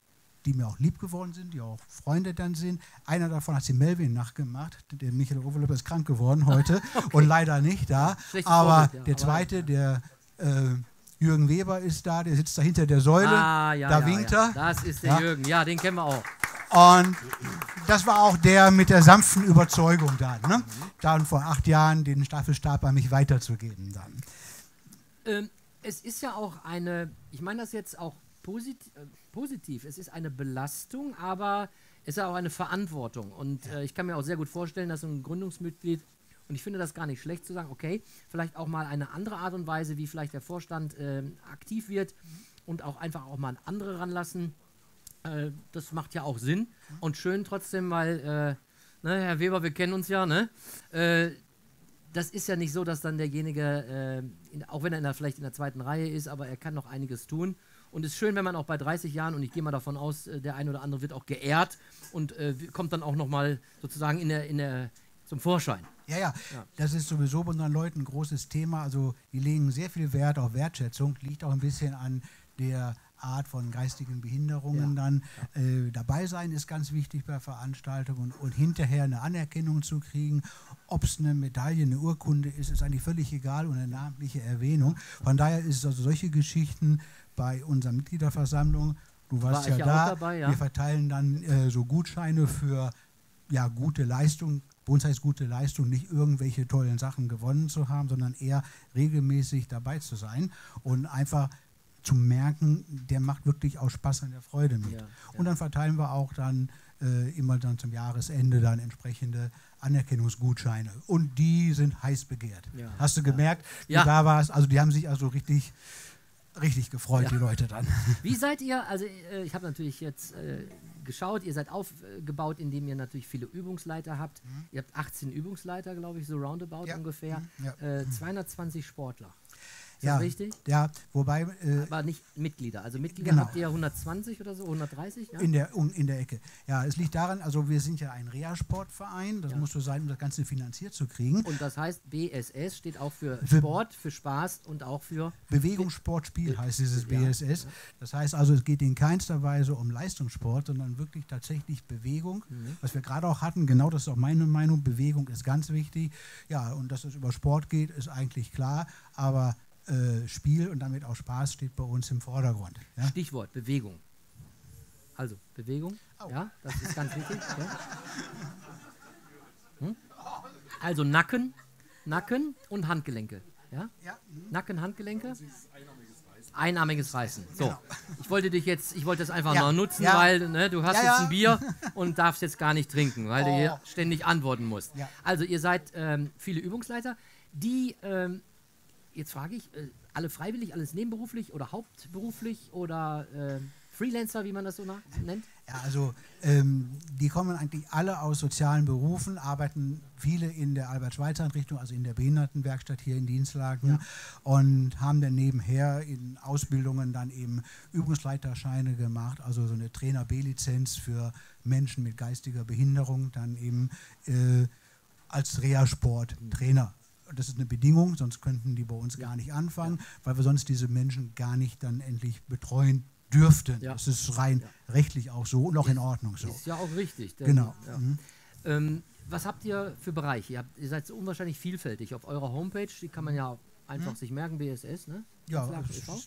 die mir auch lieb geworden sind, die auch Freunde dann sind. Einer davon hat sie Melvin nachgemacht. Der Michael Overlöper ist krank geworden heute *laughs* und leider nicht da. Schlechtes Aber Vorbild, ja, der aber- zweite, der äh, Jürgen Weber ist da, der sitzt da hinter der Säule. Ah, ja, da ja, winkt ja. er. Das ist der. Jürgen. Ja, den kennen wir auch. Und das war auch der mit der sanften Überzeugung da, ne? dann vor acht Jahren den Staffelstab an mich weiterzugeben. Dann. Ähm, es ist ja auch eine, ich meine das jetzt auch posit äh, positiv, es ist eine Belastung, aber es ist auch eine Verantwortung. Und äh, ich kann mir auch sehr gut vorstellen, dass ein Gründungsmitglied, und ich finde das gar nicht schlecht zu sagen, okay, vielleicht auch mal eine andere Art und Weise, wie vielleicht der Vorstand ähm, aktiv wird und auch einfach auch mal andere ranlassen. Äh, das macht ja auch Sinn und schön trotzdem, weil, äh, ne, Herr Weber, wir kennen uns ja, ne? Äh, das ist ja nicht so, dass dann derjenige, äh, in, auch wenn er in der, vielleicht in der zweiten Reihe ist, aber er kann noch einiges tun. Und es ist schön, wenn man auch bei 30 Jahren, und ich gehe mal davon aus, äh, der eine oder andere wird auch geehrt und äh, kommt dann auch nochmal sozusagen in der, in der, zum Vorschein. Ja, ja, das ist sowieso bei unseren Leuten ein großes Thema. Also die legen sehr viel Wert auf Wertschätzung, liegt auch ein bisschen an der Art von geistigen Behinderungen dann. Äh, dabei sein ist ganz wichtig bei Veranstaltungen und, und hinterher eine Anerkennung zu kriegen. Ob es eine Medaille, eine Urkunde ist, ist eigentlich völlig egal und eine namentliche Erwähnung. Von daher ist es also solche Geschichten bei unserer Mitgliederversammlung. Du warst War ja ja da. dabei, ja. Wir verteilen dann äh, so Gutscheine für ja, gute Leistung. Uns heißt gute Leistung nicht irgendwelche tollen Sachen gewonnen zu haben, sondern eher regelmäßig dabei zu sein und einfach zu merken, der macht wirklich auch Spaß an der Freude mit. Ja, Und dann verteilen wir auch dann äh, immer dann zum Jahresende dann entsprechende Anerkennungsgutscheine. Und die sind heiß begehrt. Ja, Hast du gemerkt, Ja. du da warst? Also die haben sich also richtig, richtig gefreut, Ja. die Leute dann. Wie seid ihr, also äh, ich habe natürlich jetzt äh, geschaut, ihr seid aufgebaut, indem ihr natürlich viele Übungsleiter habt. Ihr habt 18 Übungsleiter, glaube ich, so roundabout Mhm. Ja. ungefähr. Mhm. Ja. Äh, 220 Sportler. Ist ja, das richtig? Ja, wobei äh, Aber nicht Mitglieder. Also Mitglieder Genau. habt ihr 120 oder so, 130? Ja? In der, un- in der Ecke. Ja, es liegt daran, also wir sind ja ein Reha-Sportverein, das Ja. muss so sein, um das Ganze finanziert zu kriegen. Und das heißt, BSS steht auch für Für- Sport, für Spaß und auch für. Bewegung, Sport, Spiel heißt dieses Ja. BSS. Das heißt also, es geht in keinster Weise um Leistungssport, sondern wirklich tatsächlich Bewegung. Mhm. Was wir gerade auch hatten, genau das ist auch meine Meinung, Bewegung ist ganz wichtig. Ja, und dass es über Sport geht, ist eigentlich klar, aber äh, Spiel und damit auch Spaß steht bei uns im Vordergrund. Ja? Stichwort Bewegung. Also Bewegung, ja, das ist ganz wichtig. Ja. Hm? Also Nacken, Nacken und Handgelenke. Ja? Ja, Nacken, Handgelenke. Einarmiges Reißen. So, ich wollte dich jetzt, ich wollte das einfach Ja, mal nutzen, ja. weil ne, du hast Ja, jetzt ein Bier und darfst jetzt gar nicht trinken, weil du hier Oh. ständig antworten musst. Also ihr seid ähm, viele Übungsleiter, die, ähm, jetzt frage ich, äh, alle freiwillig, alles nebenberuflich oder hauptberuflich oder äh, Freelancer, wie man das so nennt? Ja, also ähm, die kommen eigentlich alle aus sozialen Berufen, arbeiten viele in der Albert-Schweitzer-Einrichtung, also in der Behindertenwerkstatt hier in Dienstlagen und haben dann nebenher in Ausbildungen dann eben Übungsleiterscheine gemacht, also so eine Trainer B-Lizenz für Menschen mit geistiger Behinderung, dann eben äh, als Reha-Sport-Trainer. Das ist eine Bedingung, sonst könnten die bei uns gar nicht anfangen, weil wir sonst diese Menschen gar nicht dann endlich betreuen dürften. Ja. Das ist rein rechtlich auch so und auch in Ordnung so. Ist ja auch richtig. Genau. Ja. Mhm. Ähm, was habt ihr für Bereiche? Ihr, habt, ihr seid so unwahrscheinlich vielfältig. Auf eurer Homepage, die kann man ja einfach sich merken, BSS, ne? Mhm. Ja,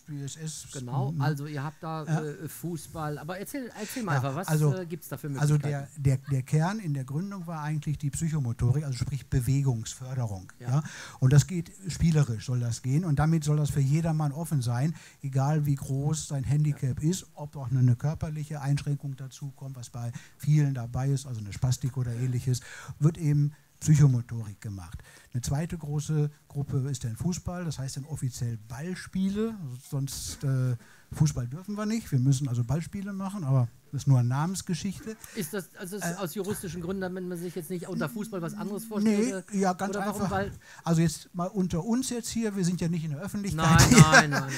BSS. Genau, mhm. also ihr habt da Ja. äh, Fußball, aber erzähl, erzähl mal Ja, einfach, was also- äh, gibt es da für Also Möglichkeiten? der, der, der Kern in der Gründung war eigentlich die Psychomotorik, also sprich Bewegungsförderung. Ja. Ja. Und das geht spielerisch, soll das gehen. Und damit soll das für jedermann offen sein, egal wie groß sein Handicap ist, ob auch eine körperliche Einschränkung dazu kommt, was bei vielen dabei ist, also eine Spastik oder ähnliches, wird eben Psychomotorik gemacht. Eine zweite große Gruppe ist dann Fußball, das heißt dann offiziell Ballspiele, sonst äh, Fußball dürfen wir nicht, wir müssen also Ballspiele machen, aber das ist nur eine Namensgeschichte. ist das also äh, ist aus juristischen Gründen, damit man sich jetzt nicht unter Fußball was anderes vorstellt? Nee, ja, ganz Oder warum? einfach. Weil, Also jetzt mal unter uns jetzt hier, wir sind ja nicht in der Öffentlichkeit. nein, nein, nein,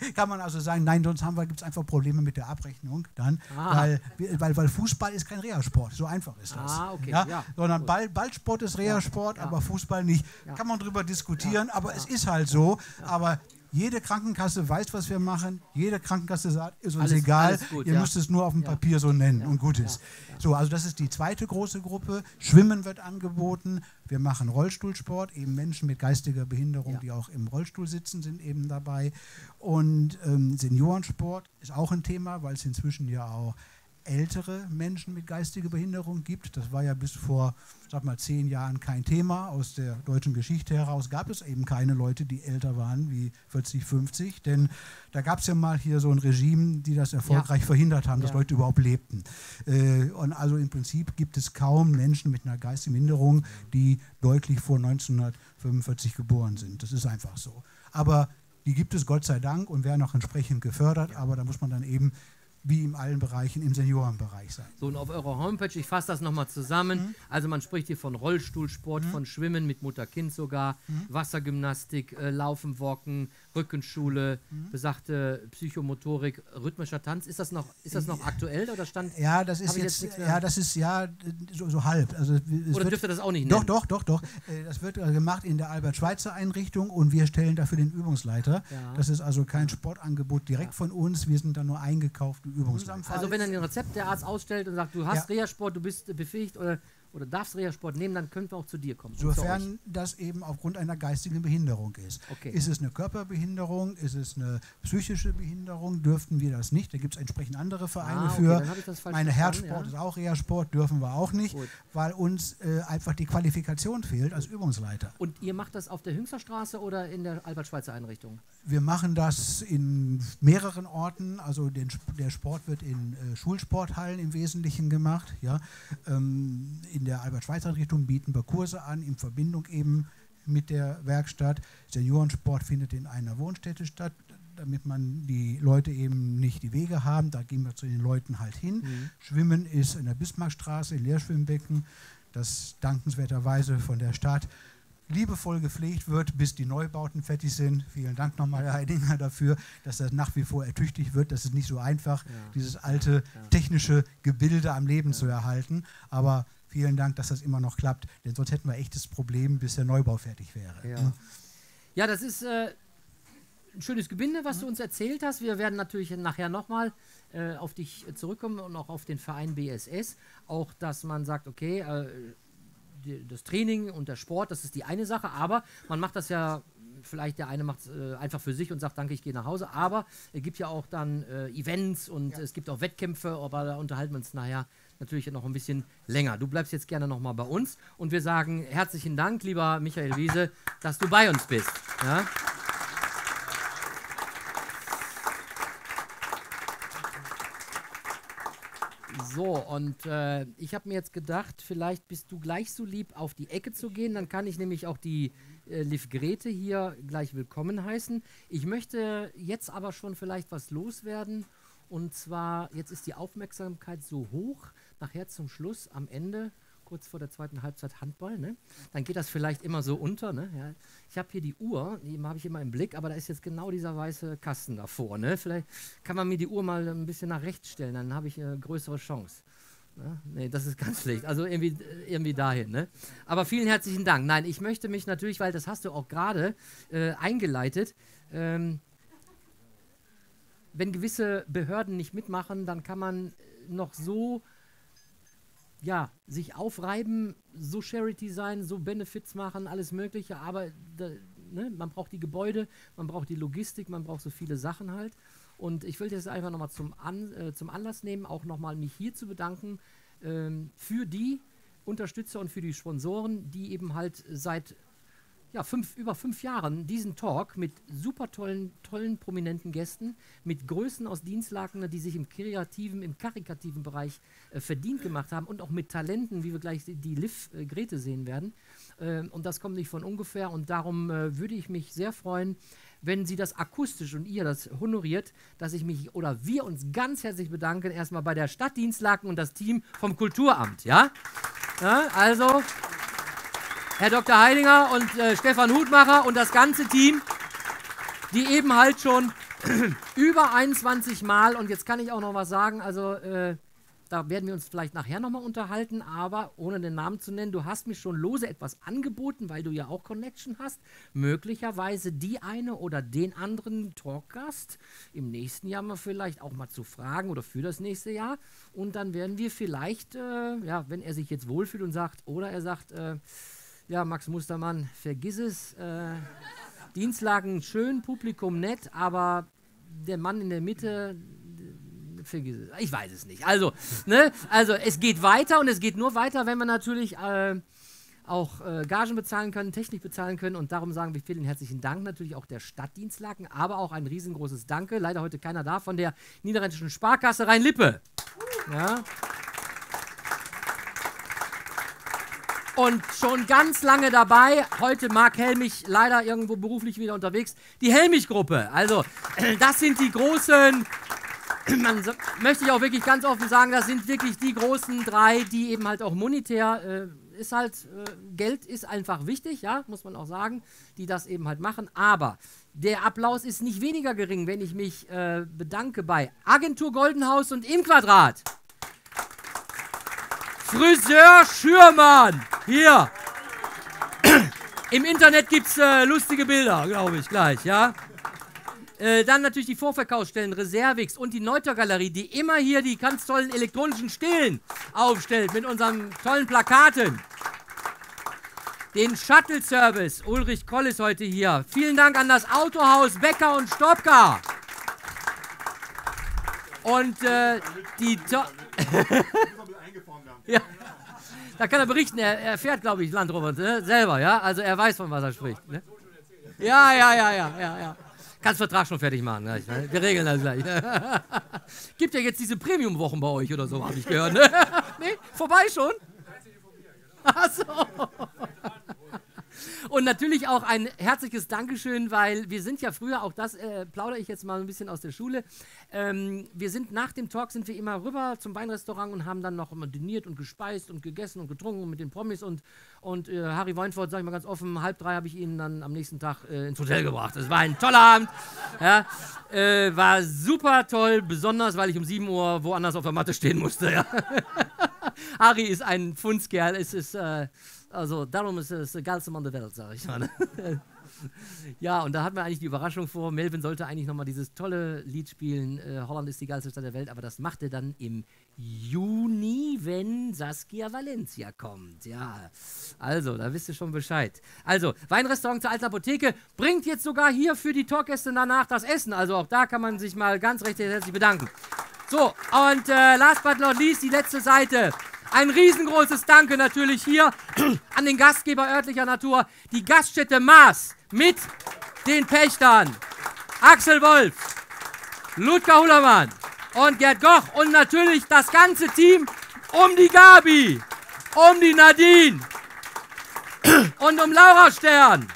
nein. *laughs* Kann man also sagen, nein, sonst haben wir, gibt es einfach Probleme mit der Abrechnung dann, Ah. weil, weil, weil Fußball ist kein Reha-Sport, so einfach ist das. Ah, okay, Ja? ja, Sondern. Ball, Ballsport ist Reha-Sport, ja. aber Fußball nicht. Kann man drüber diskutieren, aber es ist halt so. Aber jede Krankenkasse weiß, was wir machen. Jede Krankenkasse sagt, ist uns Alles- egal. alles gut, Ihr ja. müsst es nur auf dem Ja. Papier so nennen Ja, und gut ist. So, also das ist die zweite große Gruppe. Schwimmen wird angeboten. Wir machen Rollstuhlsport. Eben Menschen mit geistiger Behinderung, die auch im Rollstuhl sitzen, sind eben dabei. Und ähm, Seniorensport ist auch ein Thema, weil es inzwischen ja auch ältere Menschen mit geistiger Behinderung gibt. Das war ja bis vor, sag mal, zehn Jahren kein Thema. Aus der deutschen Geschichte heraus gab es eben keine Leute, die älter waren wie 40, 50. Denn da gab es ja mal hier so ein Regime, die das erfolgreich verhindert haben, dass Ja. Leute überhaupt lebten. Äh, und also im Prinzip gibt es kaum Menschen mit einer geistigen Behinderung, die deutlich vor 1945 geboren sind. Das ist einfach so. Aber die gibt es Gott sei Dank und werden auch entsprechend gefördert. Aber da muss man dann eben wie in allen Bereichen im Seniorenbereich sein. So, und auf eurer Homepage, ich fasse das nochmal zusammen. Mhm. Also man spricht hier von Rollstuhlsport, von Schwimmen mit Mutter-Kind sogar, Mhm. Wassergymnastik, äh, Laufen, Walken, Rückenschule, Mhm. besagte Psychomotorik, rhythmischer Tanz. Ist das noch, ist das noch aktuell oder stand? Ja, das ist jetzt, mehr- ja, das ist ja so, so halb. Also Oder wird- dürft ihr das auch nicht Doch, nennen? doch, doch, doch. Äh, Das wird äh, gemacht in der Albert-Schweitzer-Einrichtung und wir stellen dafür den Übungsleiter. Ja. Das ist also kein Sportangebot direkt von uns, wir sind dann nur eingekaufte Übungsleiter. Also wenn dann ein Rezept der Arzt ausstellt und sagt, du hast Ja. Reha-Sport, du bist äh, befähigt oder, oder darfst Reha-Sport nehmen, dann können wir auch zu dir kommen. Sofern das eben aufgrund einer geistigen Behinderung ist. Okay. Ist es eine Körperbehinderung, ist es eine psychische Behinderung, dürften wir das nicht. Da gibt es entsprechend andere Vereine Ah, okay, für. Meine Herzsport ja. ist auch eher Sport, dürfen wir auch nicht, Gut. weil uns äh, einfach die Qualifikation fehlt als Übungsleiter. Und ihr macht das auf der Hüngsterstraße oder in der Albert-Schweitzer-Einrichtung? Wir machen das in mehreren Orten. Also den, der Sport wird in äh, Schulsporthallen im Wesentlichen gemacht. Ja. Ähm, in der Albert-Schweitzer-Einrichtung bieten wir Kurse an, in Verbindung eben mit der Werkstatt. Seniorensport findet in einer Wohnstätte statt, damit man die Leute eben nicht die Wege haben. Da gehen wir zu den Leuten halt hin. Schwimmen ist in der Bismarckstraße, Leerschwimmbecken, das dankenswerterweise von der Stadt liebevoll gepflegt wird, bis die Neubauten fertig sind. Vielen Dank nochmal, Herr Heidinger, dafür, dass das nach wie vor ertüchtigt wird. Das ist nicht so einfach, dieses alte technische Gebilde am Leben zu erhalten. Aber vielen Dank, dass das immer noch klappt, denn sonst hätten wir echtes Problem, bis der Neubau fertig wäre. Ja. Ja, das ist äh, ein schönes Gebinde, was du uns erzählt hast. Wir werden natürlich nachher nochmal äh, auf dich zurückkommen und auch auf den Verein BSS. Auch, dass man sagt, okay, äh, die, das Training und der Sport, das ist die eine Sache, aber man macht das ja, vielleicht der eine macht es äh, einfach für sich und sagt, danke, ich gehe nach Hause, aber es gibt ja auch dann äh, Events und es gibt auch Wettkämpfe, aber da unterhalten wir uns nachher natürlich noch ein bisschen länger. Du bleibst jetzt gerne nochmal bei uns und wir sagen herzlichen Dank, lieber Michael Wiese, dass du bei uns bist. Ja? So, und äh, ich habe mir jetzt gedacht, vielleicht bist du gleich so lieb, auf die Ecke zu gehen. Dann kann ich nämlich auch die äh, Liv Grete hier gleich willkommen heißen. Ich möchte jetzt aber schon vielleicht was loswerden. Und zwar, jetzt ist die Aufmerksamkeit so hoch, nachher zum Schluss, am Ende, kurz vor der zweiten Halbzeit Handball, ne? Dann geht das vielleicht immer so unter, ne? Ja. Ich habe hier die Uhr, die habe ich immer im Blick, aber da ist jetzt genau dieser weiße Kasten davor, ne? Vielleicht kann man mir die Uhr mal ein bisschen nach rechts stellen, dann habe ich eine größere Chance. Ne? Nee, das ist ganz schlecht. Also irgendwie, irgendwie dahin. Ne? Aber vielen herzlichen Dank. Nein, ich möchte mich natürlich, weil das hast du auch gerade äh, eingeleitet, ähm, wenn gewisse Behörden nicht mitmachen, dann kann man noch so ja, sich aufreiben, so Charity sein, so Benefits machen, alles Mögliche, aber da, ne, man braucht die Gebäude, man braucht die Logistik, man braucht so viele Sachen halt. Und ich will das einfach nochmal zum, An, äh, zum Anlass nehmen, auch nochmal mich hier zu bedanken ähm, für die Unterstützer und für die Sponsoren, die eben halt seit ja, fünf, über fünf Jahren diesen Talk mit super tollen, tollen, prominenten Gästen, mit Größen aus Dienstlaken, die sich im kreativen, im karikativen Bereich äh, verdient gemacht haben und auch mit Talenten, wie wir gleich die, die Liv äh, Grete sehen werden. Ähm, und das kommt nicht von ungefähr und darum äh, würde ich mich sehr freuen, wenn Sie das akustisch und ihr das honoriert, dass ich mich oder wir uns ganz herzlich bedanken, erstmal bei der Stadt Dienstlaken und das Team vom Kulturamt, ja? ja also, Herr Dr. Heidinger und äh, Stefan Hutmacher und das ganze Team, die eben halt schon *clears throat* über 21 Mal, und jetzt kann ich auch noch was sagen, also äh, da werden wir uns vielleicht nachher nochmal unterhalten, aber ohne den Namen zu nennen, du hast mir schon lose etwas angeboten, weil du ja auch Connection hast. Möglicherweise die eine oder den anderen Talkgast im nächsten Jahr mal vielleicht auch mal zu fragen oder für das nächste Jahr. Und dann werden wir vielleicht, äh, ja, wenn er sich jetzt wohlfühlt und sagt, oder er sagt, äh, ja, Max Mustermann, vergiss es. Äh, Dienstlagen schön, Publikum nett, aber der Mann in der Mitte, vergiss es. Ich weiß es nicht. Also, ne? also es geht weiter und es geht nur weiter, wenn wir natürlich äh, auch äh, Gagen bezahlen können, Technik bezahlen können und darum sagen wir vielen herzlichen Dank natürlich auch der Stadt Dienstlaken, aber auch ein riesengroßes Danke, leider heute keiner da, von der Niederrheinischen Sparkasse Rhein-Lippe. Ja. Und schon ganz lange dabei, heute Marc Helmich leider irgendwo beruflich wieder unterwegs, die Helmich-Gruppe. Also, *clears throat* das sind die großen, *clears throat* man möchte ich auch wirklich ganz offen sagen, das sind wirklich die großen drei, die eben halt auch monetär, äh, ist halt, äh, Geld ist einfach wichtig, ja, muss man auch sagen, die das eben halt machen. Aber der Applaus ist nicht weniger gering, wenn ich mich äh, bedanke bei Agentur Goldenhaus und Im Quadrat. Friseur Schürmann. Hier. Im Internet gibt es äh, lustige Bilder, glaube ich, gleich, ja. Äh, dann natürlich die Vorverkaufsstellen Reservix und die Neuter Galerie, die immer hier die ganz tollen elektronischen Stelen aufstellt mit unseren tollen Plakaten. Den Shuttle Service, Ulrich Koll ist heute hier. Vielen Dank an das Autohaus Becker und Stopka. Und äh, die. *laughs* *laughs* Ja. Da kann er berichten, er, er fährt, glaube ich, Land Rover ne? selber, ja? Also er weiß, von was er spricht. Ne? Ja, ja, ja, ja, ja, ja. Kannst Vertrag schon fertig machen. gleich, Ne? Wir regeln das gleich. *laughs* Gibt ja jetzt diese Premium-Wochen bei euch oder so, habe ich gehört. Ne? *laughs* nee? Vorbei schon? Ach so. Und natürlich auch ein herzliches Dankeschön, weil wir sind ja früher, auch das äh, plaudere ich jetzt mal ein bisschen aus der Schule, ähm, wir sind nach dem Talk sind wir immer rüber zum Weinrestaurant und haben dann noch immer diniert und gespeist und gegessen und getrunken mit den Promis und, und äh, Harry Weinfurt, sage ich mal ganz offen, halb drei habe ich ihn dann am nächsten Tag äh, ins Hotel gebracht. Das war ein toller Abend. Ja, äh, war super toll, besonders weil ich um 7 Uhr woanders auf der Matte stehen musste. Ja. *laughs* Harry ist ein Fundskerl, es ist, äh, also darum ist es der geilste Mann der Welt, sag ich mal. *laughs* ja, und da hatten wir eigentlich die Überraschung vor, Melvin sollte eigentlich nochmal dieses tolle Lied spielen, äh, Holland ist die geilste Stadt der Welt, aber das macht er dann im Juni, wenn Saskia Valencia kommt. Ja, also, da wisst ihr schon Bescheid. Also, Weinrestaurant zur Alten Apotheke bringt jetzt sogar hier für die Talkgäste danach das Essen. Also auch da kann man sich mal ganz recht herzlich bedanken. So, und äh, last but not least, die letzte Seite. Ein riesengroßes Danke natürlich hier *clears throat* an den Gastgeber örtlicher Natur, die Gaststätte Maas mit den Pächtern Axel Wolf, Ludger Hullermann und Gerd Goch und natürlich das ganze Team um die Gabi, um die Nadine *clears throat* und um Laura Stern.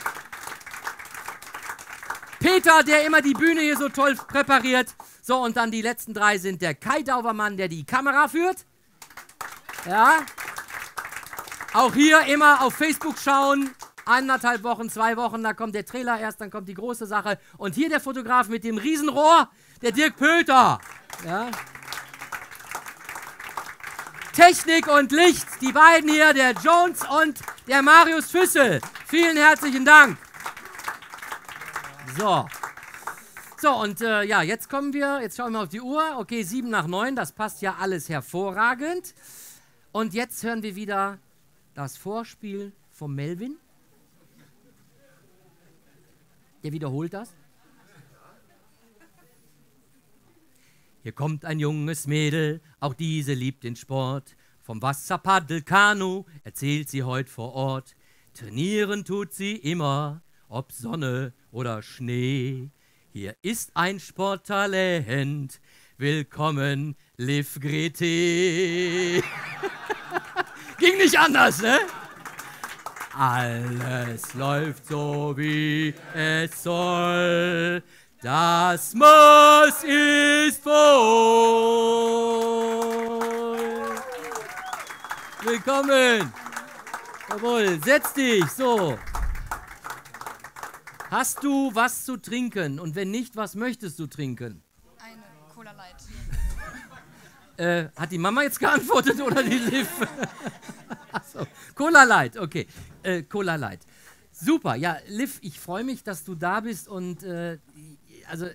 Peter, der immer die Bühne hier so toll präpariert. So, und dann die letzten drei sind der Kai Daubermann, der die Kamera führt. Ja. Auch hier immer auf Facebook schauen. Eineinhalb Wochen, zwei Wochen, da kommt der Trailer erst, dann kommt die große Sache. Und hier der Fotograf mit dem Riesenrohr, der Dirk Pöter. Ja. Technik und Licht, die beiden hier, der Jones und der Marius Füssel. Vielen herzlichen Dank. So. So, und äh, ja, jetzt kommen wir, jetzt schauen wir auf die Uhr. Okay, sieben nach neun, das passt ja alles hervorragend. Und jetzt hören wir wieder das Vorspiel von Melvin. Der wiederholt das. Hier kommt ein junges Mädel, auch diese liebt den Sport. Vom Wasserpaddel Kanu erzählt sie heute vor Ort. Trainieren tut sie immer, ob Sonne oder Schnee. Hier ist ein Sporttalent. Willkommen, Liv Grete. *laughs* Ging nicht anders, ne? Alles läuft so, wie es soll. Das Maß ist voll. Willkommen. Jawohl, setz dich. So. Hast du was zu trinken? Und wenn nicht, was möchtest du trinken? Eine Cola Light. Äh, hat die Mama jetzt geantwortet oder die Liv? *laughs* Achso, Cola Light, okay. Äh, Cola Light. Super, ja, Liv, ich freue mich, dass du da bist und äh, also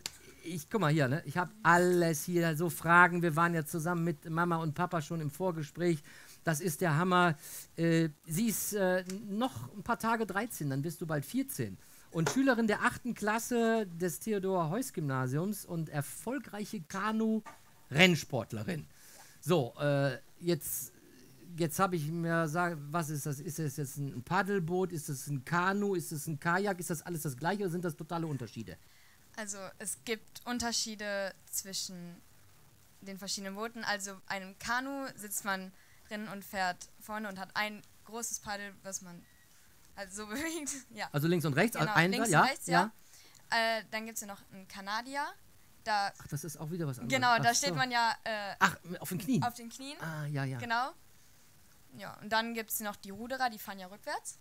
ich guck mal hier, ne? Ich habe alles hier, so Fragen. Wir waren ja zusammen mit Mama und Papa schon im Vorgespräch. Das ist der Hammer. Äh, sie ist äh, noch ein paar Tage 13, dann bist du bald 14. Und Schülerin der 8. Klasse des Theodor-Heuss-Gymnasiums und erfolgreiche Kanu-Rennsportlerin. So, äh, jetzt, jetzt habe ich mir gesagt, was ist das? Ist das jetzt ein Paddelboot? Ist das ein Kanu? Ist das ein Kajak? Ist das alles das gleiche oder sind das totale Unterschiede? Also es gibt Unterschiede zwischen den verschiedenen Booten. Also einem Kanu sitzt man drin und fährt vorne und hat ein großes Paddel, was man also so *laughs* bewegt. Ja. Also links und rechts, Genau, ein, links ja, und rechts, ja. Äh, dann gibt es ja noch einen Kanadier. Da, Ach, das ist auch wieder was anderes. genau, da Ach steht so. man ja äh, Ach, auf den Knien. auf den Knien. Ah, ja, ja. Genau. Ja, und dann gibt es noch die Ruderer, die fahren ja rückwärts.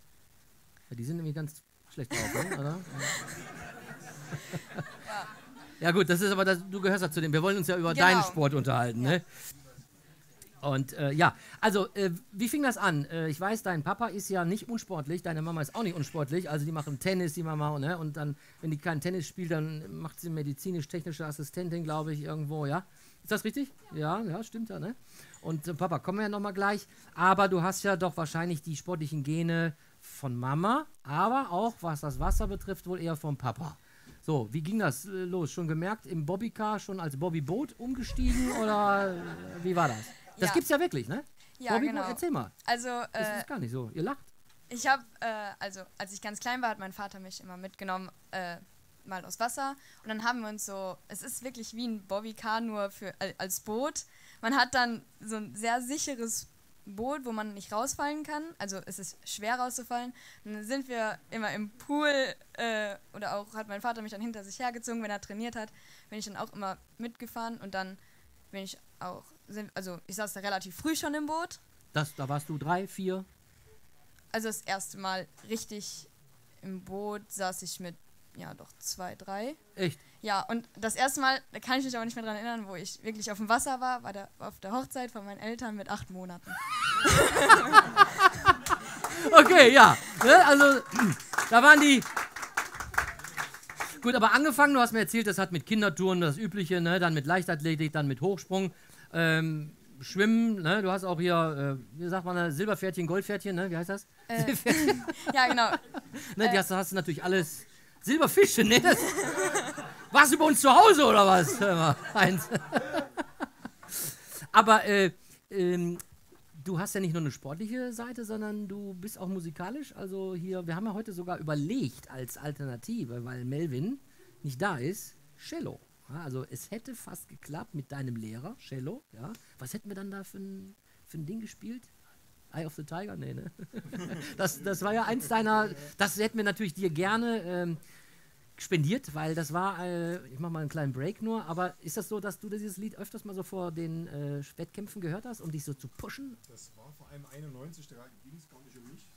ja. Die sind nämlich ganz schlecht drauf, ne? oder? *laughs* Ja gut, das ist aber, das, du gehörst ja zu dem. Wir wollen uns ja über Genau. deinen Sport unterhalten, ne? Und äh, ja, also äh, wie fing das an? Äh, ich weiß, dein Papa ist ja nicht unsportlich, deine Mama ist auch nicht unsportlich. Also die machen Tennis, die Mama, ne? Und dann, wenn die kein Tennis spielt, dann macht sie medizinisch-technische Assistentin, glaube ich, irgendwo, ja? Ist das richtig? Ja, ja, stimmt ja, ne? Und äh, Papa, kommen wir ja nochmal gleich. Aber du hast ja doch wahrscheinlich die sportlichen Gene von Mama, aber auch, was das Wasser betrifft, wohl eher vom Papa. So, wie ging das äh, los? Schon gemerkt, im Bobbycar schon als Bobbyboot umgestiegen oder äh, wie war das? Das Ja. gibt's ja wirklich, ne? Ja, Bobbyboot, genau. erzähl mal. Also, Das äh, ist gar nicht so. Ihr lacht. Ich habe, äh, also als ich ganz klein war, hat mein Vater mich immer mitgenommen, äh, mal aus Wasser. Und dann haben wir uns so, es ist wirklich wie ein Bobbycar, nur für, al- als Boot. Man hat dann so ein sehr sicheres Boot, wo man nicht rausfallen kann. Also es ist schwer rauszufallen. Und dann sind wir immer im Pool äh, oder auch hat mein Vater mich dann hinter sich hergezogen, wenn er trainiert hat. Bin ich dann auch immer mitgefahren und dann bin ich auch, sind, also ich saß da relativ früh schon im Boot. Das, da warst du drei, vier. Also das erste Mal richtig im Boot saß ich mit, ja doch, zwei, drei. Echt? Ja, und das erste Mal, da kann ich mich aber nicht mehr dran erinnern, wo ich wirklich auf dem Wasser war, war der, auf der Hochzeit von meinen Eltern mit acht Monaten. *laughs* Okay, ja. Ne? Also, da waren die. Gut, aber angefangen, du hast mir erzählt, das hat mit Kindertouren das Übliche, ne? dann mit Leichtathletik, dann mit Hochsprung, ähm, Schwimmen, ne? du hast auch hier, äh, wie sagt man, äh, Silberpferdchen, Goldpferdchen, ne? wie heißt das? Äh, *laughs* ja, genau. *laughs* Ne, die hast, hast du natürlich alles. Silberfische, ne? Das, *laughs* warst du bei uns zu Hause oder was? Eins. Aber äh, ähm, du hast ja nicht nur eine sportliche Seite, sondern du bist auch musikalisch. Also hier, wir haben ja heute sogar überlegt als Alternative, weil Melvin nicht da ist, Cello. Also es hätte fast geklappt mit deinem Lehrer, Cello. Ja. Was hätten wir dann da für ein, für ein Ding gespielt? Eye of the Tiger? Nee, ne? *laughs* Das, das war ja eins deiner, das hätten wir natürlich dir gerne ähm, spendiert, weil das war, äh, ich mache mal einen kleinen Break nur, aber ist das so, dass du dieses Lied öfters mal so vor den äh, Wettkämpfen gehört hast, um dich so zu pushen? Das war vor allem 91, da ging es gar nicht um mich.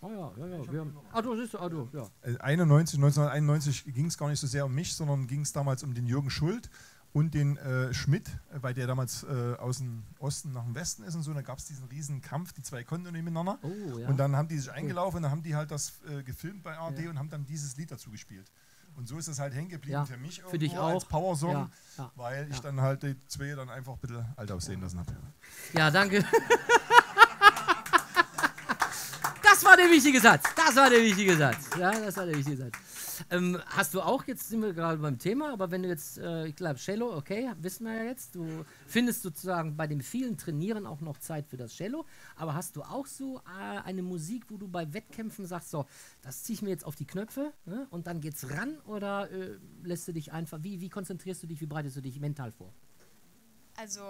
Oh ja, ja, ja. Wir haben, ah, du siehst ah, du, ja. Äh, 91, 1991 ging es gar nicht so sehr um mich, sondern ging es damals um den Jürgen Schuld und den äh, Schmidt, äh, weil der damals äh, aus dem Osten nach dem Westen ist und so. Da gab es diesen riesen Kampf, die zwei konnten nicht miteinander. Oh, ja. Und dann haben die sich eingelaufen und dann haben die halt das äh, gefilmt bei ARD und haben dann dieses Lied dazu gespielt. Und so ist es halt hängen geblieben Ja, für mich für dich irgendwo als auch. Powersong, Ja, ja, weil ich ja. dann halt die zwei dann einfach ein bisschen alt aussehen lassen habe. Ja, danke. *laughs* Das war der wichtige Satz. Das war der wichtige Satz. Ja, das war der wichtige Satz. Ähm, hast du auch, jetzt sind wir gerade beim Thema, aber wenn du jetzt, äh, ich glaube, Cello, okay, wissen wir ja jetzt, du findest sozusagen bei dem vielen Trainieren auch noch Zeit für das Cello, aber hast du auch so äh, eine Musik, wo du bei Wettkämpfen sagst, so, das ziehe ich mir jetzt auf die Knöpfe ne, und dann geht's ran oder äh, lässt du dich einfach, wie, wie konzentrierst du dich, wie bereitest du dich mental vor? Also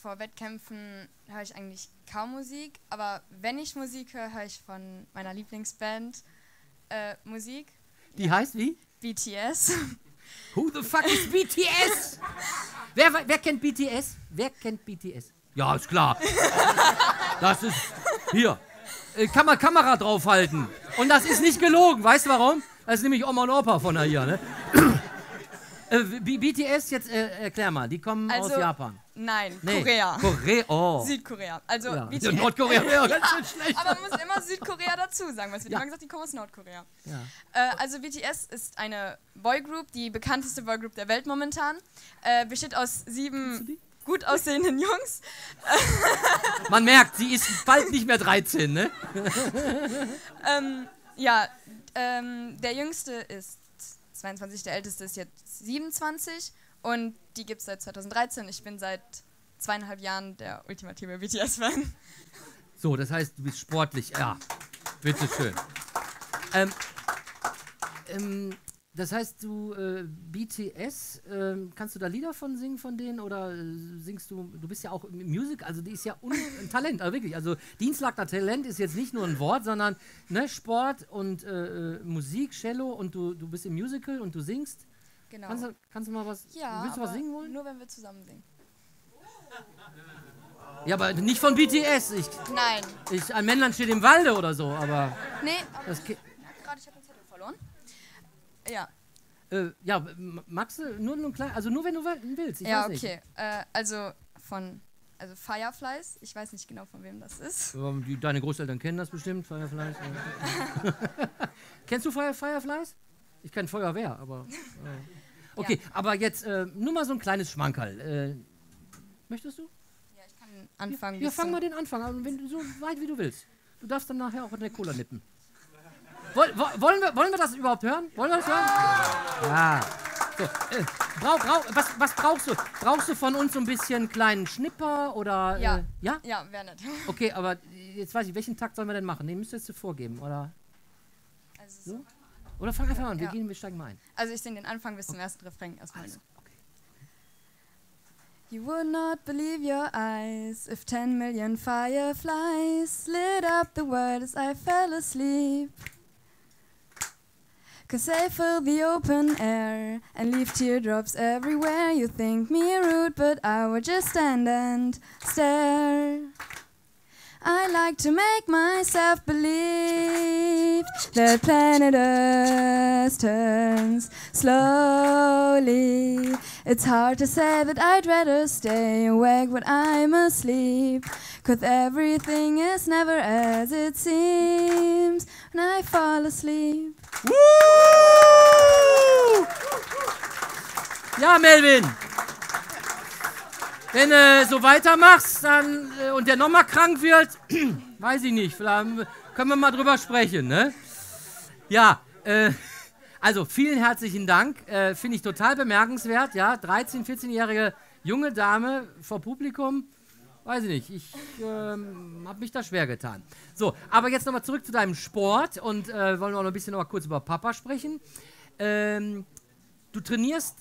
vor Wettkämpfen höre ich eigentlich kaum Musik, aber wenn ich Musik höre, höre ich von meiner Lieblingsband äh, Musik, Die heißt wie? BTS. *laughs* Who the fuck is BTS? *laughs* wer, wer kennt BTS? Wer kennt BTS? Ja, ist klar. Das ist. Hier. Äh, kann man Kamera draufhalten. Und das ist nicht gelogen. Weißt du warum? Das ist nämlich Oma und Opa von da hier, ne? Äh, BTS, jetzt äh, erklär mal, die kommen Also, aus Japan. Nein, Nee, Korea. Korea, oh. Südkorea. Also Ja. BTS. Ja, Nordkorea wäre ganz schön schlecht. Aber man muss immer Südkorea dazu sagen, weil es wird Ja. immer gesagt, die kommen aus Nordkorea. Ja. Äh, also BTS ist eine Boygroup, die bekannteste Boygroup der Welt momentan. Äh, besteht aus sieben gut aussehenden Jungs. *laughs* Man merkt, sie ist bald nicht mehr 13, ne? *laughs* Ähm, ja, ähm, der jüngste ist 22, der älteste ist jetzt 27 und die gibt es seit 2013. Ich bin seit zweieinhalb Jahren der ultimative BTS-Fan. So, das heißt, du bist sportlich. Ja, bitteschön. Ähm, ähm, das heißt, du äh, BTS, ähm, kannst du da Lieder von singen von denen oder äh, singst du, du bist ja auch im Music, also die ist ja un ein Talent, also wirklich. Also Dienstlager Talent ist jetzt nicht nur ein Wort, sondern ne, Sport und äh, äh, Musik, Cello und du, du bist im Musical und du singst. Genau. Kannst, du, kannst du mal was, ja, willst du was singen wollen? Nur wenn wir zusammen singen. Ja, aber nicht von BTS. Ich, Nein. ich, ein Männlein steht im Walde oder so, aber Nee, aber das, ki- gerade ich habe den Zettel verloren. Ja, Äh, ja, m- magst du nur, nur klein, also nur wenn du will- willst. Ich ja weiß nicht. okay. Äh, also von also Fireflies. Ich weiß nicht genau, von wem das ist. Ähm, Die, deine Großeltern kennen das bestimmt, Fireflies. ja. *laughs* Kennst du Fire, Fireflies? Ich kenne Feuerwehr, aber. Äh. Okay, aber jetzt äh, nur mal so ein kleines Schmankerl. Äh, möchtest du? Ja, ich kann anfangen. Ja, bis fang mal den Anfang an, wenn du so weit wie du willst. Du darfst dann nachher auch in der Cola nippen. Woll, wo, wollen, wir, wollen wir das überhaupt hören? Wollen wir das hören? Ja. So, äh, brau, brau, was, was brauchst du? Brauchst du von uns so ein bisschen kleinen Schnipper oder? Ja. Äh, ja? Ja, wäre nett. Okay, aber jetzt weiß ich, welchen Takt sollen wir denn machen? Den müsstest du vorgeben, oder? Also, So? Oder fang einfach an, wir, Ja. gehen, wir steigen mal ein. also ich singe den Anfang bis zum ersten Refrain erstmal. Also, nur. You would not believe your eyes if 10 million fireflies lit up the world as I fell asleep. Cause they fill the open air and leave teardrops everywhere. You think me rude, but I would just stand and stare. I like to make myself believe that planet Earth turns slowly. It's hard to say that I'd rather stay awake when I'm asleep. Cause everything is never as it seems when I fall asleep. Ja, Melvin! Wenn du so weitermachst dann, äh, und der nochmal krank wird, *clears throat* weiß ich nicht, vielleicht können wir mal drüber sprechen, ne? Ja, äh, also vielen herzlichen Dank. Äh, Finde ich total bemerkenswert, ja. 13-, 14-jährige junge Dame vor Publikum. Weiß ich nicht, ich ähm, habe mich da schwer getan. So, aber jetzt nochmal zurück zu deinem Sport und äh, wollen auch noch ein bisschen noch mal kurz über Papa sprechen. Ähm, du trainierst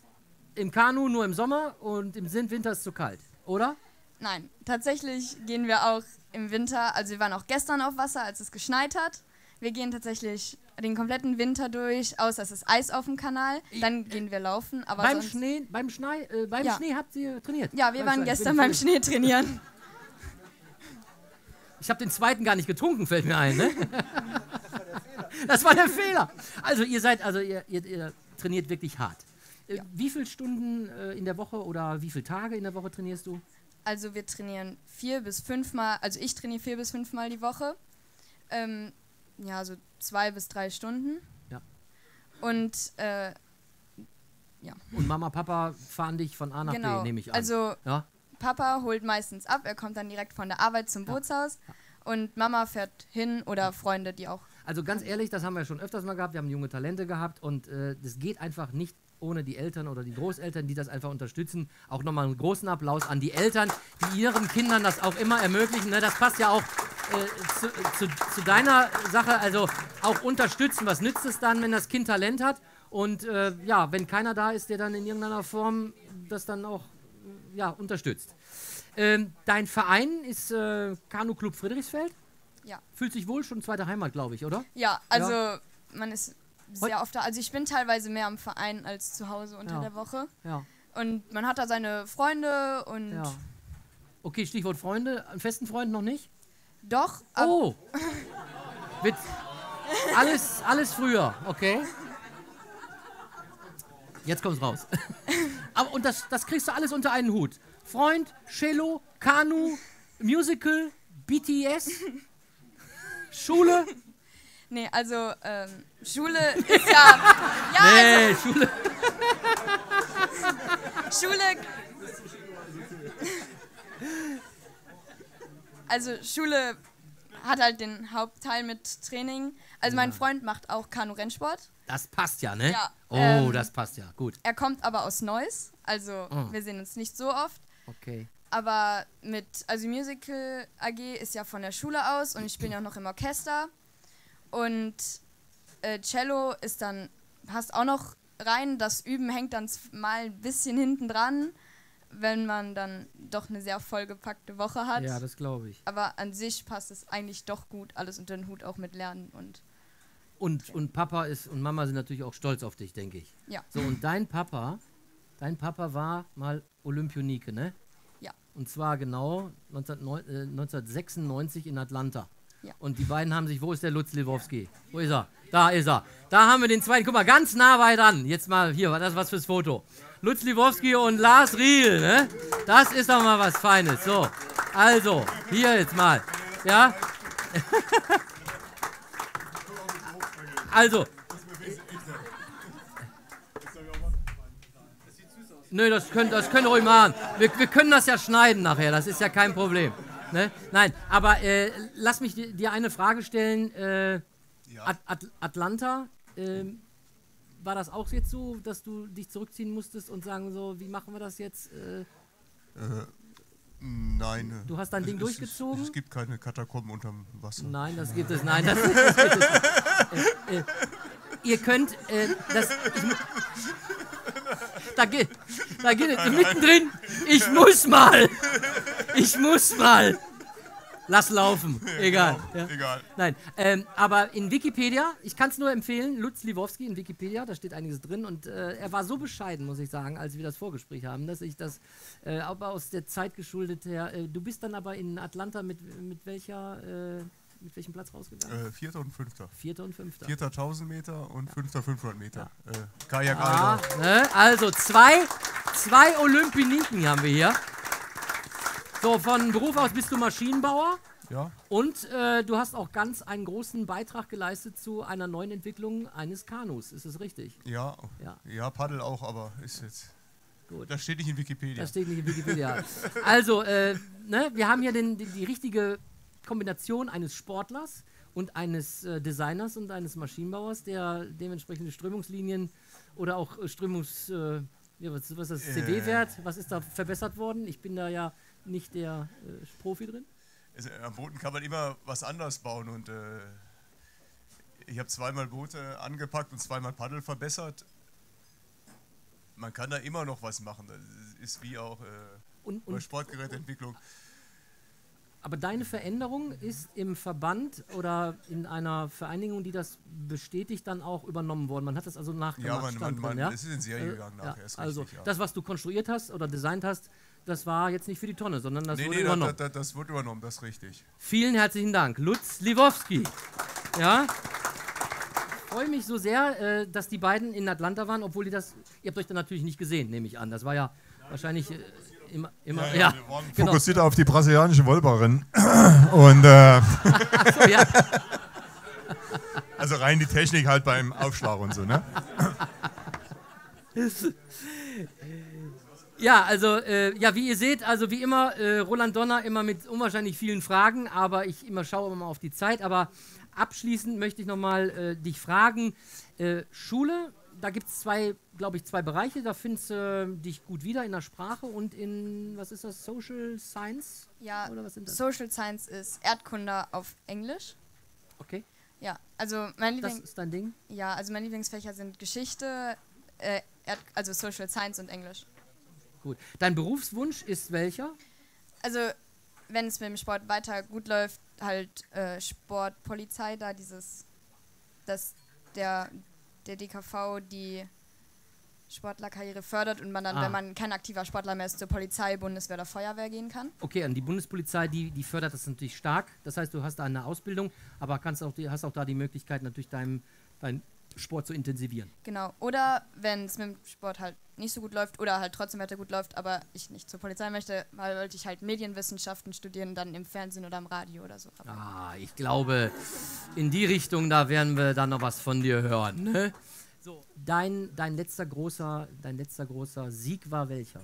im Kanu nur im Sommer und im Winter ist zu kalt, oder? Nein, tatsächlich gehen wir auch im Winter, also wir waren auch gestern auf Wasser, als es geschneit hat. Wir gehen tatsächlich den kompletten Winter durch, außer es ist Eis auf dem Kanal. Dann gehen wir laufen. Aber beim sonst, Schnee, beim Schnee, äh, beim Ja. Schnee habt ihr trainiert? Ja, wir waren gestern beim Schnee trainieren. *laughs* Ich habe den zweiten gar nicht getrunken, fällt mir ein, ne? *laughs* Das war der Fehler. Also ihr seid, also ihr, ihr, ihr trainiert wirklich hart. Äh, Ja. Wie viele Stunden äh, in der Woche oder wie viele Tage in der Woche trainierst du? Also wir trainieren vier bis fünfmal, also ich trainiere vier bis fünfmal die Woche. Ähm, ja, so zwei bis drei Stunden. Ja. Und äh, Und Mama, Papa fahren dich von A nach genau, B, nehme ich an. also ja? Papa holt meistens ab, er kommt dann direkt von der Arbeit zum Bootshaus. Und Mama fährt hin oder Freunde, die auch. Also ganz ehrlich, das haben wir schon öfters mal gehabt. Wir haben junge Talente gehabt und äh, das geht einfach nicht ohne die Eltern oder die Großeltern, die das einfach unterstützen. Auch nochmal einen großen Applaus an die Eltern, die ihren Kindern das auch immer ermöglichen. Ne? Das passt ja auch äh, zu, zu, zu deiner Sache. Also auch unterstützen. Was nützt es dann, wenn das Kind Talent hat? Und äh, ja, wenn keiner da ist, der dann in irgendeiner Form das dann auch ja, unterstützt. Ähm, dein Verein ist äh, Kanu Club Friedrichsfeld. Ja. Fühlt sich wohl, schon zweite Heimat, glaube ich, oder? Ja, also man ist sehr oft da. Also ich bin teilweise mehr am Verein als zu Hause unter Ja. der Woche. Ja. Und man hat da seine Freunde und Ja. Okay, Stichwort Freunde. Einen festen Freund noch nicht? doch. Oh! Mit alles, alles früher, okay? Jetzt kommt's raus. *laughs* Aber, und das, das kriegst du alles unter einen Hut. Freund, Cello, Kanu, Musical, BTS, *laughs* Schule. Nee, also ähm, Schule ist ja. ja, Nee, Schule. also Schule. Also Schule hat halt den Hauptteil mit Training. Also mein Freund macht auch Kanu-Rennsport. Das passt ja, ne? Ja, Oh, ähm, das passt ja. Gut. Er kommt aber aus Neuss, also Oh. wir sehen uns nicht so oft. Okay. Aber mit, also Musical AG ist ja von der Schule aus und ich bin ja auch noch im Orchester. Und äh, Cello ist dann, passt auch noch rein. Das Üben hängt dann mal ein bisschen hinten dran, wenn man dann doch eine sehr vollgepackte Woche hat. Ja, das glaube ich. Aber an sich passt es eigentlich doch gut, alles unter den Hut, auch mit Lernen und Und, und Papa ist und Mama sind natürlich auch stolz auf dich, denke ich. ja. So, und dein Papa, dein Papa war mal Olympionike, ne? Ja. Und zwar genau 1909 äh, 1996 in Atlanta. Ja. Und die beiden haben sich, wo ist der Lutz Lewowski? Wo ist er? Da ist er. Da haben wir den zweiten. Guck mal, ganz nah bei dran. Jetzt mal hier, das ist was fürs Foto. Lutz Lewowski und Lars Riel, ne? Das ist doch mal was Feines. So, also, hier jetzt mal. Ja? *laughs* also, Nö, das könnt, das könnt ihr ruhig machen. Wir, wir können das ja schneiden nachher, das ist ja kein Problem. Ne? Nein, aber äh, lass mich di- dir eine Frage stellen. Äh, At At Atlanta, ähm, war das auch jetzt so, dass du dich zurückziehen musstest und sagen so, wie machen wir das jetzt? Äh, Nein. Du hast dein Ding es, durchgezogen? Es, es gibt keine Katakomben unterm Wasser. nein, das gibt es, nein, das, das *laughs* gibt es nicht. Äh, äh, ihr könnt, äh, das, ich, da geht, da geht es mittendrin. Ich muss mal, ich muss mal. Lass laufen, *laughs* egal. Ja. Egal. Nein, ähm, aber in Wikipedia, ich kann es nur empfehlen, Lutz Liwowski in Wikipedia, da steht einiges drin und äh, er war so bescheiden, muss ich sagen, als wir das Vorgespräch haben, dass ich das äh, aber aus der Zeit geschuldet her. Äh, du bist dann aber in Atlanta mit, mit welcher, äh, mit welchem Platz rausgegangen? Äh, Vierter und Fünfter. Vierter und fünfter. Vierter 1000 Meter und Fünfter 500 Meter. Äh, Kajak Ah, ne? Also zwei, zwei Olympioniken haben wir hier. So, von Beruf aus bist du Maschinenbauer. Ja. Und äh, du hast auch ganz einen großen Beitrag geleistet zu einer neuen Entwicklung eines Kanus. Ist es richtig? Ja, Ja. ja, Paddel auch, aber ist jetzt. Gut. Das steht nicht in Wikipedia. Das steht nicht in Wikipedia. also, äh, ne, wir haben hier den, die, die richtige Kombination eines Sportlers und eines äh, Designers und eines Maschinenbauers, der dementsprechende Strömungslinien oder auch äh, Strömungs... Äh, ja, was, was ist das CW-Wert? Was ist da verbessert worden? Ich bin da ja nicht der äh, Profi drin. Also, am Booten kann man immer was anders bauen und äh, ich habe zweimal Boote angepackt und zweimal Paddel verbessert. Man kann da immer noch was machen. Das ist wie auch äh, Und, bei und, Sportgerätentwicklung. aber deine Veränderung ist im Verband oder in einer Vereinigung, die das bestätigt, dann auch übernommen worden. Man hat das also nachgemacht. Ja, man, man, man, drin, ja? es ist in Serie Äh, gegangen ja, nachher. Ist also richtig, ja. das, was du konstruiert hast oder designt hast, das war jetzt nicht für die Tonne, sondern das nee, wurde nee, übernommen. da, da, das wird übernommen, das ist richtig. Vielen herzlichen Dank, Lutz Liwowski. Ja. Freue mich so sehr, äh, dass die beiden in Atlanta waren, obwohl die das. Ihr habt euch dann natürlich nicht gesehen, nehme ich an. Das war ja wahrscheinlich äh, immer. immer ja, wir waren genau. fokussiert auf die brasilianische Wolperin. *clears throat* Und äh, So, ja. also rein die Technik halt beim Aufschlag und so, ne? *laughs* Ja, also, äh, ja, wie ihr seht, also wie immer, äh, Roland Donner immer mit unwahrscheinlich vielen Fragen, aber ich immer schaue immer mal auf die Zeit. Aber abschließend möchte ich nochmal äh, dich fragen: äh, Schule, da gibt es zwei, glaube ich, zwei Bereiche. Da findest du dich gut wieder in der Sprache und in, was ist das, Social Science? Ja, Oder was sind das? Social Science ist Erdkunde auf Englisch. Okay, Ja, also mein das Liebling, ist dein Ding. ja, also meine Lieblingsfächer sind Geschichte, äh, also Social Science und Englisch. Gut. Dein Berufswunsch ist welcher? Also wenn es mit dem Sport weiter gut läuft, halt äh, Sportpolizei, da dieses, dass der, der DKV die Sportlerkarriere fördert und man dann, Ah. wenn man kein aktiver Sportler mehr ist, zur Polizei, Bundeswehr oder Feuerwehr gehen kann. Okay, und die Bundespolizei, die, die fördert das natürlich stark. Das heißt, du hast da eine Ausbildung, aber kannst auch die, hast auch da die Möglichkeit, natürlich deinem, dein Sport zu intensivieren. Genau. Oder wenn es mit dem Sport halt nicht so gut läuft oder halt trotzdem weiter gut läuft, aber ich nicht zur Polizei möchte, weil wollte ich halt Medienwissenschaften studieren, dann im Fernsehen oder im Radio oder so. Aber Ah, ich glaube, in die Richtung, da werden wir dann noch was von dir hören. Ne? So, dein, dein, letzter großer, dein letzter großer Sieg war welcher?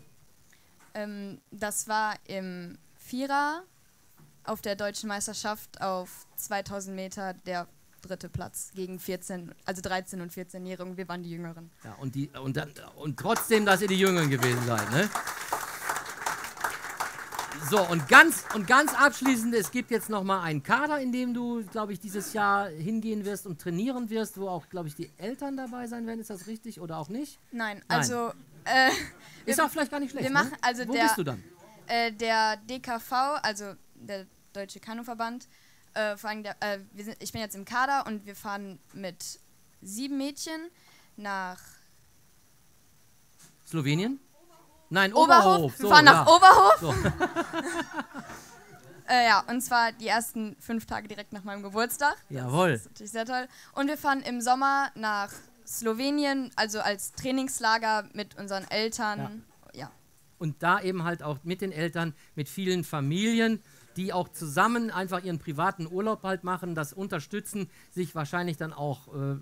ähm, das war im Vierer auf der deutschen Meisterschaft auf 2000 Meter der dritte Platz gegen 14, also 13 und 14-Jährigen. Wir waren die Jüngeren. Ja, und, die, und, dann, und trotzdem, dass ihr die Jüngeren gewesen seid, ne? So, und ganz, und ganz abschließend, es gibt jetzt nochmal einen Kader, in dem du, glaube ich, dieses Jahr hingehen wirst und trainieren wirst, wo auch, glaube ich, die Eltern dabei sein werden. Ist das richtig oder auch nicht? Nein, Nein. also. Äh, *laughs* Ist wir- auch vielleicht gar nicht schlecht. Wir machen, ne? also Wo der, bist du dann? Äh, der DKV, also der Deutsche Kanuverband, äh, vor allem der, äh, sind, ich bin jetzt im Kader und wir fahren mit sieben Mädchen nach Slowenien? Nein, Oberhof. Oberhof. Wir so, fahren nach ja. Oberhof. So. *laughs* Äh, ja, und zwar die ersten fünf Tage direkt nach meinem Geburtstag. Jawohl. Das ist natürlich sehr toll. Und wir fahren im Sommer nach Slowenien, also als Trainingslager mit unseren Eltern. Ja. Und da eben halt auch mit den Eltern, mit vielen Familien, die auch zusammen einfach ihren privaten Urlaub halt machen, das unterstützen, sich wahrscheinlich dann auch äh,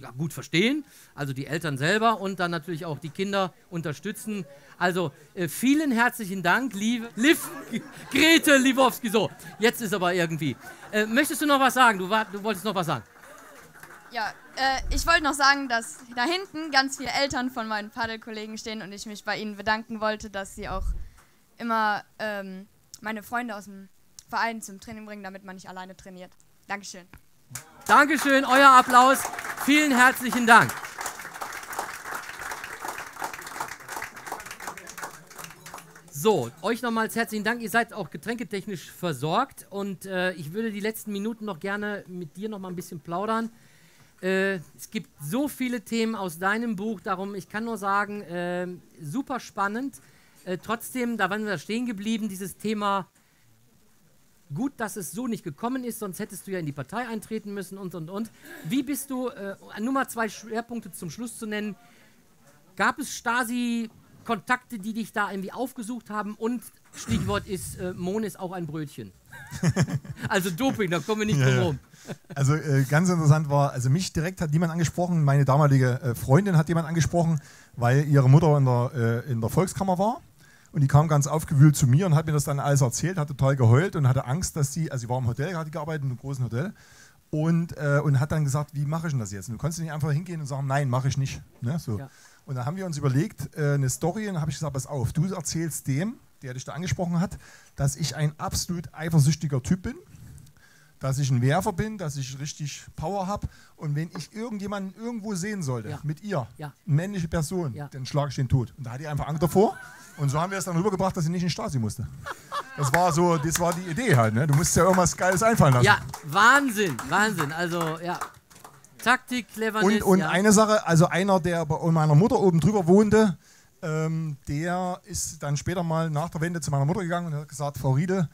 ja, gut verstehen, also die Eltern selber und dann natürlich auch die Kinder unterstützen. Also äh, vielen herzlichen Dank, liebe Liv, Grete Livowski. So, jetzt ist aber irgendwie. Äh, möchtest du noch was sagen? Du, du wolltest noch was sagen. Ja, äh, ich wollte noch sagen, dass da hinten ganz viele Eltern von meinen Paddelkollegen stehen und ich mich bei ihnen bedanken wollte, dass sie auch immer ähm, meine Freunde aus dem Verein zum Training bringen, damit man nicht alleine trainiert. Dankeschön. Dankeschön, euer Applaus. Vielen herzlichen Dank. So, euch nochmals herzlichen Dank. Ihr seid auch getränketechnisch versorgt und äh, ich würde die letzten Minuten noch gerne mit dir noch mal ein bisschen plaudern. Äh, es gibt so viele Themen aus deinem Buch, darum ich kann nur sagen, äh, super spannend. Äh, trotzdem, da waren wir stehen geblieben, dieses Thema gut, dass es so nicht gekommen ist, sonst hättest du ja in die Partei eintreten müssen und und und. Wie bist du, äh, nur mal zwei Schwerpunkte zum Schluss zu nennen, gab es Stasi-Kontakte, die dich da irgendwie aufgesucht haben und Stichwort ist, äh, Mohn ist auch ein Brötchen. *laughs* also Doping, da kommen wir nicht Ja, drum ja. rum. Also äh, ganz interessant war, also mich direkt hat niemand angesprochen, meine damalige äh, Freundin hat jemand angesprochen, weil ihre Mutter in der, äh, in der Volkskammer war. Und die kam ganz aufgewühlt zu mir und hat mir das dann alles erzählt, hat total geheult und hatte Angst, dass sie, also sie war im Hotel, hatte gearbeitet, in einem großen Hotel, und, äh, und hat dann gesagt, wie mache ich denn das jetzt? Und du konntest nicht einfach hingehen und sagen, nein, mache ich nicht. Ne? So. Ja. Und dann haben wir uns überlegt, äh, eine Story, und habe ich gesagt, pass auf, du erzählst dem, der dich da angesprochen hat, dass ich ein absolut eifersüchtiger Typ bin, dass ich ein Werfer bin, dass ich richtig Power habe und wenn ich irgendjemanden irgendwo sehen sollte, Ja. mit ihr, Ja. eine männliche Person, Ja. dann schlage ich den tot. Und da hatte ich einfach Angst davor und so haben wir es dann rübergebracht, dass sie nicht in Stasi musste. Das war so, das war die Idee halt, ne? du musst ja irgendwas Geiles einfallen lassen. Ja, Wahnsinn, Wahnsinn. Also, ja. Taktik, Cleverness. Und, und eine Sache, also einer, der bei meiner Mutter oben drüber wohnte, ähm, der ist dann später mal nach der Wende zu meiner Mutter gegangen und hat gesagt, Frau Riedel,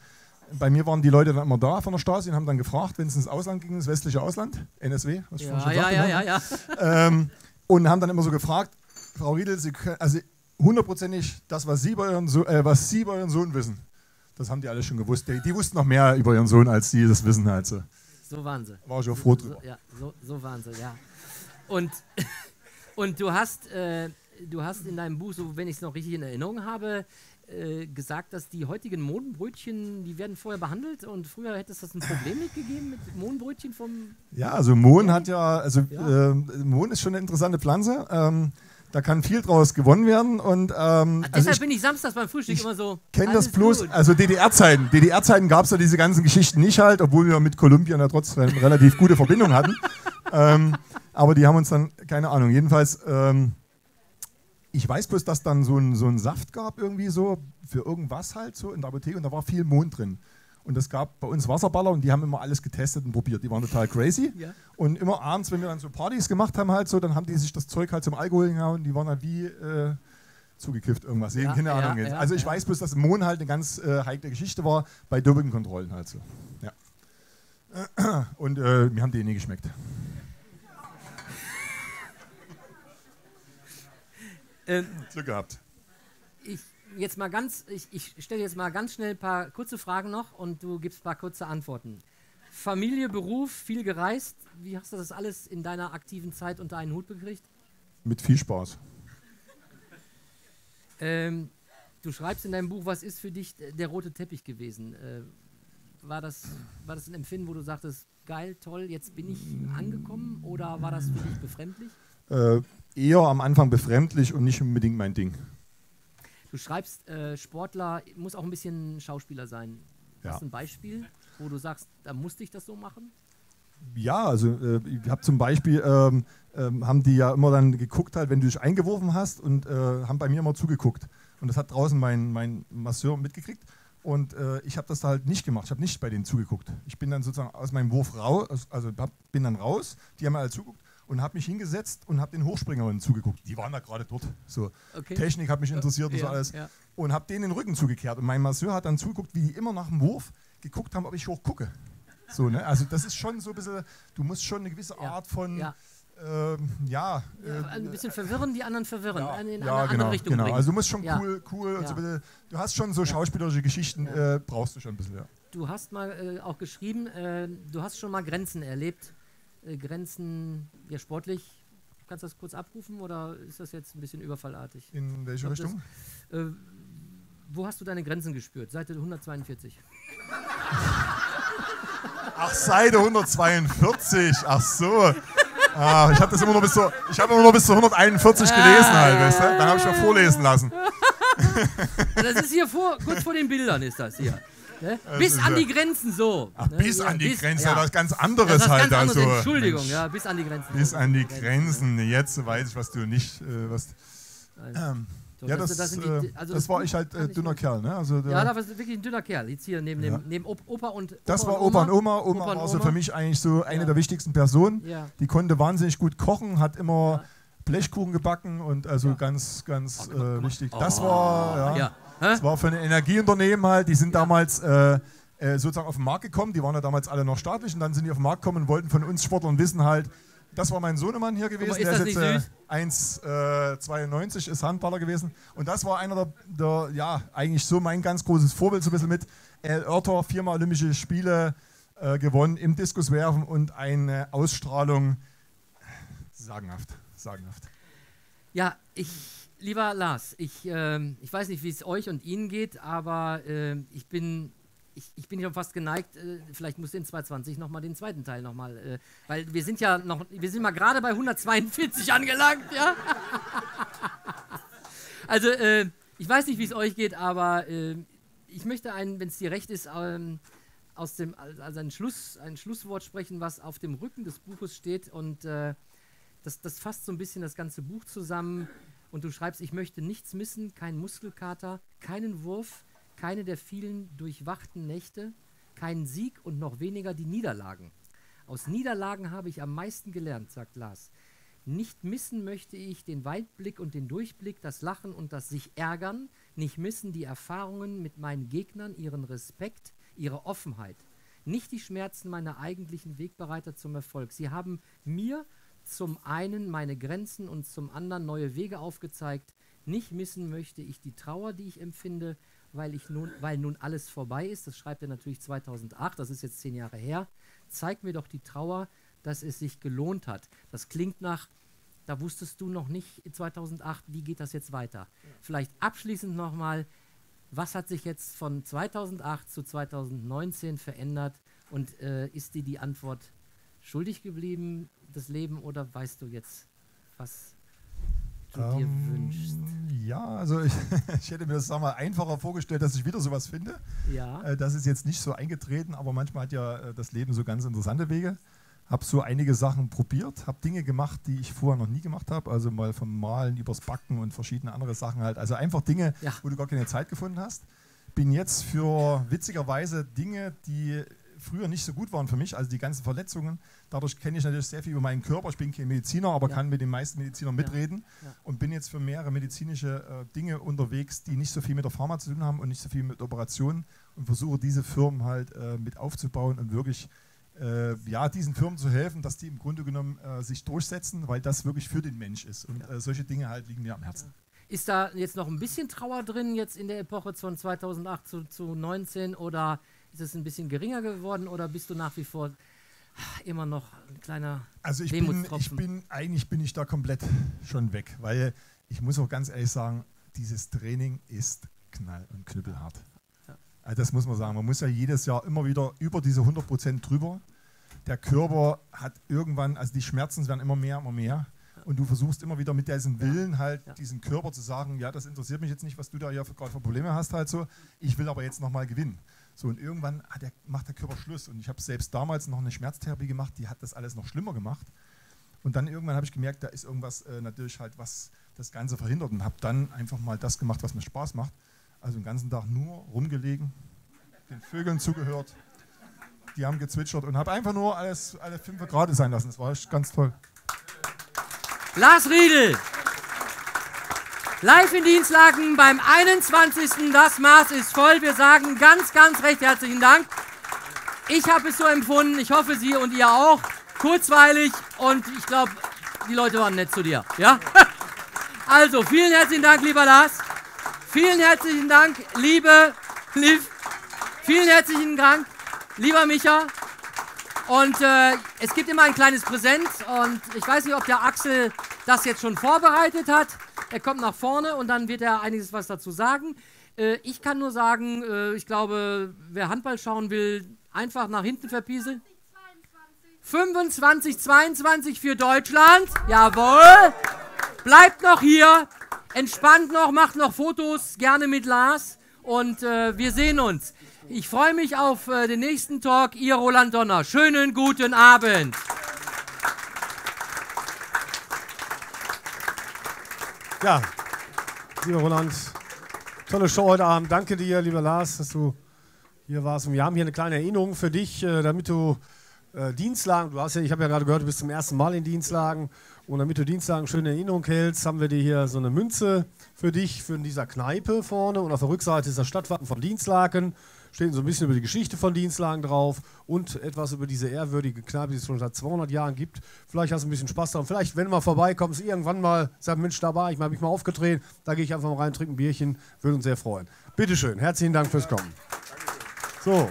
bei mir waren die Leute dann immer da von der Stasi und haben dann gefragt, wenn es ins Ausland ging, ins westliche Ausland, NSW, was ich Ja, schon ja, ja, ne? ja, ja. ähm, und haben dann immer so gefragt, Frau Riedel, Sie können, also hundertprozentig das, was Sie, bei ihren so äh, was Sie bei Ihren Sohn wissen, das haben die alle schon gewusst. Die, die wussten noch mehr über ihren Sohn, als Sie das wissen halt so. So waren sie. War ich auch froh drüber. So, ja, so, so waren sie, ja. Und, *laughs* und du hast, äh, du hast in deinem Buch, so wenn ich es noch richtig in Erinnerung habe, äh, gesagt, dass die heutigen Mohnbrötchen, die werden vorher behandelt und früher hätte es das ein Problem mitgegeben mit Mohnbrötchen vom. Ja, also Mohn hat ja, also Ja. ähm, Mohn ist schon eine interessante Pflanze. Ähm, da kann viel draus gewonnen werden und ähm, also Deshalb ich bin ich samstags beim Frühstück ich immer so. kenne das bloß, gut. also DDR-Zeiten. DDR-Zeiten gab es ja diese ganzen Geschichten nicht halt, obwohl wir mit Kolumbien ja trotzdem relativ gute Verbindung hatten. *laughs* ähm, aber die haben uns dann, keine Ahnung, jedenfalls, ähm, ich weiß bloß, dass dann so ein, so ein Saft gab irgendwie so, für irgendwas halt so in der Apotheke und da war viel Mond drin. Und es gab bei uns Wasserballer und die haben immer alles getestet und probiert. Die waren total crazy. Ja. Und immer abends, wenn wir dann so Partys gemacht haben, halt so, dann haben die sich das Zeug halt zum Alkohol gehauen. Die waren halt wie äh, zugekifft irgendwas. Ja, Keine Ahnung ja, also ich weiß bloß, dass Mohn halt eine ganz äh, heikle Geschichte war bei Dopingkontrollen halt so. Ja. *clears throat* Und äh, mir haben die nie geschmeckt. Ähm, Glück gehabt. ich jetzt mal ganz, ich, ich stelle jetzt mal ganz schnell ein paar kurze Fragen noch und du gibst ein paar kurze Antworten. Familie, Beruf, viel gereist. Wie hast du das alles in deiner aktiven Zeit unter einen Hut gekriegt? Mit viel Spaß. Ähm, du schreibst in deinem Buch, was ist für dich der rote Teppich gewesen? Äh, war, das, war das ein Empfinden, wo du sagtest, geil, toll, jetzt bin ich angekommen? Oder war das für dich befremdlich? Äh, eher am Anfang befremdlich und nicht unbedingt mein Ding. Du schreibst, äh, Sportler muss auch ein bisschen Schauspieler sein. Ja. Hast du ein Beispiel, wo du sagst, da musste ich das so machen? Ja, also äh, ich habe zum Beispiel, ähm, ähm, haben die ja immer dann geguckt, halt, wenn du dich eingeworfen hast und äh, haben bei mir immer zugeguckt. Und das hat draußen mein, mein Masseur mitgekriegt. Und äh, ich habe das da halt nicht gemacht. Ich habe nicht bei denen zugeguckt. Ich bin dann sozusagen aus meinem Wurf raus, also hab, bin dann raus, die haben mir alle zugeguckt und habe mich hingesetzt und habe den Hochspringerinnen zugeguckt. Die waren da gerade dort. So Okay. Technik hat mich interessiert und so Ja, alles. ja. Und habe denen den Rücken zugekehrt. Und mein Masseur hat dann zugeguckt, wie die immer nach dem Wurf geguckt haben, ob ich hoch gucke. So, ne? Also das ist schon so ein bisschen, du musst schon eine gewisse Art von, Ja. ähm, ja, Ja, äh, ein bisschen verwirren, die anderen verwirren. ja, in eine ja, andere genau, Richtung genau. bringen. Also du musst schon Ja. cool, cool und Ja. so bisschen, du hast schon so schauspielerische Geschichten, äh, brauchst du schon ein bisschen, ja. Du hast mal äh, auch geschrieben, äh, du hast schon mal Grenzen erlebt. Äh, Grenzen, ja, sportlich. Kannst du das kurz abrufen oder ist das jetzt ein bisschen überfallartig? In welche glaub, Richtung? Das, äh, wo hast du deine Grenzen gespürt? Seite 142. Ach, Seite 142, ach so. Ah, ich habe das immer nur bis ich habe immer nur bis zur 141 gelesen halt, weißt du? Dann habe ich schon vorlesen lassen. *laughs* Das ist hier vor, kurz vor den Bildern ist das hier. Ne? Das Bis an ja- die Grenzen so. Ach, ne? bis Ja, an die bis- Grenzen, ja. ja. was ganz Das anderes was halt. ganz anderes, also, Entschuldigung, Mensch, ja, bis an die Grenzen. Bis an die Grenzen. Jetzt weiß ich, was du nicht, äh, was. Ähm, So, ja, das- das, das sind die- äh, also das das war ich halt äh, dünner Kerl, ne? Also Ja, da war wirklich ein dünner Kerl. Jetzt hier neben, dem, Ja. neben Op- Opa und Das Opa war Opa und Oma. Oma Opa war so Oma. für mich eigentlich so eine Ja. der wichtigsten Personen. Ja. Die konnte wahnsinnig gut kochen, hat immer Blechkuchen gebacken und also ganz, ganz äh, wichtig. Das war, ja, Oh, Ja. Das war für ein Energieunternehmen halt. Die sind damals äh, äh, sozusagen auf den Markt gekommen. Die waren ja damals alle noch staatlich und dann sind die auf den Markt gekommen und wollten von uns Sportlern wissen halt. Das war mein Sohnemann hier gewesen. ist der ist jetzt äh, 1,92 ist Handballer gewesen. Und das war einer der, der, ja, eigentlich so mein ganz großes Vorbild, so ein bisschen mit. El Oerter, viermal Olympische Spiele äh, gewonnen im Diskuswerfen und eine Ausstrahlung sagenhaft. Sagenhaft. Ja, ich, lieber Lars, ich, ähm, ich weiß nicht, wie es euch und Ihnen geht, aber ähm, ich bin. Ich, ich bin schon fast geneigt, äh, vielleicht muss in 220 nochmal den zweiten Teil nochmal, äh, weil wir sind ja noch, wir sind mal gerade bei 142 angelangt, ja? *laughs* also, äh, ich weiß nicht, wie es euch geht, aber äh, ich möchte einen, wenn es dir recht ist, ähm, aus dem, also ein, Schluss, ein Schlusswort sprechen, was auf dem Rücken des Buches steht und äh, das, das fasst so ein bisschen das ganze Buch zusammen und du schreibst, ich möchte nichts missen, keinen Muskelkater, keinen Wurf, keine der vielen durchwachten Nächte, keinen Sieg und noch weniger die Niederlagen. Aus Niederlagen habe ich am meisten gelernt, sagt Lars. Nicht missen möchte ich den Weitblick und den Durchblick, das Lachen und das sich ärgern, nicht missen die Erfahrungen mit meinen Gegnern, ihren Respekt, ihre Offenheit. Nicht die Schmerzen meiner eigentlichen Wegbereiter zum Erfolg. Sie haben mir zum einen meine Grenzen und zum anderen neue Wege aufgezeigt. Nicht missen möchte ich die Trauer, die ich empfinde, weil, ich nun, weil nun alles vorbei ist. Das schreibt er natürlich 2008, das ist jetzt zehn Jahre her. Zeig mir doch die Trauer, dass es sich gelohnt hat. Das klingt nach, da wusstest du noch nicht 2008, wie geht das jetzt weiter. Vielleicht abschließend nochmal, was hat sich jetzt von 2008 zu 2019 verändert und äh, ist dir die Antwort schuldig geblieben, das Leben, oder weißt du jetzt, was du dir Ähm, wünschst? Ja, also ich, *laughs* ich hätte mir das sag mal, einfacher vorgestellt, dass ich wieder sowas finde. Ja. Äh, das ist jetzt nicht so eingetreten, aber manchmal hat ja äh, das Leben so ganz interessante Wege. Habe so einige Sachen probiert, habe Dinge gemacht, die ich vorher noch nie gemacht habe. Also mal vom Malen übers Backen und verschiedene andere Sachen halt. Also einfach Dinge, Ja. wo du gar keine Zeit gefunden hast. Bin jetzt für witzigerweise Dinge, die früher nicht so gut waren für mich, also die ganzen Verletzungen. Dadurch kenne ich natürlich sehr viel über meinen Körper. Ich bin kein Mediziner, aber Ja. kann mit den meisten Medizinern mitreden Ja. und bin jetzt für mehrere medizinische äh, Dinge unterwegs, die nicht so viel mit der Pharma zu tun haben und nicht so viel mit Operationen und versuche diese Firmen halt äh, mit aufzubauen und wirklich äh, ja, diesen Firmen zu helfen, dass die im Grunde genommen äh, sich durchsetzen, weil das wirklich für den Mensch ist. Und äh, solche Dinge halt liegen mir am Herzen. Ist da jetzt noch ein bisschen Trauer drin, jetzt in der Epoche von 2008 zu, zu 19 oder ist es ein bisschen geringer geworden oder bist du nach wie vor immer noch ein kleiner Also ich bin, ich bin, eigentlich bin ich da komplett schon weg, weil ich muss auch ganz ehrlich sagen, dieses Training ist knall- und knüppelhart. Also das muss man sagen. Man muss ja jedes Jahr immer wieder über diese 100% drüber. Der Körper hat irgendwann, also die Schmerzen werden immer mehr, immer mehr. Und du versuchst immer wieder mit diesem Willen halt diesen Körper zu sagen, ja, das interessiert mich jetzt nicht, was du da ja für- gerade für Probleme hast halt so. Ich will aber jetzt nochmal gewinnen. So und irgendwann der, macht der Körper Schluss. Und ich habe selbst damals noch eine Schmerztherapie gemacht, die hat das alles noch schlimmer gemacht. Und dann irgendwann habe ich gemerkt, da ist irgendwas äh, natürlich halt, was das Ganze verhindert und habe dann einfach mal das gemacht, was mir Spaß macht. Also den ganzen Tag nur rumgelegen, den Vögeln zugehört, die haben gezwitschert und habe einfach nur alles alle fünf Grad sein lassen. Das war echt ganz toll. Lars Riedel. Live in Dienstlaken beim 21. Das Maß ist voll. Wir sagen ganz, ganz recht herzlichen Dank. Ich habe es so empfunden. Ich hoffe, Sie und ihr auch. Kurzweilig und ich glaube, die Leute waren nett zu dir. Ja? *laughs* Also, vielen herzlichen Dank, lieber Lars. Vielen herzlichen Dank, liebe Liv. Vielen herzlichen Dank, lieber Micha. Und äh, es gibt immer ein kleines Präsent und ich weiß nicht, ob der Axel das jetzt schon vorbereitet hat. Er kommt nach vorne und dann wird er einiges was dazu sagen. Äh, ich kann nur sagen, äh, ich glaube, wer Handball schauen will, einfach nach hinten verpieseln. 25, 22 für Deutschland. Jawohl. Bleibt noch hier. Entspannt noch, macht noch Fotos, gerne mit Lars. Und äh, wir sehen uns. Ich freue mich auf äh, den nächsten Talk. Ihr Roland Donner. Schönen guten Abend. Ja, lieber Roland, tolle Show heute Abend. Danke dir, lieber Lars, dass du hier warst. Und wir haben hier eine kleine Erinnerung für dich, äh, damit du äh, Dienstlagen, du hast ja, ich habe ja gerade gehört, du bist zum ersten Mal in Dienstlagen. Und damit du Dienstlagen schön in Erinnerung hältst, haben wir dir hier so eine Münze für dich, für dieser Kneipe vorne. Und auf der Rückseite ist das Stadtwappen von Dienstlaken. Steht so ein bisschen über die Geschichte von Dienstlagen drauf und etwas über diese ehrwürdige Kneipe, die es schon seit 200 Jahren gibt. Vielleicht hast du ein bisschen Spaß daran. Vielleicht, wenn du mal vorbeikommst, irgendwann mal sagst, Mensch, da war ich, habe ich mal aufgetreten. Da gehe ich einfach mal rein, trinke ein Bierchen. Würde uns sehr freuen. Bitteschön. Herzlichen Dank fürs Kommen. So.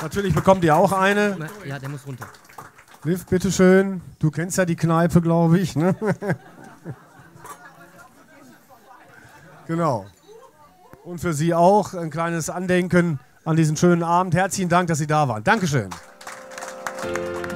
Natürlich bekommt ihr auch eine. Ja, der muss runter. Liv, bitteschön. Du kennst ja die Kneipe, glaube ich. Ne? *laughs* genau. Und für Sie auch ein kleines Andenken an diesen schönen Abend. Herzlichen Dank, dass Sie da waren. Dankeschön. Musik